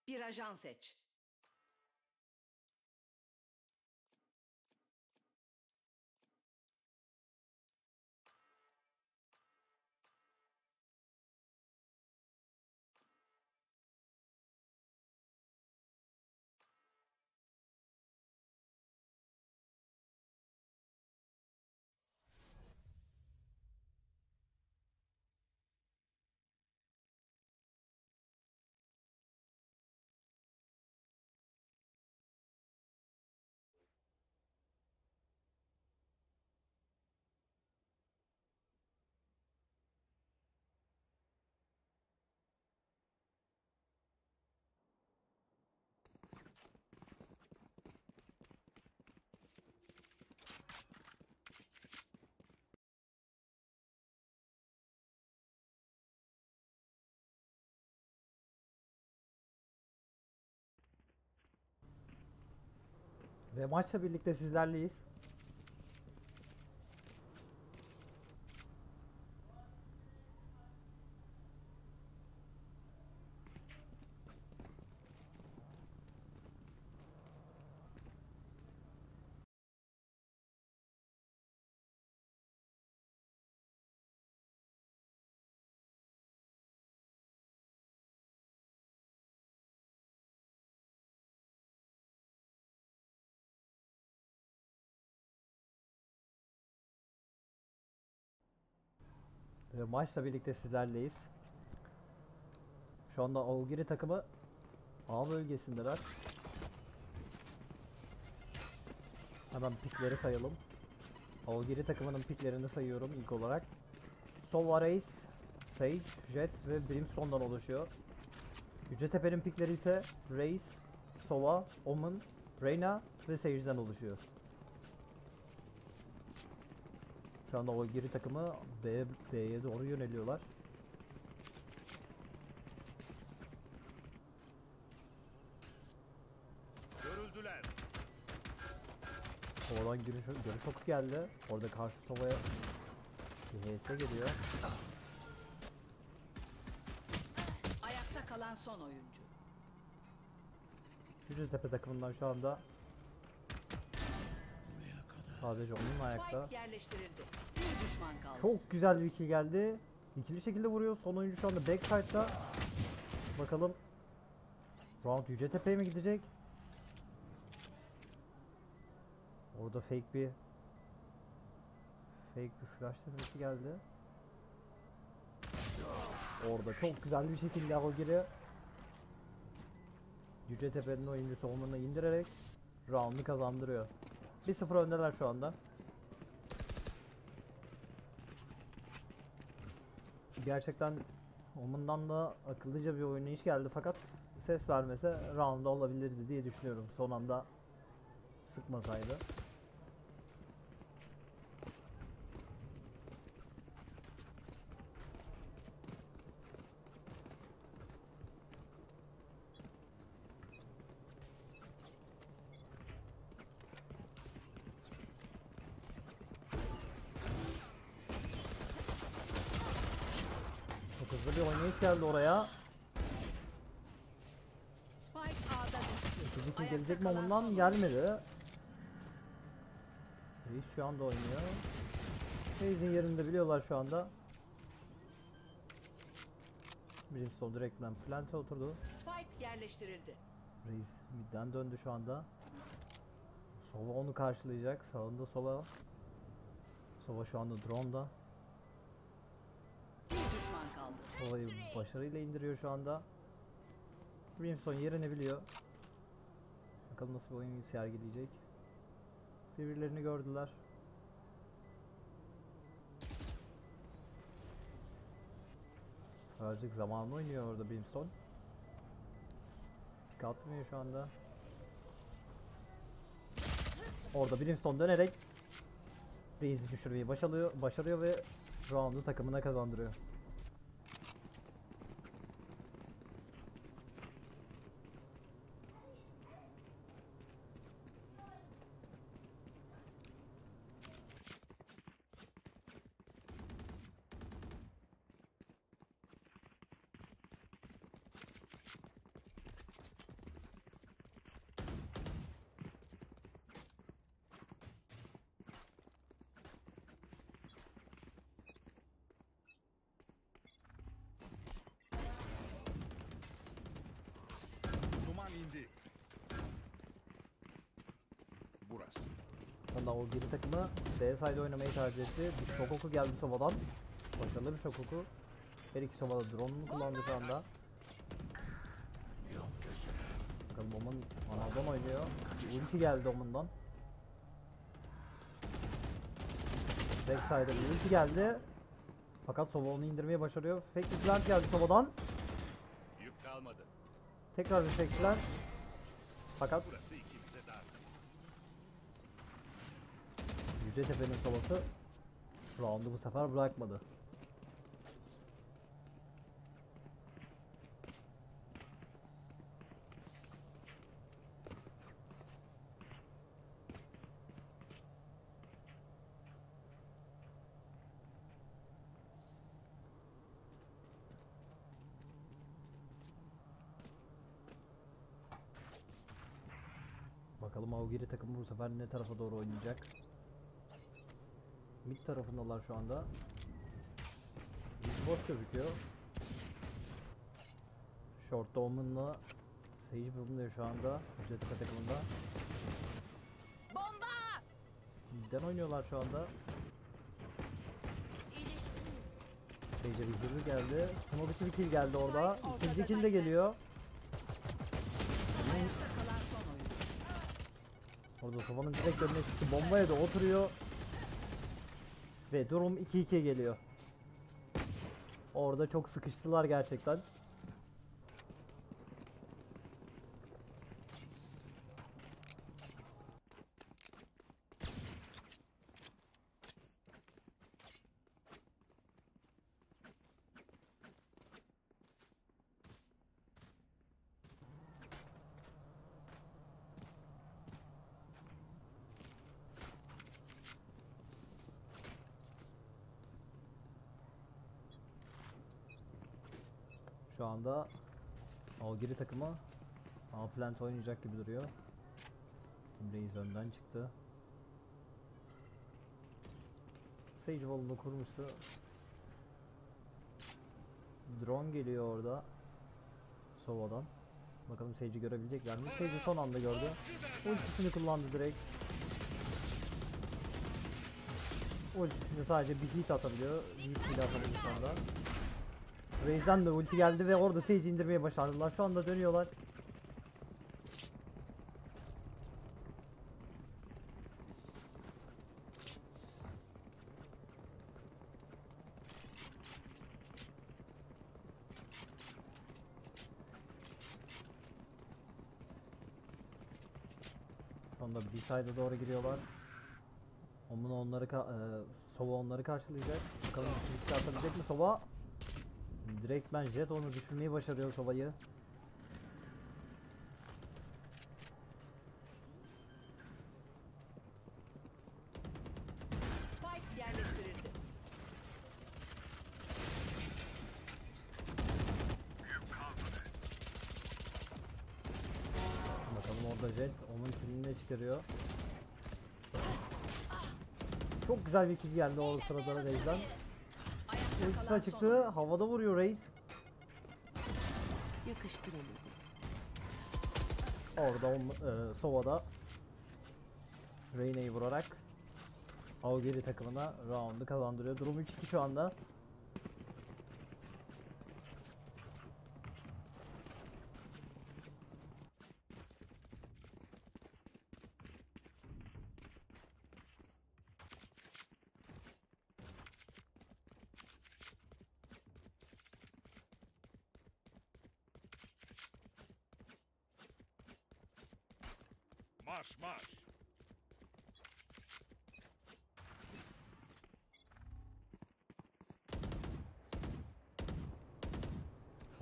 Bir ajan seç. Ve maçla birlikte sizlerleyiz. Ve maçla birlikte sizlerleyiz. Şu anda Augiri takımı A bölgesindeler. Hemen pikleri sayalım. Augiri takımının piklerini sayıyorum ilk olarak. Sova Reis, Sage, Jet ve Brimstone'dan oluşuyor. Yücetepe'nin pikleri ise Reis, Sova, Omen, Reyna ve Sage'den oluşuyor. Şu anda Augiri takımı B, B'ye doğru yöneliyorlar. Görüldüler. Oradan görüş, görüş oku geldi. Orada karşı Sova'ya bir HS geliyor. Ayakta kalan son oyuncu. Yücetepe takımından şu anda sadece onun ayakta. Yerleştirildi. Bir düşman kaldı. Çok güzel bir kill geldi. İkili şekilde vuruyor. Son oyuncu şu anda backside'da. Bakalım round Yücetepe'ye mi gidecek? Orada fake bir fake bir flash tepesi geldi. Orada çok güzel bir şekilde o giriyor. Yücetepe'nin oyuncusu onunla indirerek round'u kazandırıyor. 1-0 öndeler şu anda. Gerçekten ondan da akıllıca bir oynayış geldi fakat ses vermese round'da olabilirdi diye düşünüyorum. Son anda sıkmasaydı. Çok hızlı bir oynayış geldi oraya. Ayakta gelecek mi ondan gelmedi. Reis şu anda oynuyor. Reis'in yerinde biliyorlar şu anda. Brimstone direktmen plante oturdu. Spike yerleştirildi. Reis midden döndü şu anda. Sova onu karşılayacak. Sağında Sova. Sova şu anda drone'da. Sova'yı başarıyla indiriyor şu anda. Brimstone yerini biliyor. Bakalım nasıl bir oyun sergileyecek. Birbirlerini gördüler. Birazcık zamanlı oynuyor orada Brimstone. Pik atmıyor şu anda. Orada Brimstone dönerek Reis'i düşürmeyi başarıyor, başarıyor ve round'u takımına kazandırıyor. Duman indi. Burası. Geri takımı B side oynamayı tercih etti. Bir şok oku geldi Sova'dan. Başarılı bir şok oku. Her iki Sova da drone'unu kullandı şu anda. Bakalım Oman Anadolu oynuyor. Ulti geldi Oman'dan. Backside'a bir ulti geldi. Fakat Sova onu indirmeyi başarıyor. Fake plant geldi Sova'dan. Yük kalmadı. Tekrar bir fake plant. Fakat Burası Yücetepe'nin Sova'sı round'u bu sefer bırakmadı. Bakalım Augiri takımı bu sefer ne tarafa doğru oynayacak. Mid tarafındalar şu anda. Mid boş gözüküyor. Short Omen'la Sage bulunuyor şu anda. Ücretli takımında. Bomba! Midden oynuyorlar şu anda. Sage'e bir hırı geldi. Smoke için bir kill geldi orada. İkinci kill de geliyor. Orada Sova'nın direkt önüne çıktı. Bombaya da oturuyor. Ve durum 2-2 geliyor. Orada çok sıkıştılar gerçekten. Anda Algiri takımı A plant oynayacak gibi duruyor. Reis önden çıktı. Sage wall'unu kurmuştu. Drone geliyor orada. Sova'dan. Bakalım Sage'i görebilecekler mi? Sage'i son anda gördü. Ultisini kullandı direkt. Ultisini sadece bir hit atabiliyor. Bir hit bile atabiliyor şu anda. Raze'den de ulti geldi ve orada Sage'i indirmeyi başardılar. Şu anda dönüyorlar. Şu anda B-side'e doğru giriyorlar. Omuna onları e, Sova onları karşılayacak. Bakalım risk atabilecek mi Sova? Direkt ben Jet onu düşürmeyi başarıyor. Spike yerleştirildi. Bakalım orada Jet onun killini de çıkarıyor. Çok güzel bir kill geldi o sırada Raze'den. Ayakta Ultisi kalan son çıktı. Havada vuruyor Raze. Yakıştıramadım. Orada on, e, Sova'da Reyna'yı vurarak Augeri takımına round'u kazandırıyor. Durum 3-2 şu anda.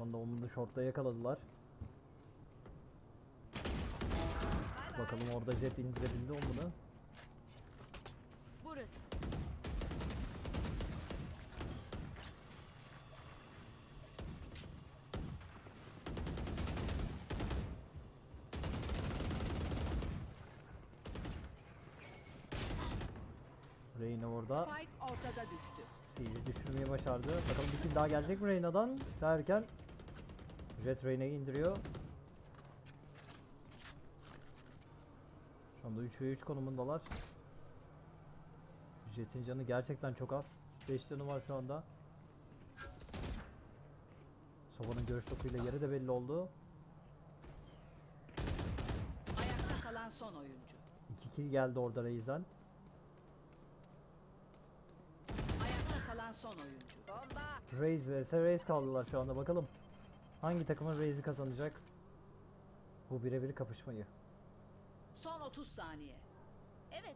Anda onu da short'ta yakaladılar. Bakalım orada Jet indirebildi onu bunu. Burası. Reyna orada. Spike ortada düştü. Sage'i düşürmeyi başardı. Bakalım bir kill daha gelecek mi Reyna'dan? Derken Jet Reyna'yı indiriyor. Şu anda 3 ve 3 konumundalar. Jet'in canı gerçekten çok az. 5 canı var şu anda. Sova'nın görüş topuyla yeri de belli oldu. Ayakta kalan son oyuncu. 2 kill geldi orada Reis'den. Ayakta kalan son oyuncu. Bomba. Raze ve Raze kaldılar şu anda bakalım. Hangi takımın Raze'i kazanacak? Bu birebir kapışmayı. Son 30 saniye. Evet.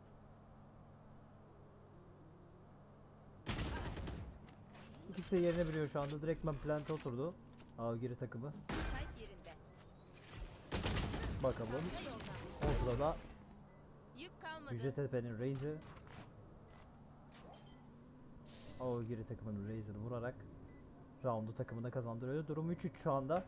İkisi yerine biliyor şu anda. Direktman plante oturdu. Avgiri takımı. Bakalım. O sırada Yük kalmadı. Yücetepe'nin Raze'i Avgiri takımının Raze'ini vurarak roundu takımına kazandırıyor. Durum 3-3 şu anda.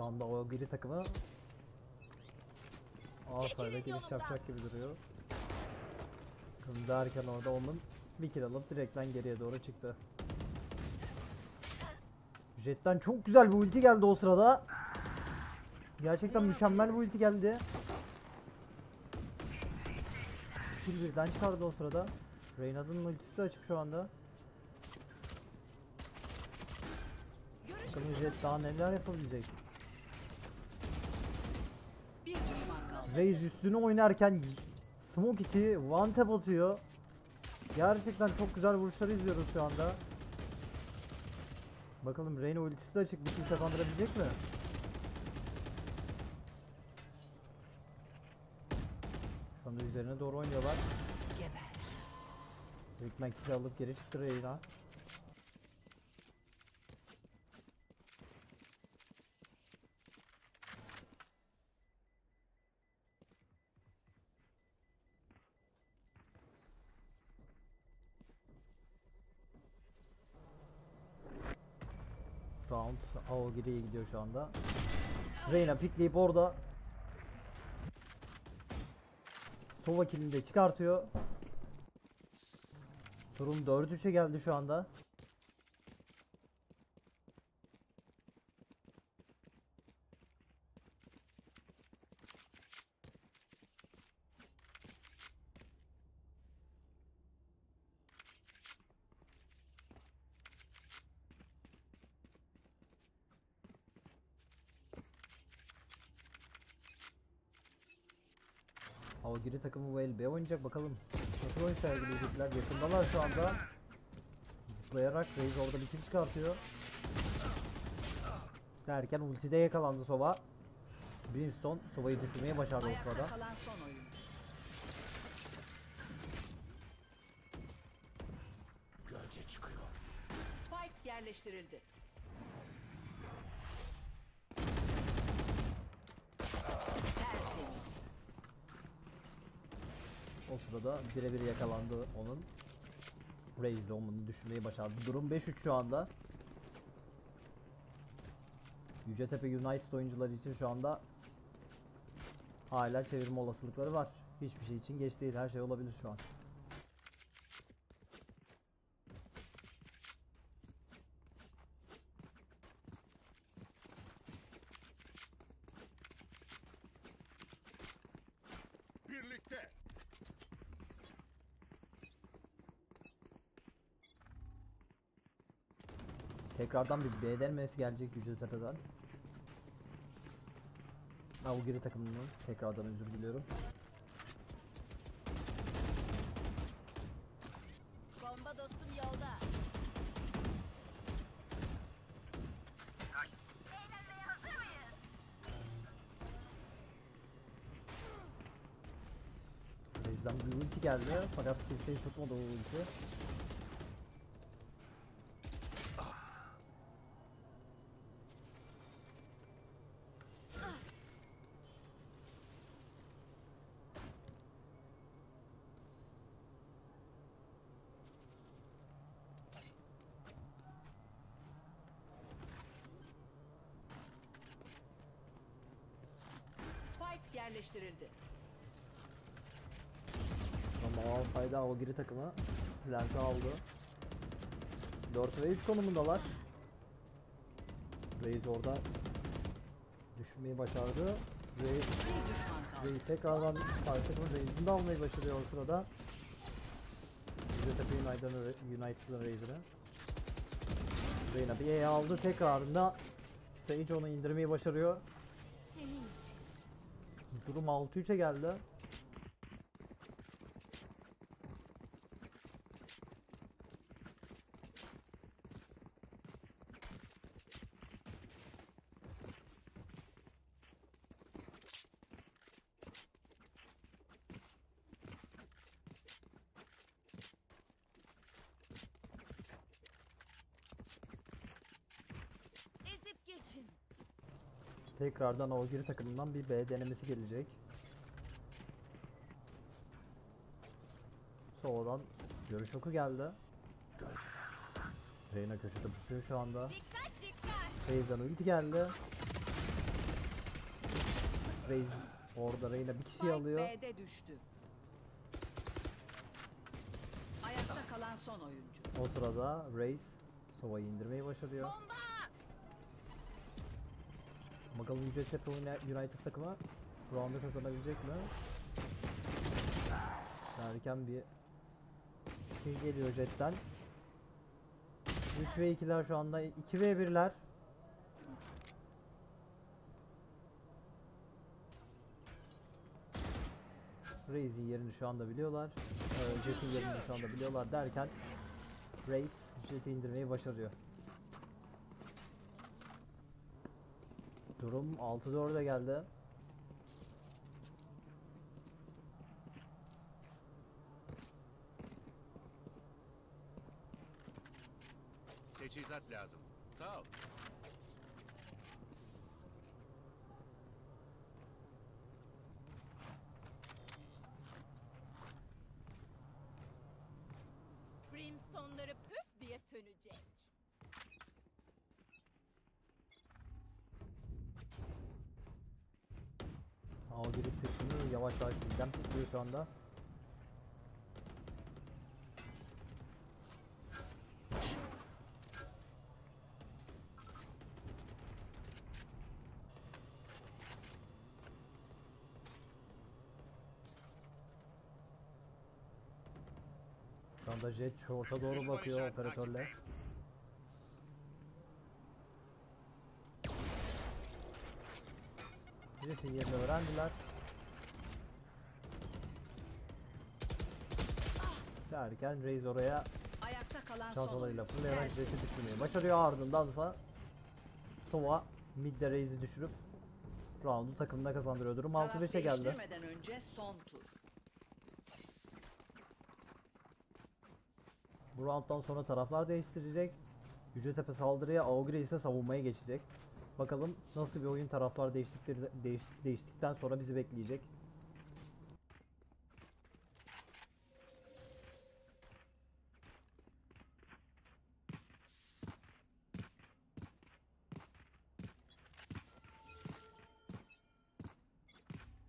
Şu anda o gri takımı Alfa'yla giriş yapacak gibi duruyor. Derken orada onun bir kill alıp direkten geriye doğru çıktı. Jet'ten çok güzel bir ulti geldi o sırada. Gerçekten mükemmel bir ulti geldi. Kill birden çıkardı o sırada. Reyna'nın ultisi de açık şu anda. Bakalım Jet daha neler yapabilecek. Bir Reis üstüne oynarken smoke içi one tap atıyor. Gerçekten çok güzel vuruşlar izliyoruz şu anda. Bakalım Reyna ultisi de açık kill kazandırabilecek mi? Şu anda üzerine doğru oynuyorlar. Geber. Hükmen kill alıp geri çıktı Reyna. Round Geriye gidiyor şu anda. Reyna pikleyip orada Sova killini de çıkartıyor. Durum 4-3'e geldi şu anda. Takımı bu el B oynayacak bakalım. Nasıl oyun sergileyecekler? Yakındalar şu anda. Zıplayarak Reis orada bir kill çıkartıyor. Derken ultide yakalandı Sova. Brimstone Sova'yı düşürmeye başardı o sırada. Gölge çıkıyor. Spike yerleştirildi. O sırada birebir yakalandı onun. Reis de onu düşürmeyi başardı. Durum 5-3 şu anda. Yücetepe United oyuncuları için şu anda hala çevirme olasılıkları var. Hiçbir şey için geç değil. Her şey olabilir şu an. Tekrardan bir B denemesi gelecek Yücetepe'den. Avgiri takımının tekrardan özür diliyorum. Bomba dostum yolda. Reis'den bir ulti geldi fakat kimseyi tutmadı o ulti. Spike yerleştirildi. Ama Alfayda Avgiri takımı Plant'i aldı. 4 ve 3 konumundalar. Reis orada düşürmeyi başardı. Reis. Reis tekrardan karşı takımın Reis'ini de almayı başarıyor o sırada. Yücetepe United'ın United'ın Reis'ini. Reyna bir E aldı tekrarında Sage onu indirmeyi başarıyor. Durum 6-3'e geldi. Tekrardan Avgiri takımından bir B denemesi gelecek. Soldan görüş oku geldi. Reyna köşede pusuyor şu anda. Reis'den ulti geldi. Raze orada Reyna bir kişi alıyor. B'de düştü. Ayakta kalan son oyuncu. O sırada Raze Sova'yı indirmeyi başarıyor. Bakalım Uni- United takımı round'u kazanabilecek mi? Derken bir kill geliyor Jet'ten. 3 ve 2'ler şu anda 2 ve 1'ler. Raze'in yerini şu anda biliyorlar. Ee, Jet'in yerini şu anda biliyorlar derken Raze Jet'i indirmeyi başarıyor. Durum 6-4'e geldi. Teçhizat lazım. Sağ ol. Brimstone'ları püf diye sönecek. Algiri tırtını yavaş yavaş bizden tutuyor şu anda. Şu anda Jet short'a doğru bakıyor işaret operatörle. takipte. Jet'in yerini öğrendiler. Derken Raze oraya Ayakta kalan çantalarıyla fırlayarak. Jet'i düşürmeyi başarıyor. Ardından Sova midde Raze'i düşürüp roundu takımına kazandırıyor. Durum Taraf 6-5'e geldi. önce son tur. Bu rounddan sonra taraflar değiştirecek. Yücetepe saldırıya, Augri ise savunmaya geçecek. Bakalım nasıl bir oyun taraflar değiştikleri değiş, değiştikten sonra bizi bekleyecek.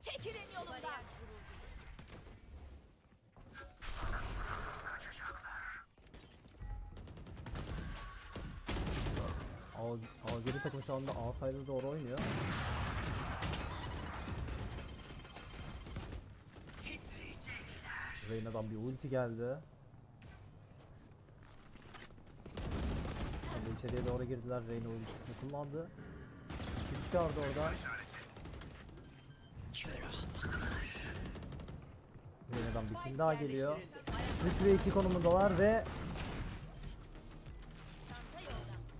Çekilin yolumdan. Al- Algeri takım şu anda A side'a doğru oynuyor. Reyna'dan bir ulti geldi. Şimdi içeriye doğru girdiler. Reyna ultisini kullandı. Kim çıkardı orada? Reyna'dan bir kill daha geliyor. Yerleştirildi. 3 ve 2 konumundalar ve.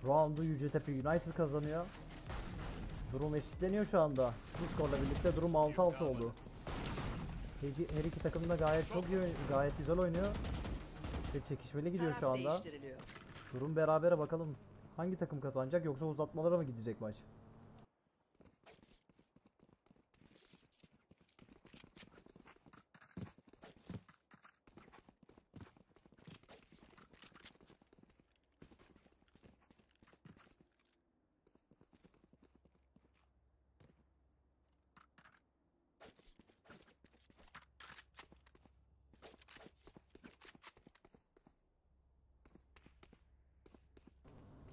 Round'u Yücetepe United kazanıyor. Durum eşitleniyor şu anda. Bu skorla birlikte durum 6-6 oldu. Her, her iki takım da gayet çok iyi, gayet güzel oynuyor. Ve çekişmeli gidiyor şu anda. Durum berabere bakalım. Hangi takım kazanacak yoksa uzatmalara mı gidecek maç?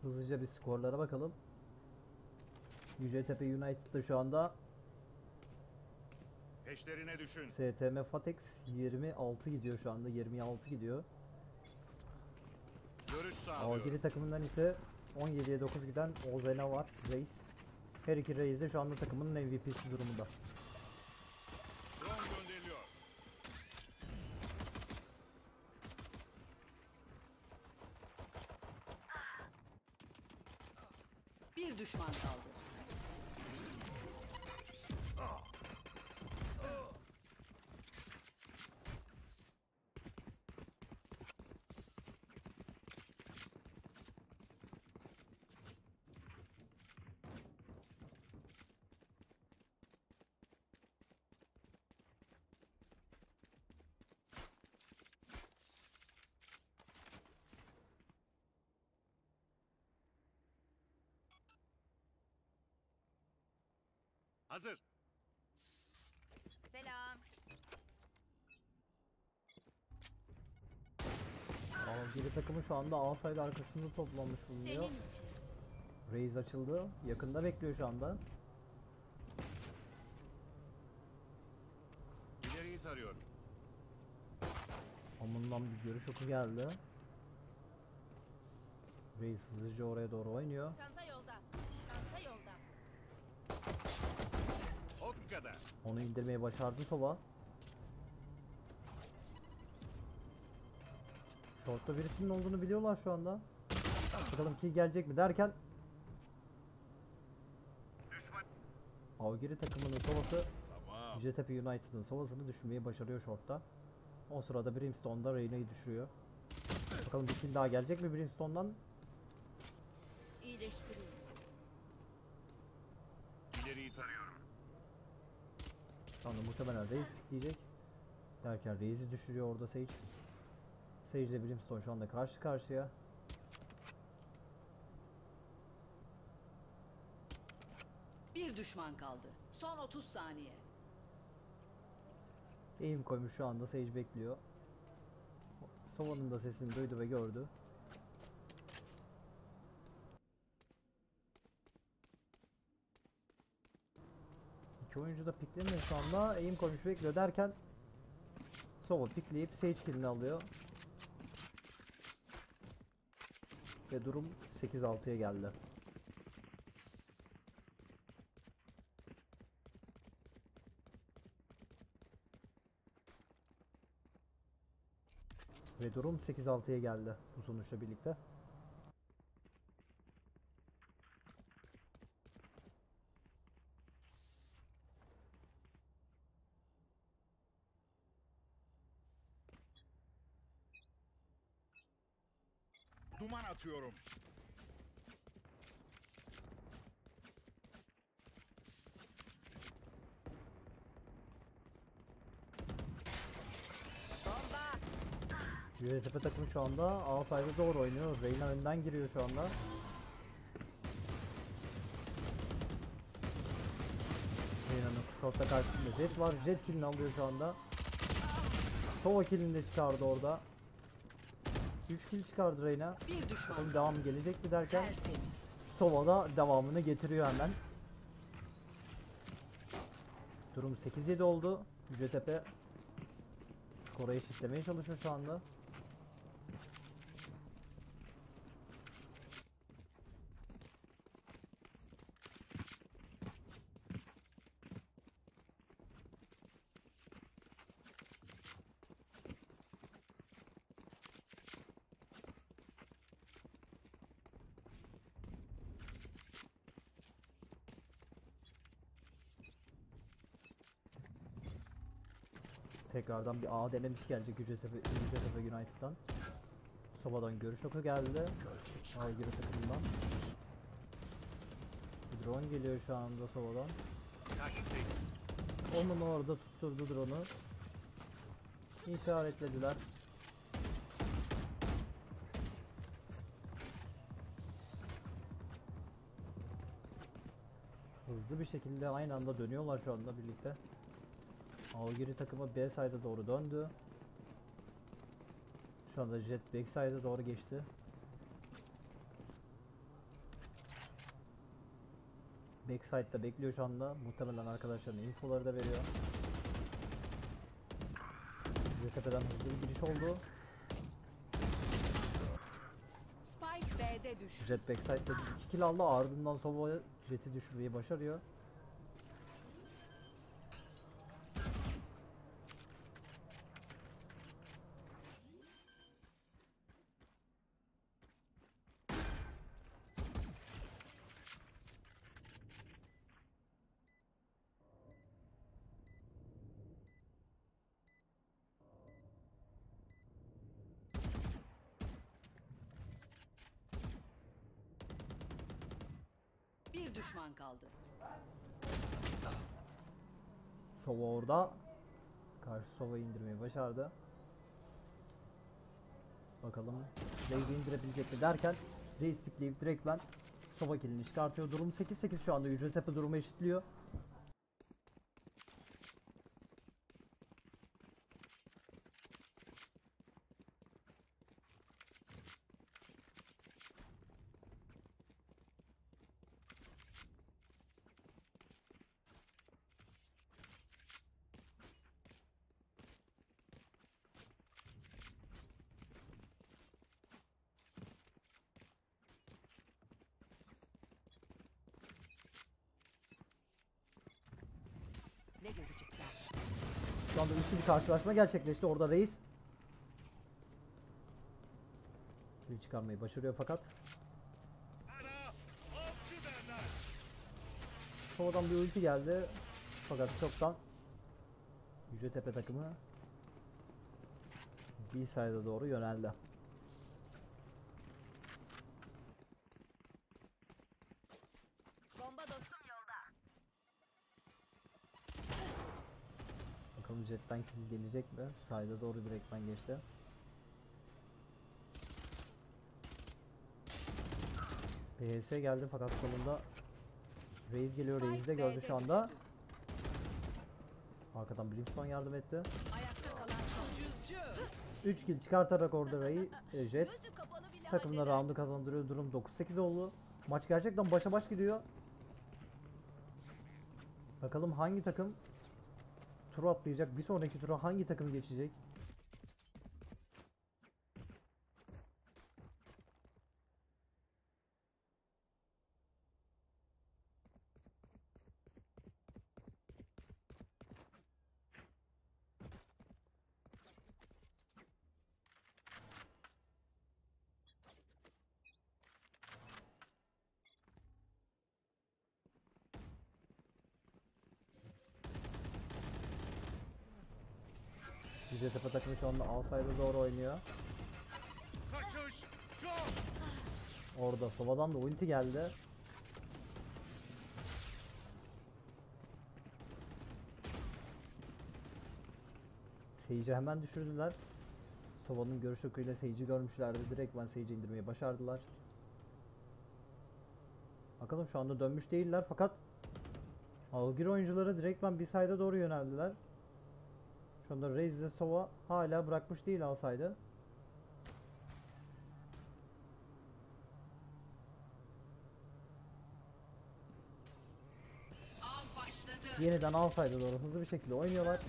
Hızlıca bir skorlara bakalım. Yücetepe United'da şu anda Peşlerine düşün. STM Fatex 26 gidiyor şu anda. 26 gidiyor. Görüş sağlıyorum. Algiri takımından ise 17'ye 9 giden Ozena var. Reis. Her iki Reis de şu anda takımının MVP'si durumunda. Drone gönderiliyor. Bir düşman kaldı. Hazır. Geri takımı şu anda outside arkasında toplanmış bulunuyor. Senin için. Raze açıldı. Yakında bekliyor şu anda. İleriyi tarıyorum. Omundan bir görüş oku geldi. Raze hızlıca oraya doğru oynuyor. Çanta yolda. Çanta yolda. O kadar. Onu indirmeyi başardı Sova. Short'ta birisinin olduğunu biliyorlar şu anda. Bakalım kill gelecek mi derken Avgiri takımının sovası Tamam. Jetepe United'ın sovasını düşürmeyi başarıyor short'ta. O sırada Brimstone da Reyna'yı düşürüyor. Bakalım bir kill daha gelecek mi Brimstone'dan? İyileştireyim. İleriyi tarıyorum. Şu anda muhtemelen Raze diyecek. Derken Raze'i düşürüyor orada Sage. Sage ile Brimstone şu anda karşı karşıya. Bir düşman kaldı. Son 30 saniye. Aim koymuş şu anda Sage bekliyor. Sova'nın da sesini duydu ve gördü. İki oyuncu da piklemiyor şu anda. Aim koymuş bekliyor derken Sova pikleyip Sage killini alıyor. Ve durum 8-6'ya geldi. Ve durum 8-6'ya geldi bu sonuçla birlikte. Atıyorum. USP takımı şu anda A side'e doğru oynuyor. Reyna önden giriyor şu anda. Reyna'nın short'ta karşısında Jet var. Jet killini alıyor şu anda. Sova killini de çıkardı orada. 3 kill çıkardı Reyna. Bir düşman devam gelecek mi derken. Sova da devamını getiriyor hemen. Durum 8-7 oldu. Yücetepe skoru eşitlemeye çalışıyor şu anda. Tekrardan bir A denemesi gelecek Yücetepe, Yücetepe United'dan. Soba'dan görüş oku geldi. A giri takımdan. Drone geliyor şu anda Soba'dan. Onun orada tutturdu drone'u. İşaretlediler. Hızlı bir şekilde aynı anda dönüyorlar şu anda birlikte. Aogiri takımı B side'a doğru döndü. Şu anda Jet backside'a doğru geçti. Backside'da bekliyor şu anda. Muhtemelen arkadaşlarına infoları da veriyor. Zetepe'den hızlı bir giriş oldu. Spike B'de düştü. Jet backside'da 2 kill aldı. Ardından Sova Jet'i düşürmeyi başarıyor. Bir düşman kaldı. Sova orada. Karşı Sova'yı indirmeyi başardı. Bakalım Reis'i indirebilecek mi derken Reis pikleyip direkt ben Sova killini çıkartıyor. Durum 8-8 şu anda. Yücetepe durumu eşitliyor. Ne görecekler? Şu anda üçlü bir karşılaşma gerçekleşti. Orada Reis kill çıkarmayı başarıyor fakat. Sovadan bir ulti geldi. Fakat çoktan Yücetepe takımı B-side'a doğru yöneldi. Bakalım jetten kill gelecek mi? Side'a doğru direktmen geçti. PS geldi fakat sonunda Reis geliyor. Reis de gördü şu anda. Arkadan Brimstone yardım etti. Ayakta kalan son yüzcü. 3 kill çıkartarak orada Ray, e, Jet takımına roundu kazandırıyor. Durum 9-8 oldu. Maç gerçekten başa baş gidiyor. Bakalım hangi takım tur atlayacak? Bir sonraki tura hangi takım geçecek? Anda outside'a doğru oynuyor. Orada Sova'dan da ulti geldi. Sage'i hemen düşürdüler. Sova'nın görüş okuyla Sage'i görmüşlerdi. Direkt ben Sage'i indirmeyi başardılar. Bakalım şu anda dönmüş değiller fakat Algir oyuncuları direkt ben bir side'a doğru yöneldiler. Şu anda Raze ile Sova hala bırakmış değil alsaydı. Yeniden alsaydı doğru hızlı bir şekilde oynuyorlar.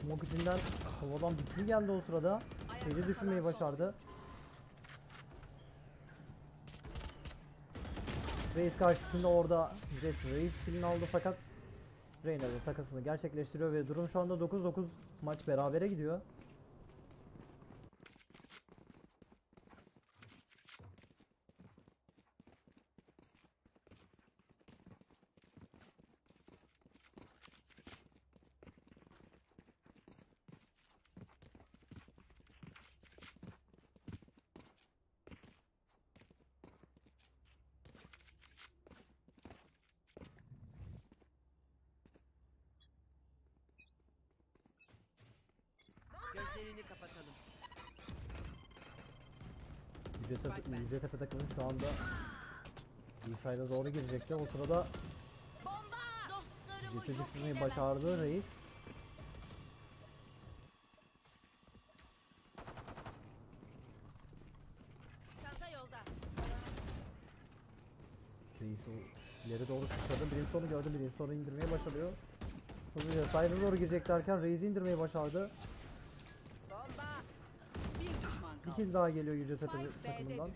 Smoke içinden havadan bir kill geldi o sırada. Seyirci düşürmeyi başardı. Reis karşısında orada Jet Reis killini aldı fakat Reyna takasını gerçekleştiriyor ve durum şu anda 9-9 maç berabere gidiyor. Gözlerini kapatalım. Yücetepe, Spikeman. Yücetepe takımı şu anda Nisa'yla doğru girecekti. O sırada yok düşürmeyi başardı Reis. Çanta yolda. Reis o ileri doğru sıçradı. Brimstone'u gördü. Brimstone'u indirmeyi başarıyor. Hızlıca side'a doğru girecek derken Reis'i indirmeyi başardı. Bomba. Bir kill daha geliyor Yücetepe Spike B'de takımından.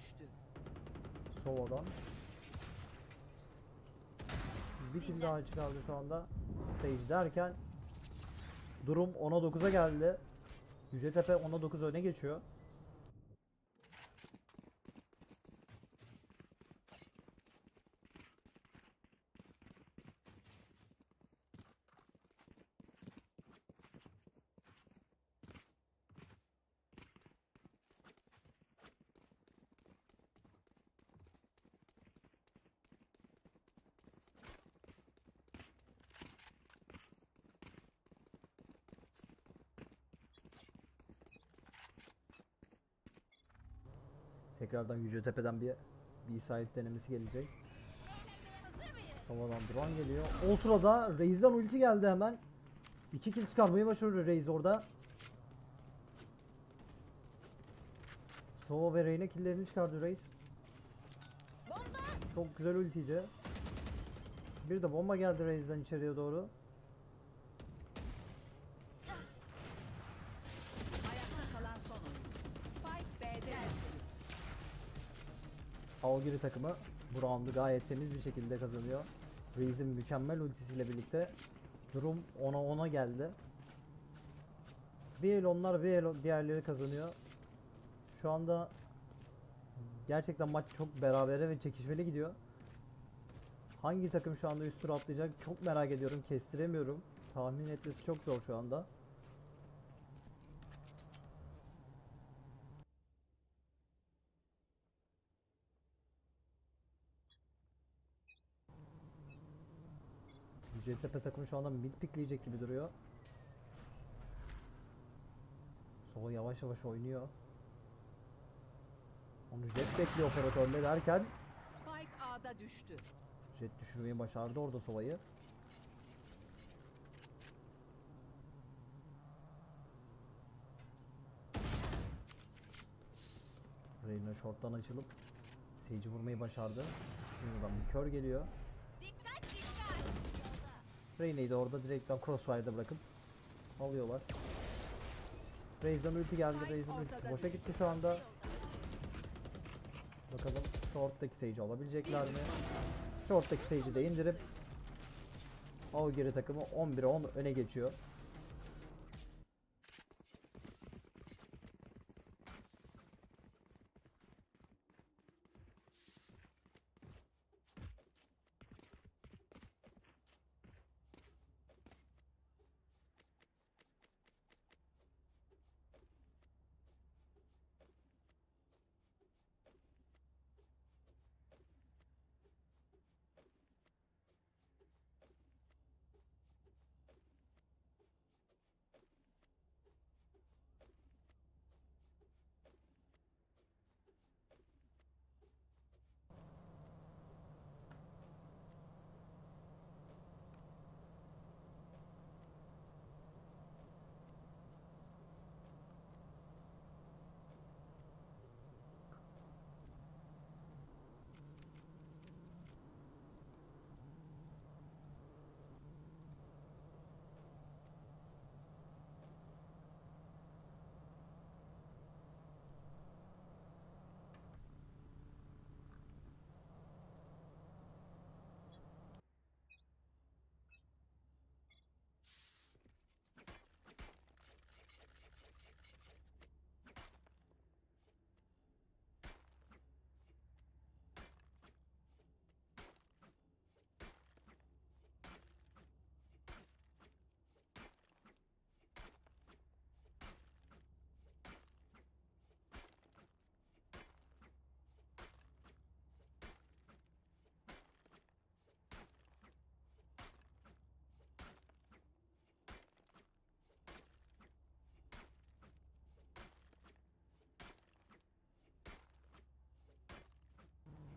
Sova'dan. Bir kill daha çıkardı şu anda. Sage derken durum 10'a 9'a geldi. Yücetepe 10'a 9 öne geçiyor. Tekrardan Yücetepe'den bir bir side denemesi gelecek. Havadan drone geliyor. O sırada Reis'den ulti geldi hemen. İki kill çıkarmayı başarıyor Reis orada. Sova ve Reyna killerini çıkardı Reis. Çok güzel ultiydi. Bir de bomba geldi Reis'den içeriye doğru. Ayakta kalan Algiri takımı bu roundu gayet temiz bir şekilde kazanıyor. Reis'in mükemmel ultisiyle birlikte durum 10'a 10'a geldi. Bir el onlar bir el diğerleri kazanıyor. Şu anda gerçekten maç çok berabere ve çekişmeli gidiyor. Hangi takım şu anda üst tura atlayacak çok merak ediyorum. Kestiremiyorum. Tahmin etmesi çok zor şu anda. Cetepe takımı şu anda mid pickleyecek gibi duruyor. Solo yavaş yavaş oynuyor. Onu jet bekliyor operatörle derken Spike A'da düştü. Jet düşürmeyi başardı orada Sova'yı. Reyna short'tan açılıp Sage'i vurmayı başardı. Buradan bir kör geliyor. Reyna'yı da orada direktten crossfire'da bırakıp alıyorlar. Raze'den ulti geldi. Raze'den ultisi boşa gitti şu anda. Bakalım short'taki Sage'i alabilecekler mi? Short'taki Sage'i de indirip Augeri takımı 11'e 10 öne geçiyor.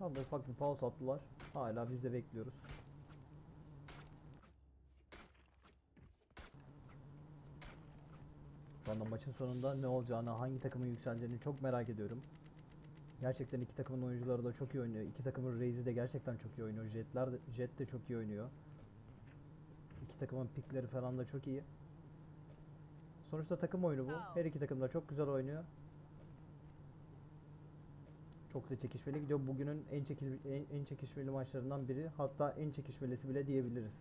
Şu anda ufak bir pause attılar. Hala biz de bekliyoruz. Şu anda maçın sonunda ne olacağını, hangi takımın yükseleceğini çok merak ediyorum. Gerçekten iki takımın oyuncuları da çok iyi oynuyor. İki takımın Raze'i de gerçekten çok iyi oynuyor. Jetler de, Jet de çok iyi oynuyor. İki takımın pikleri falan da çok iyi. Sonuçta takım oyunu bu. Her iki takım da çok güzel oynuyor. Çok da çekişmeli gidiyor. Bugünün en çekil en, en çekişmeli maçlarından biri. Hatta en çekişmelisi bile diyebiliriz.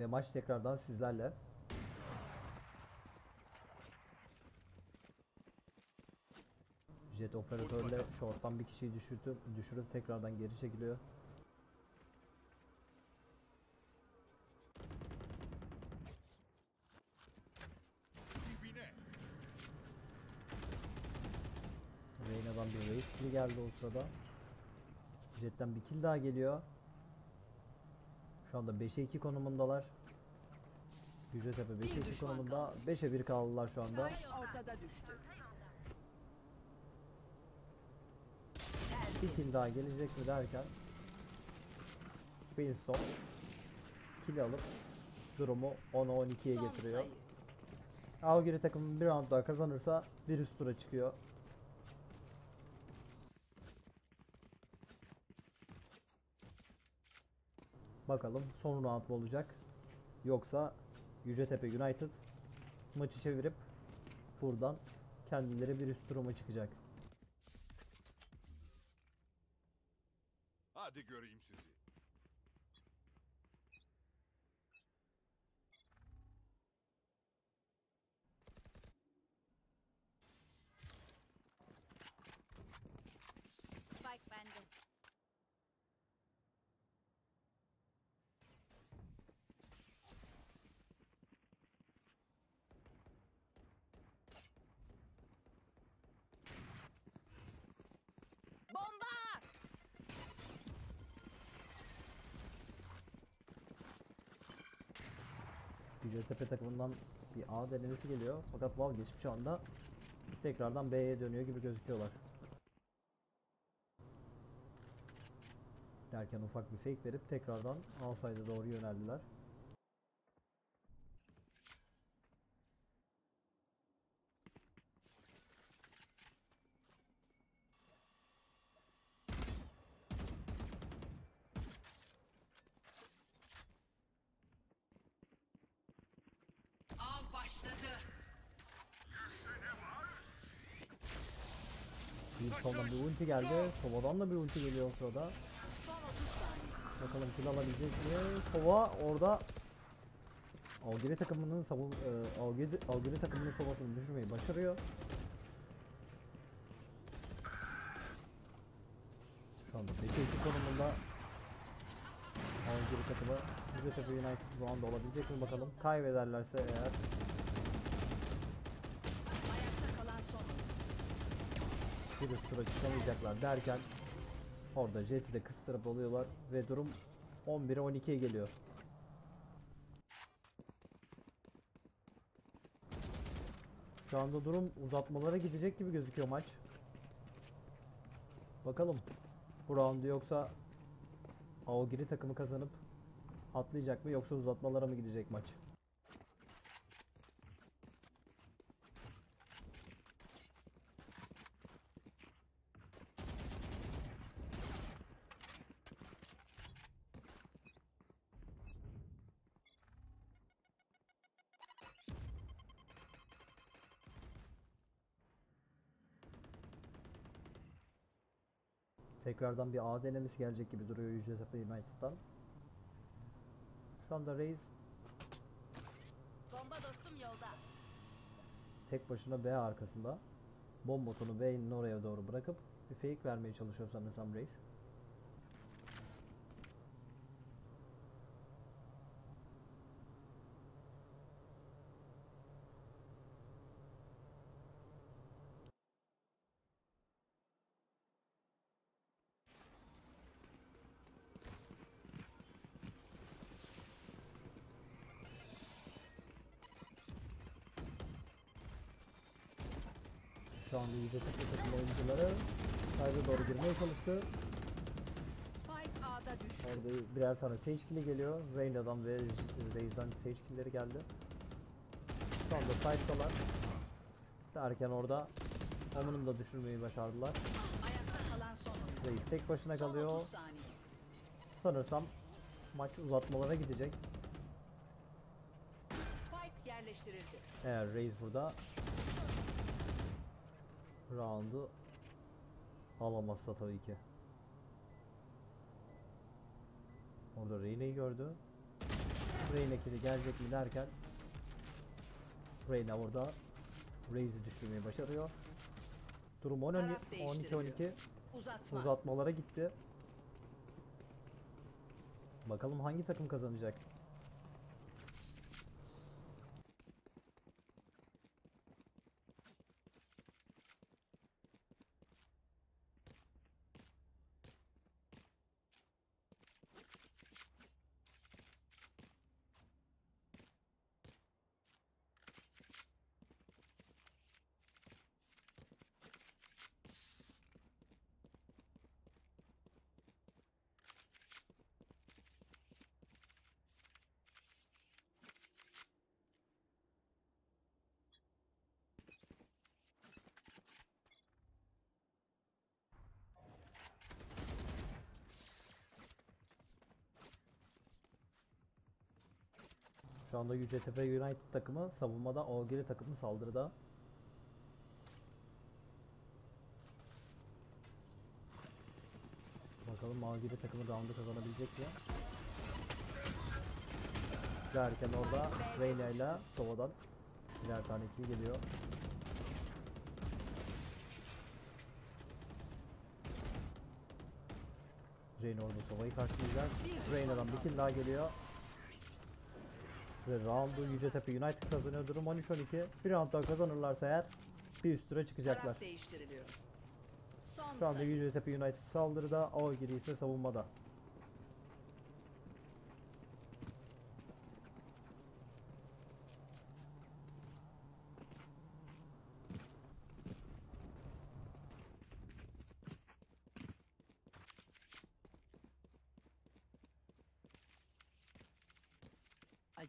Ve maç tekrardan sizlerle. Jet operatörle short'tan bir kişiyi düşürtüp düşürüp tekrardan geri çekiliyor. Reyna'dan bir race kill geldi o sırada. Jet'ten bir kill daha geliyor. Şu anda 5'e 2 konumundalar. Yücetepe 5'e Bir 2 düşman konumunda 5'e 1 kaldılar şu anda. Ortada düştü. Bir kill daha gelecek mi derken Winston kill alıp durumu 10'a 12'ye Son getiriyor. sayı. Algiri takımı bir round daha kazanırsa bir üst tura çıkıyor. Bakalım son round mu olacak? Yoksa Yücetepe United maçı çevirip buradan kendileri bir üst turuma çıkacak. Hadi göreyim sizi. Spike bende. Bomba! Yücetepe takımından bir A denemesi geliyor. Fakat vazgeçip şu anda tekrardan B'ye dönüyor gibi gözüküyorlar. Derken ufak bir fake verip tekrardan A side'a doğru yöneldiler. Av başladı. Wilson'dan bir ulti geldi. Sova'dan da bir ulti geliyor sırada. Son 30 saniye. Bakalım kill alabilecek mi? Sova orada Algiri takımının savun e, Algiri, Algiri takımının Sova'sını düşürmeyi başarıyor. Şu anda 5'e 2 konumunda Algiri takımı Yücetepe United anda olabilecek mi bakalım. Kaybederlerse eğer Ayakta kalan son tura çıkamayacaklar derken orada Jet'i de kıstırıp alıyorlar ve durum 11'e 12'ye geliyor. Şu anda durum uzatmalara gidecek gibi gözüküyor maç. Bakalım bu roundu yoksa Aogiri takımı kazanıp atlayacak mı yoksa uzatmalara mı gidecek maç? Tekrardan bir A denemesi gelecek gibi duruyor Yücetepe United'dan. Şu anda Reis Bomba dostum yolda. tek başına B arkasında. Bombotunu B'nin oraya doğru bırakıp bir fake vermeye çalışıyor sanırsam Reis. Anda Yücetepe takım oyuncuları sayda doğru girmeye çalıştı. Spike A'da düştü. Orada birer tane Sage kill'i geliyor. Reyna'dan ve Raze'den Sage kill'leri geldi. Şu anda side'dalar. Derken orada Omen'ı da düşürmeyi başardılar. Ayakta kalan son tek başına Son kalıyor. 30 saniye. Sanırsam maç uzatmalara gidecek. Spike yerleştirildi. Eğer Raze burada roundu alamazsa tabii ki. Orada Reyna'yı gördü. Reyna kili gelecek mi derken Reyna orada Raze'i düşürmeyi başarıyor. Durum 10 Taraf 12 değiştiriliyor. 12 Uzatma. uzatmalara gitti. Bakalım hangi takım kazanacak? Şu anda UCTP United takımı savunmada, OGL takımı saldırıda. Bakalım OGL takımı round'u kazanabilecek mi? Derken orada Reyna ile Sova'dan birer tane kill geliyor. Reyna orada Sova'yı karşılayacak. Reyna'dan bir kill daha geliyor. Ve roundu Yücetepe United kazanıyor. Durum 13-12. Bir round daha kazanırlarsa eğer bir üst tura çıkacaklar. Şu anda. Yücetepe United saldırıda, Aogiri ise savunmada.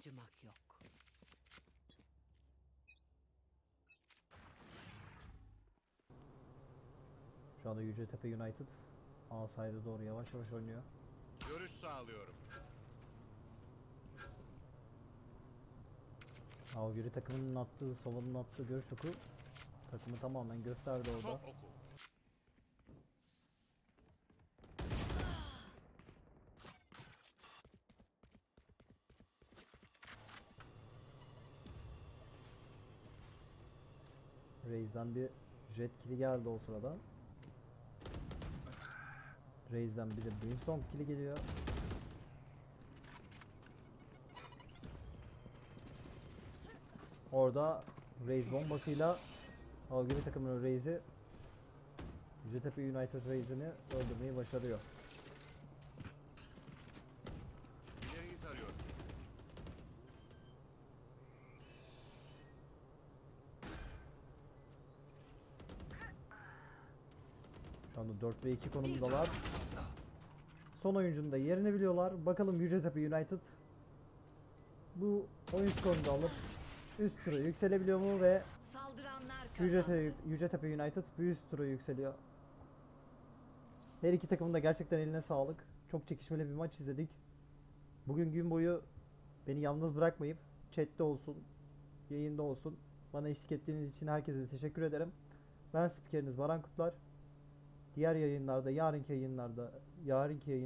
Acımak yok. Şu anda Yücetepe United A side'e doğru yavaş yavaş oynuyor. Görüş sağlıyorum. Aogiri takımının attığı, Sova'nın attığı görüş oku takımı tamamen gösterdi orada. Çok oku. Raze'den bir jet kill'i geldi o sırada. Raze'den bir de Brimstone kill'i geliyor. Orada Raze bombasıyla Algiri takımının Raze'i Yücetepe United Raze'ini öldürmeyi başarıyor. İleriyi tarıyorum. Şu anda 4 ve 2 konumdalar. Son oyuncunun da yerini biliyorlar. Bakalım Yücetepe United bu oyun skorunu alıp üst tura yükselebiliyor mu ve. Yücetepe, Yücetepe United bir üst tura yükseliyor. Her iki takımın da gerçekten eline sağlık. Çok çekişmeli bir maç izledik. Bugün gün boyu beni yalnız bırakmayıp chatte olsun, yayında olsun bana eşlik ettiğiniz için herkese teşekkür ederim. Ben spikeriniz Baran Kutlar. Diğer yayınlarda, yarınki yayınlarda, yarınki yayında